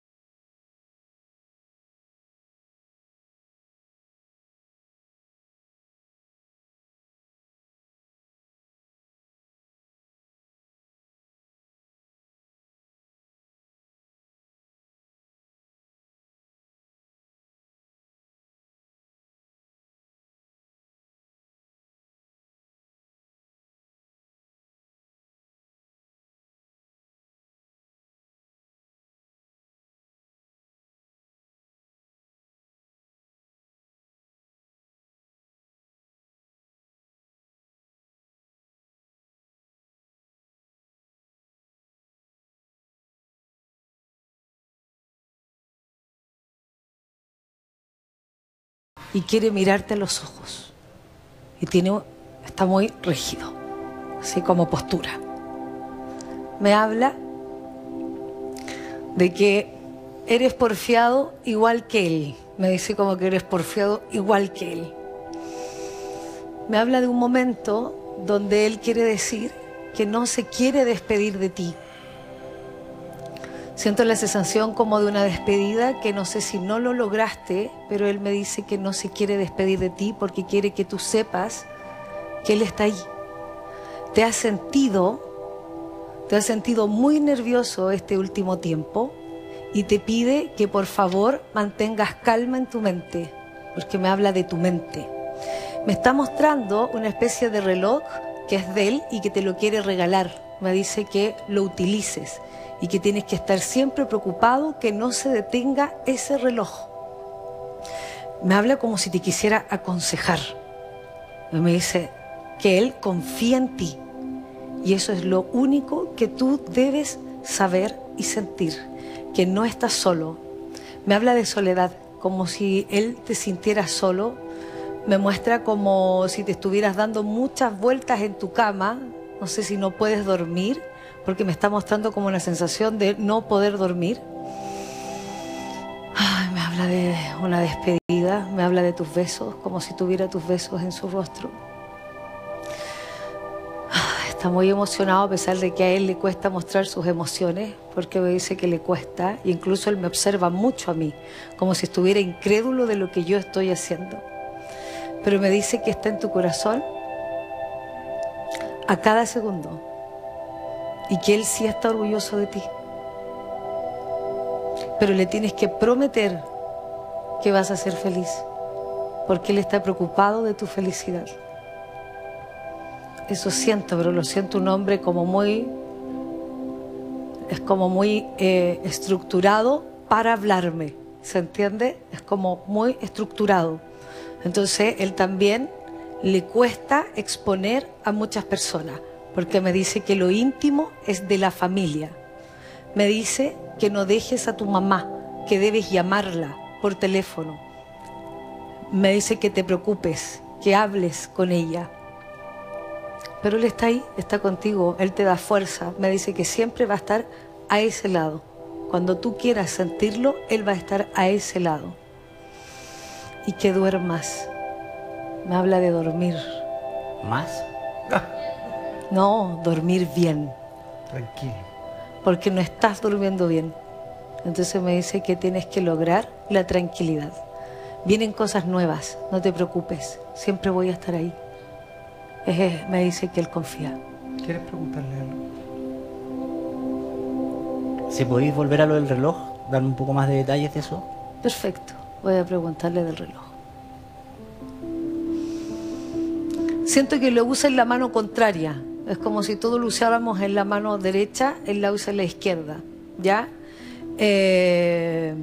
Y quiere mirarte a los ojos. Y tiene, está muy rígido, así como postura. Me habla de que eres porfiado igual que él. Me dice como que eres porfiado igual que él. Me habla de un momento donde él quiere decir que no se quiere despedir de ti. Siento la sensación como de una despedida que no sé si no lo lograste, pero él me dice que no se quiere despedir de ti porque quiere que tú sepas que él está ahí. Te has sentido, te has sentido muy nervioso este último tiempo y te pide que por favor mantengas calma en tu mente, porque me habla de tu mente. Me está mostrando una especie de reloj que es de él y que te lo quiere regalar. Me dice que lo utilices y que tienes que estar siempre preocupado que no se detenga ese reloj. Me habla como si te quisiera aconsejar. Me dice que él confía en ti y eso es lo único que tú debes saber y sentir, que no estás solo. Me habla de soledad, como si él te sintiera solo. Me muestra como si te estuvieras dando muchas vueltas en tu cama, no sé si no puedes dormir, porque me está mostrando como una sensación de no poder dormir. Ay, me habla de una despedida, me habla de tus besos, como si tuviera tus besos en su rostro. Ah, está muy emocionado a pesar de que a él le cuesta mostrar sus emociones, porque me dice que le cuesta, e incluso él me observa mucho a mí, como si estuviera incrédulo de lo que yo estoy haciendo. Pero me dice que está en tu corazón a cada segundo y que él sí está orgulloso de ti. Pero le tienes que prometer que vas a ser feliz, porque él está preocupado de tu felicidad. Eso siento, pero lo siento un hombre como muy, es como muy eh, estructurado para hablarme, ¿se entiende? Es como muy estructurado. Entonces, él también le cuesta exponer a muchas personas, porque me dice que lo íntimo es de la familia. Me dice que no dejes a tu mamá, que debes llamarla por teléfono. Me dice que te preocupes, que hables con ella. Pero Él está ahí, está contigo, Él te da fuerza. Me dice que siempre va a estar a ese lado. Cuando tú quieras sentirlo, Él va a estar a ese lado. Y que duermas. Me habla de dormir. ¿Más? No, dormir bien. Tranquilo. Porque no estás durmiendo bien. Entonces me dice que tienes que lograr la tranquilidad. Vienen cosas nuevas, no te preocupes. Siempre voy a estar ahí. Eh, me dice que él confía. ¿Quieres preguntarle algo? Si podéis volver a lo del reloj, darme un poco más de detalles de eso. Perfecto. Voy a preguntarle del reloj. Siento que lo usa en la mano contraria. Es como si todo lo usáramos en la mano derecha, él la usa en la izquierda. ¿Ya? Eh,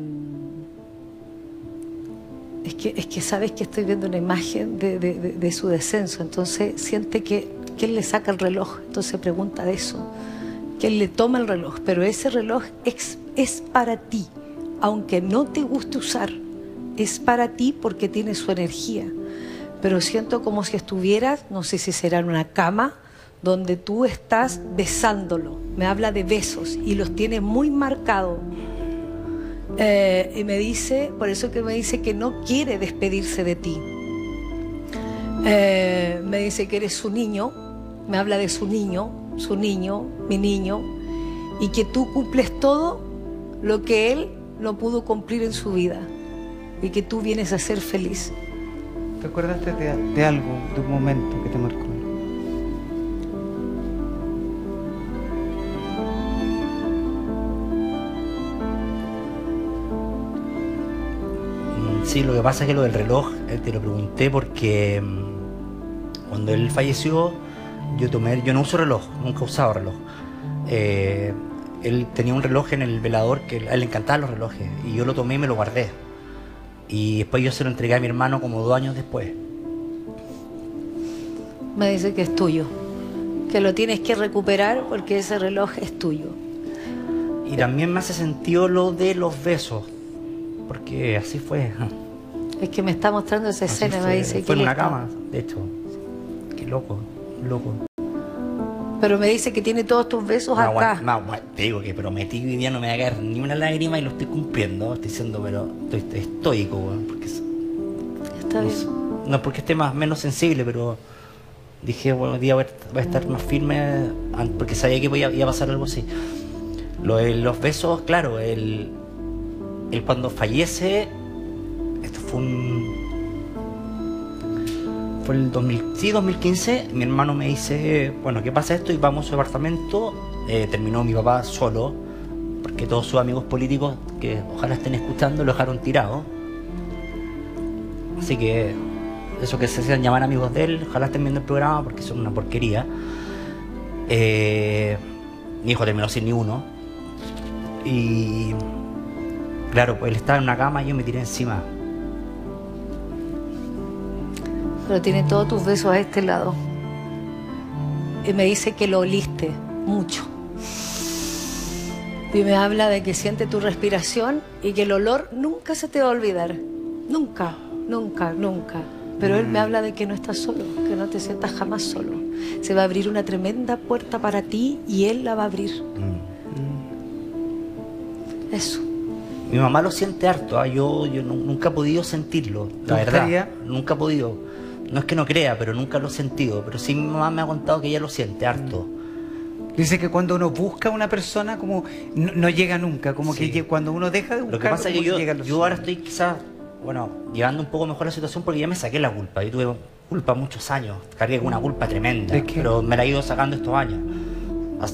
es, que, es que sabes que estoy viendo una imagen de, de- su descenso. Entonces siente que, que él le saca el reloj. Entonces pregunta de eso. Que él le toma el reloj. Pero ese reloj es, es para ti. Aunque no te guste usar. Es para ti porque tiene su energía pero siento como si estuvieras, no sé si será en una cama, donde tú estás besándolo. Me habla de besos y los tiene muy marcados. Eh, y me dice, por eso que me dice que no quiere despedirse de ti. Eh, me dice que eres su niño, me habla de su niño, su niño, mi niño, y que tú cumples todo lo que él no pudo cumplir en su vida, y que tú vienes a ser feliz. ¿Te acordaste de, de algo, de un momento que te marcó? Sí, lo que pasa es que lo del reloj, eh, te lo pregunté porque mm, cuando él falleció, yo tomé, yo no uso reloj, nunca he usado reloj. Eh, él tenía un reloj en el velador que a él le encantaban los relojes y yo lo tomé y me lo guardé. Y después yo se lo entregué a mi hermano como dos años después. Me dice que es tuyo, que lo tienes que recuperar porque ese reloj es tuyo. Y también me hace sentido lo de los besos, porque así fue. Es que me está mostrando esa Así escena, fue, me dice fue que en él una cama, de hecho. Qué loco, loco. Pero me dice que tiene todos tus besos Me acá. me agua- te digo que prometí que hoy día no me va a caer ni una lágrima y lo estoy cumpliendo. Estoy diciendo, pero estoy, estoico, weón, porque es- Está no, bien. es- no es porque esté más menos sensible, pero dije, bueno, hoy día voy a, estar más firme porque sabía que iba a pasar algo así. Lo los besos, claro, él, él cuando fallece, esto fue un fue el 2000, sí, 2015, mi hermano me dice, bueno, ¿qué pasa esto? Y vamos a su departamento. Eh, terminó mi papá solo, porque todos sus amigos políticos, que ojalá estén escuchando, lo dejaron tirado. Así que eso que se hacían llamar amigos de él, ojalá estén viendo el programa porque son una porquería. Eh, mi hijo terminó sin ni uno. Y claro, pues él estaba en una cama y yo me tiré encima. Pero tiene todos tus besos a este lado. Y me dice que lo oliste mucho. Y me habla de que siente tu respiración y que el olor nunca se te va a olvidar. Nunca, nunca, nunca. Pero él me habla de que no estás solo, que no te sientas jamás solo. Se va a abrir una tremenda puerta para ti y él la va a abrir. Eso. Mi mamá lo siente harto, ¿ah? yo, yo nu- nunca he podido sentirlo, la ¿Te verdad. gustaría? Nunca he podido. no es que no crea, pero nunca lo he sentido. Pero sí mi mamá me ha contado que ella lo siente harto. Dice que cuando uno busca a una persona, como no, no llega nunca, como que cuando uno deja de buscar, Lo que pasa es que yo, yo ahora estoy quizás, bueno, llevando un poco mejor la situación porque ya me saqué la culpa. Yo tuve culpa muchos años, cargué con una culpa tremenda, pero me la he ido sacando estos años.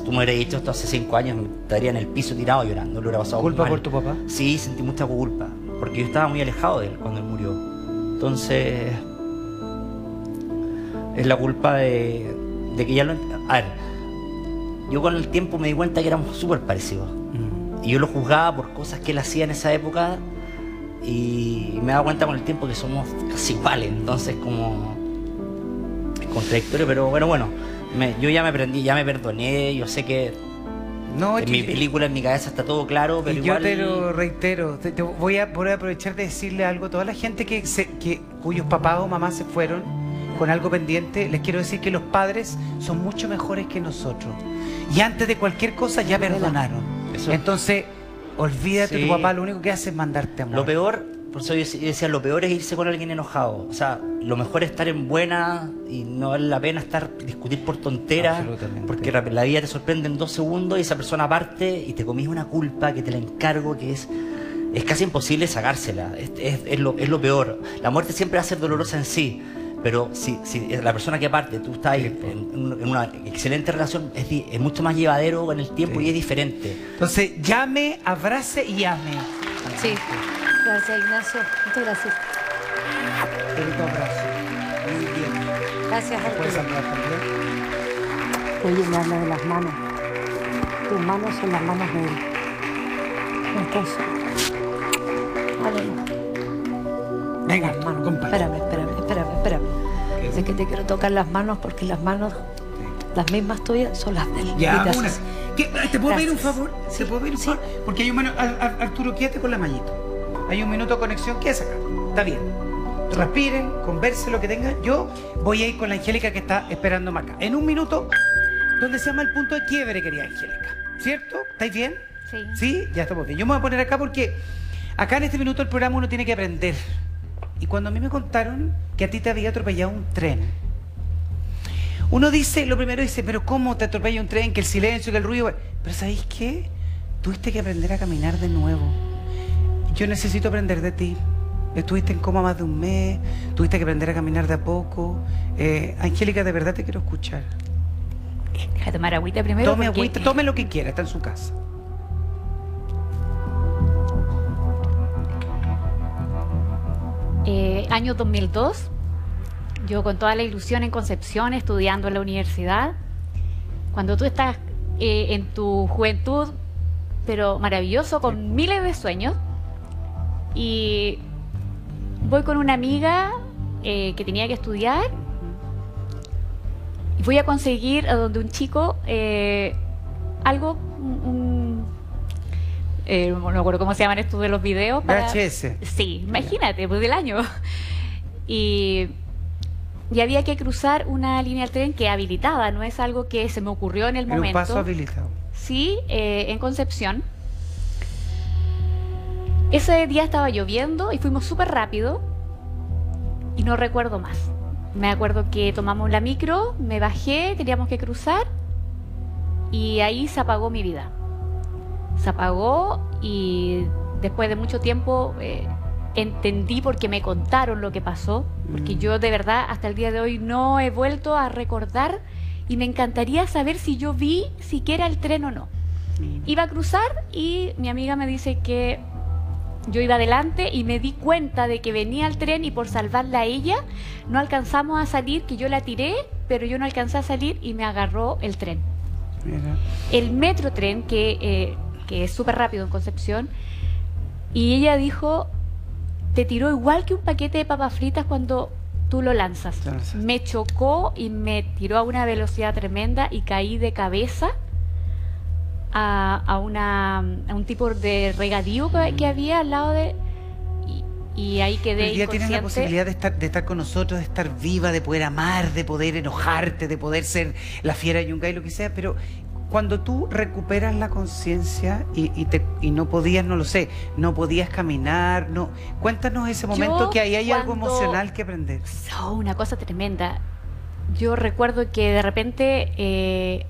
Tú me hubieras dicho esto hace cinco años, me estaría en el piso tirado llorando, lo hubiera pasado ¿Culpa mal. por tu papá? Sí, sentí mucha culpa, porque yo estaba muy alejado de él cuando él murió. Entonces, es la culpa de, de que ya lo... A ver, yo con el tiempo me di cuenta que éramos súper parecidos. Y yo lo juzgaba por cosas que él hacía en esa época y me he dado cuenta con el tiempo que somos casi iguales. Entonces, como... Es contradictorio, pero bueno, bueno. Me- yo ya me aprendí, ya me perdoné, yo sé que... No, en mi que- película, en mi cabeza está todo claro, pero y igual... yo te lo reitero, te, te voy, a, voy a aprovechar de decirle algo a toda la gente que, se- que cuyos papás o mamás se fueron con algo pendiente, les quiero decir que los padres son mucho mejores que nosotros. Y antes de cualquier cosa ya perdonaron. Eso- Entonces, olvídate, Sí. tu papá lo único que hace es mandarte amor. Lo peor, por eso yo dec- yo decía, lo peor es irse con alguien enojado. O sea, lo mejor es estar en buena y no vale la pena estar discutir por tonteras. Porque la la vida te sorprende en dos segundos y esa persona parte y te comís una culpa que te la encargo que es. Es casi imposible sacársela. Es, es- es lo, es lo peor. La muerte siempre va a ser dolorosa en sí. Pero si, si la persona que parte, tú estás ahí en, en una excelente relación, es, mucho más llevadero en el tiempo y es diferente. Entonces, llame, abrace y ame. Sí. Gracias, Ignacio. Muchas gracias. Querido abrazo. Muy bien. Gracias, Puedes Arturo. hablar también. Oye, me habla de las manos. Tus manos son las manos de él. Entonces, Venga, Espérame, espérame, espérame, espérame. Es que te quiero tocar las manos porque las manos, las mismas tuyas, son las de él. Ya, Gracias. una. ¿Qué- ¿Te puedo pedir un favor? ¿Te puedo pedir un favor? Porque hay un minuto. Arturo, quédate con la mallito. Hay un minuto de conexión. Quédate acá. Está bien. Respiren, conversen lo que tengan. Yo voy a ir con la Angélica que está esperándome acá. En un minuto, donde se llama el punto de quiebre, querida Angélica. ¿Cierto? ¿Estáis bien? Sí. Sí, ya estamos bien. Yo me voy a poner acá porque acá en este minuto del programa uno tiene que aprender. Y cuando a mí me contaron que a ti te había atropellado un tren, uno dice, lo primero dice, pero ¿cómo te atropella un tren? Que el silencio, que el ruido. Pero ¿sabéis qué? Tuviste que aprender a caminar de nuevo. Yo necesito aprender de ti. Estuviste en coma más de un mes, tuviste que aprender a caminar de a poco. Eh, Angélica, de verdad te quiero escuchar. Deja tomar agüita primero. Tome porque- agüita, tome lo que quiera, está en su casa. Eh, año 2002, yo con toda la ilusión en Concepción, estudiando en la universidad. Cuando tú estás eh, en tu juventud, pero maravilloso, con miles de sueños, y voy con una amiga eh, que tenía que estudiar, y voy a conseguir a donde un chico eh, algo, un- eh, no me acuerdo cómo se llaman estos de los videos. para- VHS. Sí, imagínate, pues del año. Y, y había que cruzar una línea del tren que habilitada, no es algo que se me ocurrió en el Era un momento. paso habilitado. Sí, eh, en Concepción. Ese día estaba lloviendo y fuimos súper rápido y no recuerdo más. Me acuerdo que tomamos la micro, me bajé, teníamos que cruzar y ahí se apagó mi vida. Se apagó y después de mucho tiempo eh, entendí porque me contaron lo que pasó, porque Mm. yo de verdad hasta el día de hoy no he vuelto a recordar y me encantaría saber si yo vi siquiera el tren o no. Iba a cruzar y mi amiga me dice que yo iba adelante y me di cuenta de que venía el tren y por salvarla a ella no alcanzamos a salir, que yo la tiré, pero yo no alcancé a salir y me agarró el tren. Mira. El metro tren, que, eh, que es súper rápido en Concepción, y ella dijo, te tiró igual que un paquete de papas fritas cuando tú lo lanzas. Me chocó y me tiró a una velocidad tremenda y caí de cabeza a, a una, a un tipo de regadío que, que había al lado de... Y, y ahí quedé día tienes la posibilidad de estar, de estar con nosotros, de estar viva, de poder amar, de poder enojarte, de poder ser la fiera Yungay, lo que sea, pero cuando tú recuperas la conciencia y, y te- y no podías, no lo sé, no podías caminar, no. Cuéntanos ese momento Yo, que ahí hay algo emocional que aprender. Oh, una cosa tremenda. Yo recuerdo que de repente eh,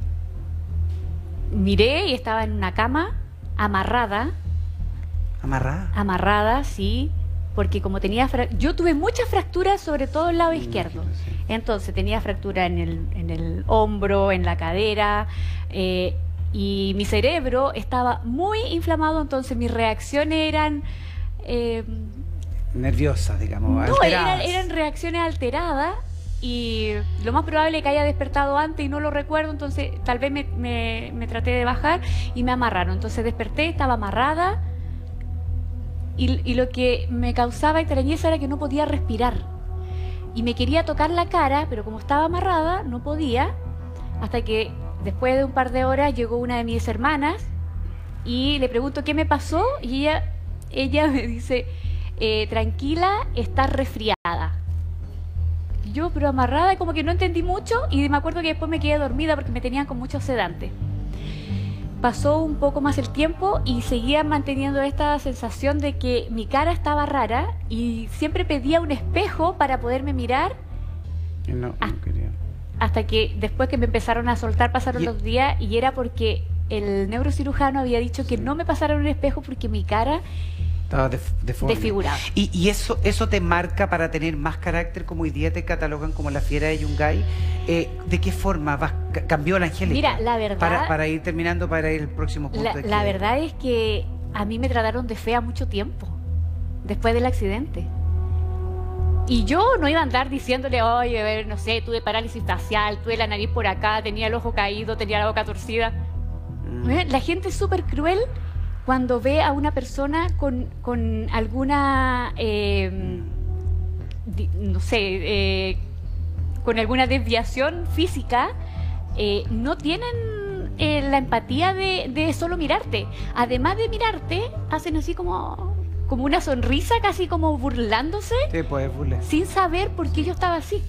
miré y estaba en una cama amarrada, Amarrada. amarrada, sí, porque como tenía, fra- yo tuve muchas fracturas, sobre todo el lado izquierdo. Entonces tenía fractura en el, en el hombro, en la cadera, eh, y mi cerebro estaba muy inflamado, entonces mis reacciones eran... eh, Nerviosa, digamos. no, eran reacciones alteradas y lo más probable es que haya despertado antes y no lo recuerdo, entonces tal vez me, traté de bajar y me amarraron. Entonces desperté, estaba amarrada y, lo que me causaba extrañeza era que no podía respirar. Y me quería tocar la cara, pero como estaba amarrada, no podía, hasta que después de un par de horas llegó una de mis hermanas y le pregunto qué me pasó y ella, ella me dice, eh, tranquila, estás resfriada. Yo, pero amarrada, como que no entendí mucho y me acuerdo que después me quedé dormida porque me tenían con mucho sedante. Pasó un poco más el tiempo y seguía manteniendo esta sensación de que mi cara estaba rara y siempre pedía un espejo para poderme mirar no, Ah. no quería. hasta que después que me empezaron a soltar pasaron los días y era porque el neurocirujano había dicho que no me pasara en un espejo porque mi cara Estaba def- deforme. Desfigurado. Y, y eso, eso te marca para tener más carácter, como hoy día te catalogan como la fiera de Yungay. Eh, ¿De qué forma vas, ca- cambió la Angélica? Mira, la verdad- Para, para ir terminando, para ir al próximo punto. La, de la verdad es que a mí me trataron de fea mucho tiempo, después del accidente. Y yo no iba a andar diciéndole, oye, a ver, no sé, tuve parálisis facial, tuve la nariz por acá, tenía el ojo caído, tenía la boca torcida. Mm. ¿Eh? La gente es súper cruel cuando ve a una persona con, con alguna, eh, no sé, eh, con alguna desviación física, eh, no tienen eh, la empatía de, de solo mirarte. Además de mirarte, hacen así como, como una sonrisa, casi como burlándose, Sí, pues, burla. sin saber por qué yo estaba así.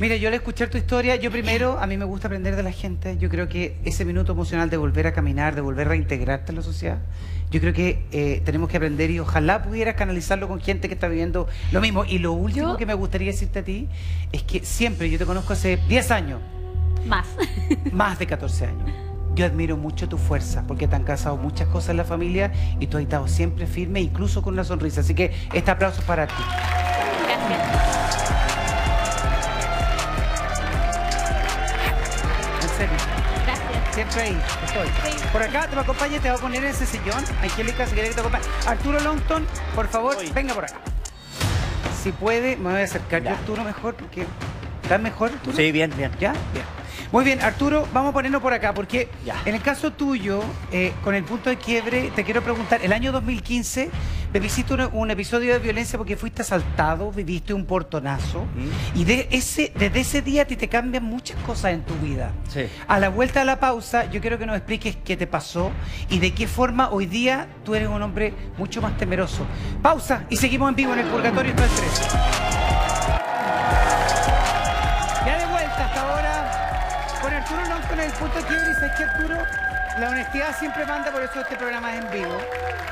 Mira, yo al escuchar tu historia, yo primero, a mí me gusta aprender de la gente. Yo creo que ese minuto emocional de volver a caminar, de volver a reintegrarte en la sociedad, yo creo que eh, tenemos que aprender y ojalá pudieras canalizarlo con gente que está viviendo lo mismo. Y lo último que me gustaría decirte a ti es que siempre, yo te conozco hace 10 años, Más. más de 14 años. Yo admiro mucho tu fuerza porque te han casado muchas cosas en la familia y tú has estado siempre firme, incluso con una sonrisa. Así que este aplauso es para ti. En Siempre ahí estoy. Por acá te va a acompañar, te va a poner en ese sillón. Angélica, si quieres que te acompañe. Arturo Longton, por favor, venga por acá. Si puede, me voy a acercar yo a Arturo mejor porque... ¿Estás mejor, Arturo? Sí, bien, bien. ¿Ya? Bien. Muy bien, Arturo, vamos a ponernos por acá, porque ya. en el caso tuyo, eh, con el punto de quiebre, te quiero preguntar, el año 2015, viviste un, un, episodio de violencia porque fuiste asaltado, viviste un portonazo, ¿Mm? y de ese, desde ese día a ti te cambian muchas cosas en tu vida. A la vuelta de la pausa, yo quiero que nos expliques qué te pasó y de qué forma hoy día tú eres un hombre mucho más temeroso. Pausa y seguimos en vivo en el Purgatorio 3. Arturo Lonco en el punto de quiebre. Y sabes que Arturo, la honestidad siempre manda, por eso este programa es en vivo.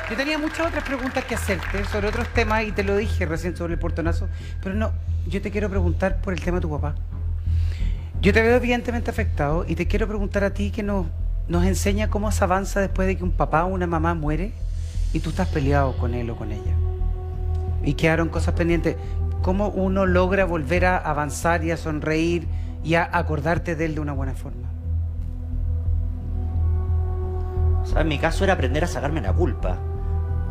Yo tenía muchas otras preguntas que hacerte sobre otros temas y te lo dije recién sobre el portonazo, pero no, yo te quiero preguntar por el tema de tu papá. Yo te veo evidentemente afectado y te quiero preguntar a ti que nos, nos enseña cómo se avanza después de que un papá o una mamá muere y tú estás peleado con él o con ella. Y quedaron cosas pendientes. ¿Cómo uno logra volver a avanzar y a sonreír y a acordarte de él de una buena forma? O sea, en mi caso era aprender a sacarme la culpa.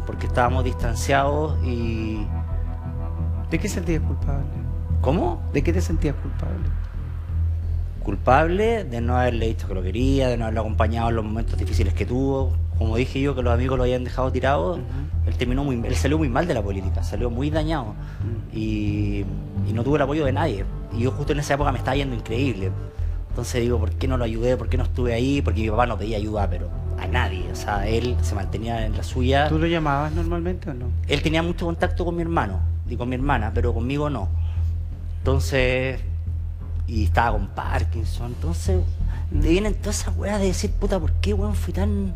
Porque estábamos distanciados y. ¿De qué sentías culpable? ¿Cómo? ¿De qué te sentías culpable? Culpable de no haberle dicho que lo quería, de no haberlo acompañado en los momentos difíciles que tuvo. Como dije yo, que los amigos lo habían dejado tirado. Él terminó muy, él salió muy mal de la política, salió muy dañado. Y, y no tuvo el apoyo de nadie. Y yo justo en esa época me estaba yendo increíble. Entonces digo, ¿por qué no lo ayudé? ¿Por qué no estuve ahí? Porque mi papá no pedía ayuda, pero a nadie. O sea, él se mantenía en la suya. ¿Tú lo llamabas normalmente o no? Él tenía mucho contacto con mi hermano y con mi hermana, pero conmigo no. Entonces, y estaba con Parkinson. Entonces, te vienen todas esas weas de decir, puta, ¿por qué, weón, fui tan.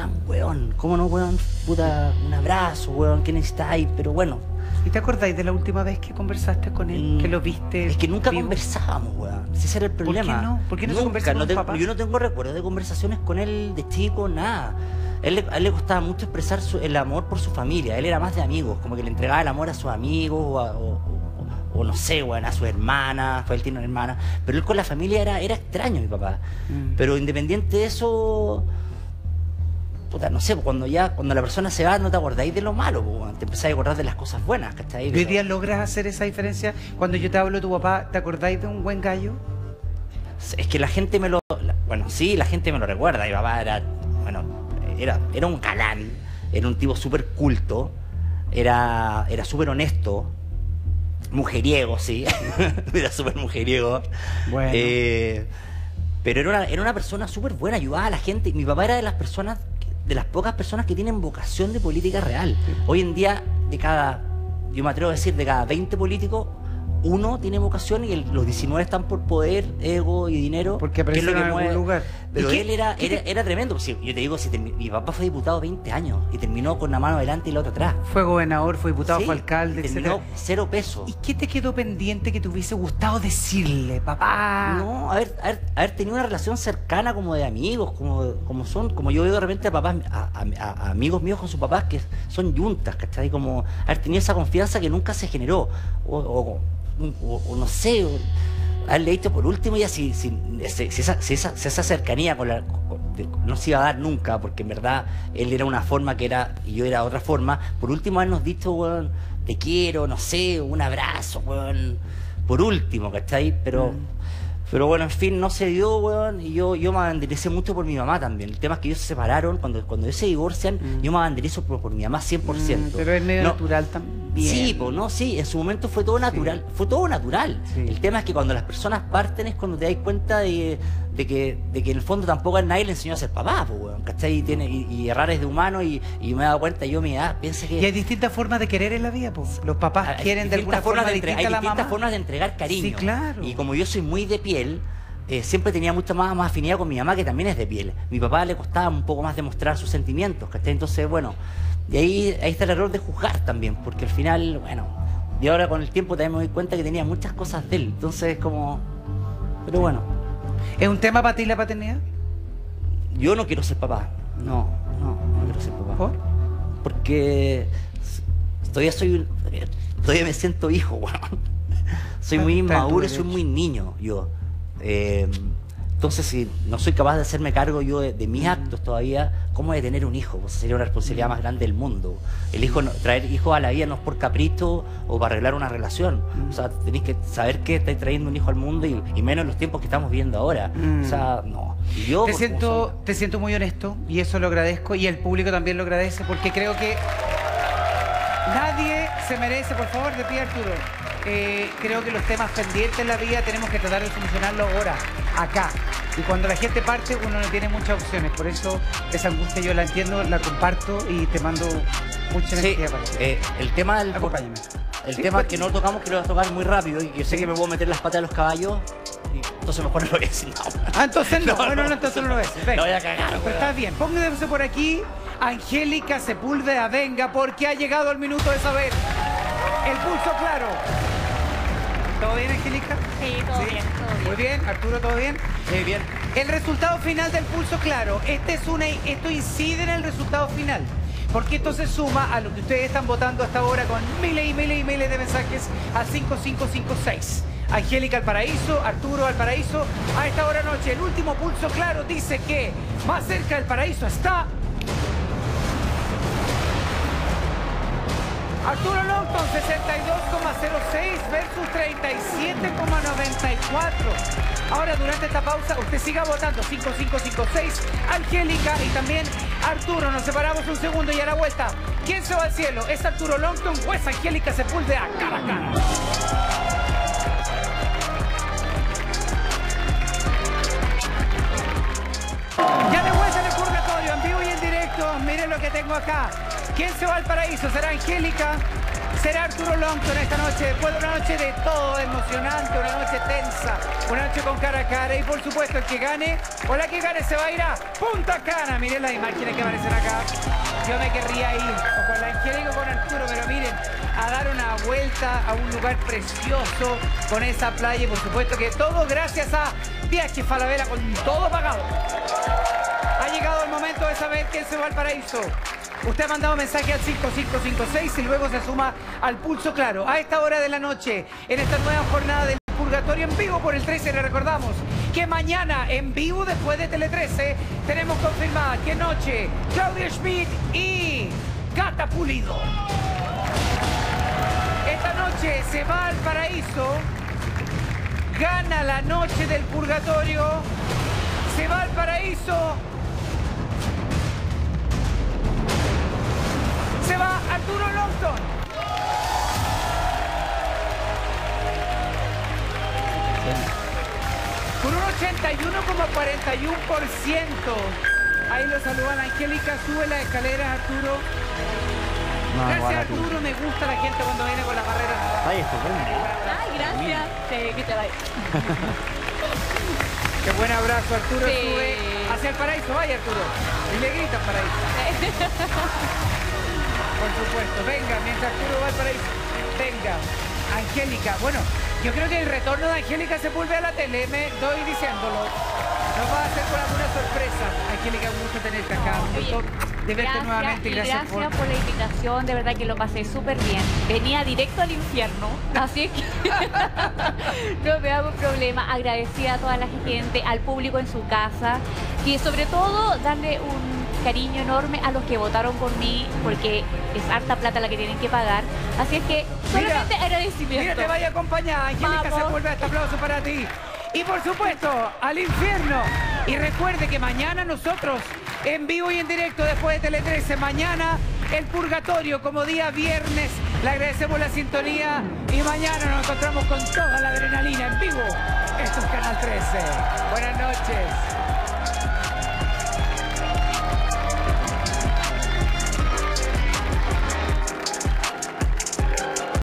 Tan weón? ¿Cómo no, weón? Puta, un abrazo, weón, ¿qué necesitáis? Pero bueno. ¿Y te acordáis de la última vez que conversaste con él? Que lo viste. Es que nunca vivo? conversábamos, weón. Ese era el ¿Por qué problema. no? ¿Por qué no se Nunca, conversa con no papás? Yo no tengo recuerdos de conversaciones con él de chico, nada. Él, a él le costaba mucho expresar su- el amor por su familia. Él era más de amigos, como que le entregaba el amor a sus amigos o, a- o- o- no sé, weón, a su hermana. Fue él tiene una hermana. Pero él con la familia era, era extraño, mi papá. Mm. Pero independiente de eso. Puta, no sé, cuando ya, cuando la persona se va, no te acordáis de lo malo, po, te empezáis a acordar de las cosas buenas, ¿cachai? ¿Y hoy día logras hacer esa diferencia? Cuando yo te hablo de tu papá, ¿te acordáis de un buen gallo? Es que la gente me lo. la- bueno, sí, la gente me lo recuerda. Mi papá era. Bueno, era, era un galán. Era un tipo súper culto. Era, era súper honesto. Mujeriego, sí. era súper mujeriego. Bueno. Eh, pero era una, era una persona súper buena, ayudaba a la gente. Mi papá era de las personas, de las pocas personas que tienen vocación de política real. Hoy en día, de cada, yo me atrevo a decir, de cada 20 políticos, uno tiene vocación y el- los 19 están por poder, ego y dinero. Porque que es lo aparecieron que en algún lugar. Pero ¿Y qué- él era, era, era tremendo. Yo te digo, si termi- mi papá fue diputado 20 años y terminó con una mano adelante y la otra atrás. Fue gobernador, fue diputado, Sí, fue alcalde, terminó etcétera. cero pesos. ¿Y qué te quedó pendiente que te hubiese gustado decirle, papá? No, haber, haber, haber tenido una relación cercana como de amigos, como, como son, como yo veo de repente a papás, a, a- a amigos míos con sus papás que son yuntas, ¿cachai? Como haber tenido esa confianza que nunca se generó. O, o- o- o no sé, haberle dicho por último ya si, si, si- si esa, esa- esa cercanía con la, no se iba a dar nunca, porque en verdad él era una forma que era, y yo era otra forma, por último habernos dicho, weón, te quiero, no sé, un abrazo, weón, por último, ¿cachai? Pero... Pero bueno, en fin, no se dio, weón, y yo, yo me abandericé mucho por mi mamá también. El tema es que ellos se separaron, cuando, cuando ellos se divorcian, yo me abanderizo por, por mi mamá 100%. Mm, pero es medio No, natural también. Sí, pues no, sí, en su momento fue todo natural, fue todo natural. El tema es que cuando las personas parten es cuando te das cuenta de, de que, de que en el fondo tampoco a nadie le enseñó a ser papá, pues, weón, ¿cachai? Y, tiene, y, y errar es de humano y, y me he dado cuenta, yo a mi edad, piensa que... Y hay distintas formas de querer en la vida, pues. Los papás Hay quieren de alguna forma de distinta Hay distintas mamá. formas de entregar cariño. Sí, claro. Y como yo soy muy de piel, eh, siempre tenía mucha más, más afinidad con mi mamá, que también es de piel. Mi papá le costaba un poco más demostrar sus sentimientos, ¿cachai? Entonces, bueno, y ahí, ahí está el error de juzgar también, porque al final, bueno, y ahora con el tiempo también me doy cuenta que tenía muchas cosas de él. Entonces, como... Pero bueno. ¿Es un tema para ti la paternidad? Yo no quiero ser papá. No, no, no quiero ser papá. ¿Por? Porque todavía soy un- todavía me siento hijo, weón. Soy muy inmaduro y soy muy niño, yo. Eh, entonces, si no soy capaz de hacerme cargo yo de, de mis actos todavía, ¿cómo de tener un hijo? Pues sería una responsabilidad más grande del mundo. El hijo, traer hijos a la vida no es por capricho o para arreglar una relación. O sea, tenéis que saber que estáis trayendo un hijo al mundo y, y menos en los tiempos que estamos viviendo ahora. O sea, no. Y yo, te siento, te siento muy honesto y eso lo agradezco y el público también lo agradece porque creo que nadie se merece, por favor, de pie Arturo. Eh, creo que los temas pendientes en la vida tenemos que tratar de solucionarlos ahora, acá. Y cuando la gente parte, uno no tiene muchas opciones. Por eso esa angustia yo la entiendo, la comparto y te mando mucha Sí, energía para ti. eh, el tema del Acompáñame. el Sí, tema pues- que no tocamos que lo voy a tocar muy rápido y yo sé que me puedo meter las patas de los caballos y entonces mejor no lo voy a decir no. Ah, entonces no, No, bueno, no. no, entonces no lo ves. La voy a cagar, Pero weón. está bien, pónganse por aquí. Angélica Sepúlveda, venga, porque ha llegado el minuto de saber. El pulso claro. ¿Todo bien, Angélica? Sí, todo bien, todo bien. Muy bien, Arturo, ¿todo bien? Muy bien. El resultado final del pulso claro. Este es una, esto incide en el resultado final. Porque esto se suma a lo que ustedes están votando hasta ahora con miles y miles y miles de mensajes a 5556. Angélica al paraíso, Arturo al paraíso. A esta hora noche, el último pulso claro dice que más cerca del paraíso está. Arturo Longton 62,06 versus 37,94. Ahora durante esta pausa usted siga votando 5556, Angélica y también Arturo. Nos separamos un segundo y a la vuelta. ¿Quién se va al cielo? ¿Es Arturo Longton o es Angélica Sepúlveda? Cara a cara. Ya de vuelta en el purgatorio, en vivo y en directo. Miren lo que tengo acá. ¿Quién se va al paraíso? ¿Será Angélica? será Arturo Longton esta noche, después de una noche de todo emocionante, una noche tensa, una noche con cara a cara y por supuesto el que gane o la que gane se va a ir a Punta Cana. Miren las imágenes que aparecen acá. Yo me querría ir o con la Angélica o con Arturo, pero miren, a dar una vuelta a un lugar precioso con esa playa y por supuesto que todo gracias a Viaje Falabella con todo pagado. Ha llegado el momento de saber quién se va al paraíso. Usted ha mandado mensaje al 5556 y luego se suma al pulso claro. A esta hora de la noche, en esta nueva jornada del Purgatorio en vivo por el 13, le recordamos que mañana en vivo después de Tele 13 tenemos confirmada que noche Claudia Schmidt y Cata Pulido. Esta noche se va al paraíso, gana la noche del Purgatorio, se va al paraíso se va Arturo Longton. Con un 81,41%. Ahí lo saludan Angélica, sube la escalera Arturo. No, Gracias Arturo. Arturo, me gusta la gente cuando viene con la barrera. Ay, estupendo. Ay, gracias. Sí, que te vaya. Qué buen abrazo Arturo, Sí. sube hacia el paraíso, vaya Arturo. Y le gritan paraíso. Por supuesto, venga, mientras Arturo va al paraíso. Venga, Angélica. Bueno, yo creo que el retorno de Angélica Sepúlveda a la tele, me estoy diciéndolo. Nos va a hacer con alguna sorpresa. Angélica, un gusto tenerte acá. Un gusto de verte Gracias, nuevamente. y Gracias, gracias por... la invitación, de verdad que lo pasé súper bien. Venía directo al infierno, así que no me hago problema. Agradecida a toda la gente, al público en su casa y sobre todo darle un cariño enorme a los que votaron por mí porque es harta plata la que tienen que pagar. Así es que solamente agradecimiento. Mira, te vaya acompañada. Angélica Vamos. Sepúlveda, este aplauso para ti. Y por supuesto, al infierno. Y recuerde que mañana nosotros, en vivo y en directo después de Tele 13, mañana el purgatorio como día viernes. Le agradecemos la sintonía y mañana nos encontramos con toda la adrenalina en vivo. Esto es Canal 13. Buenas noches.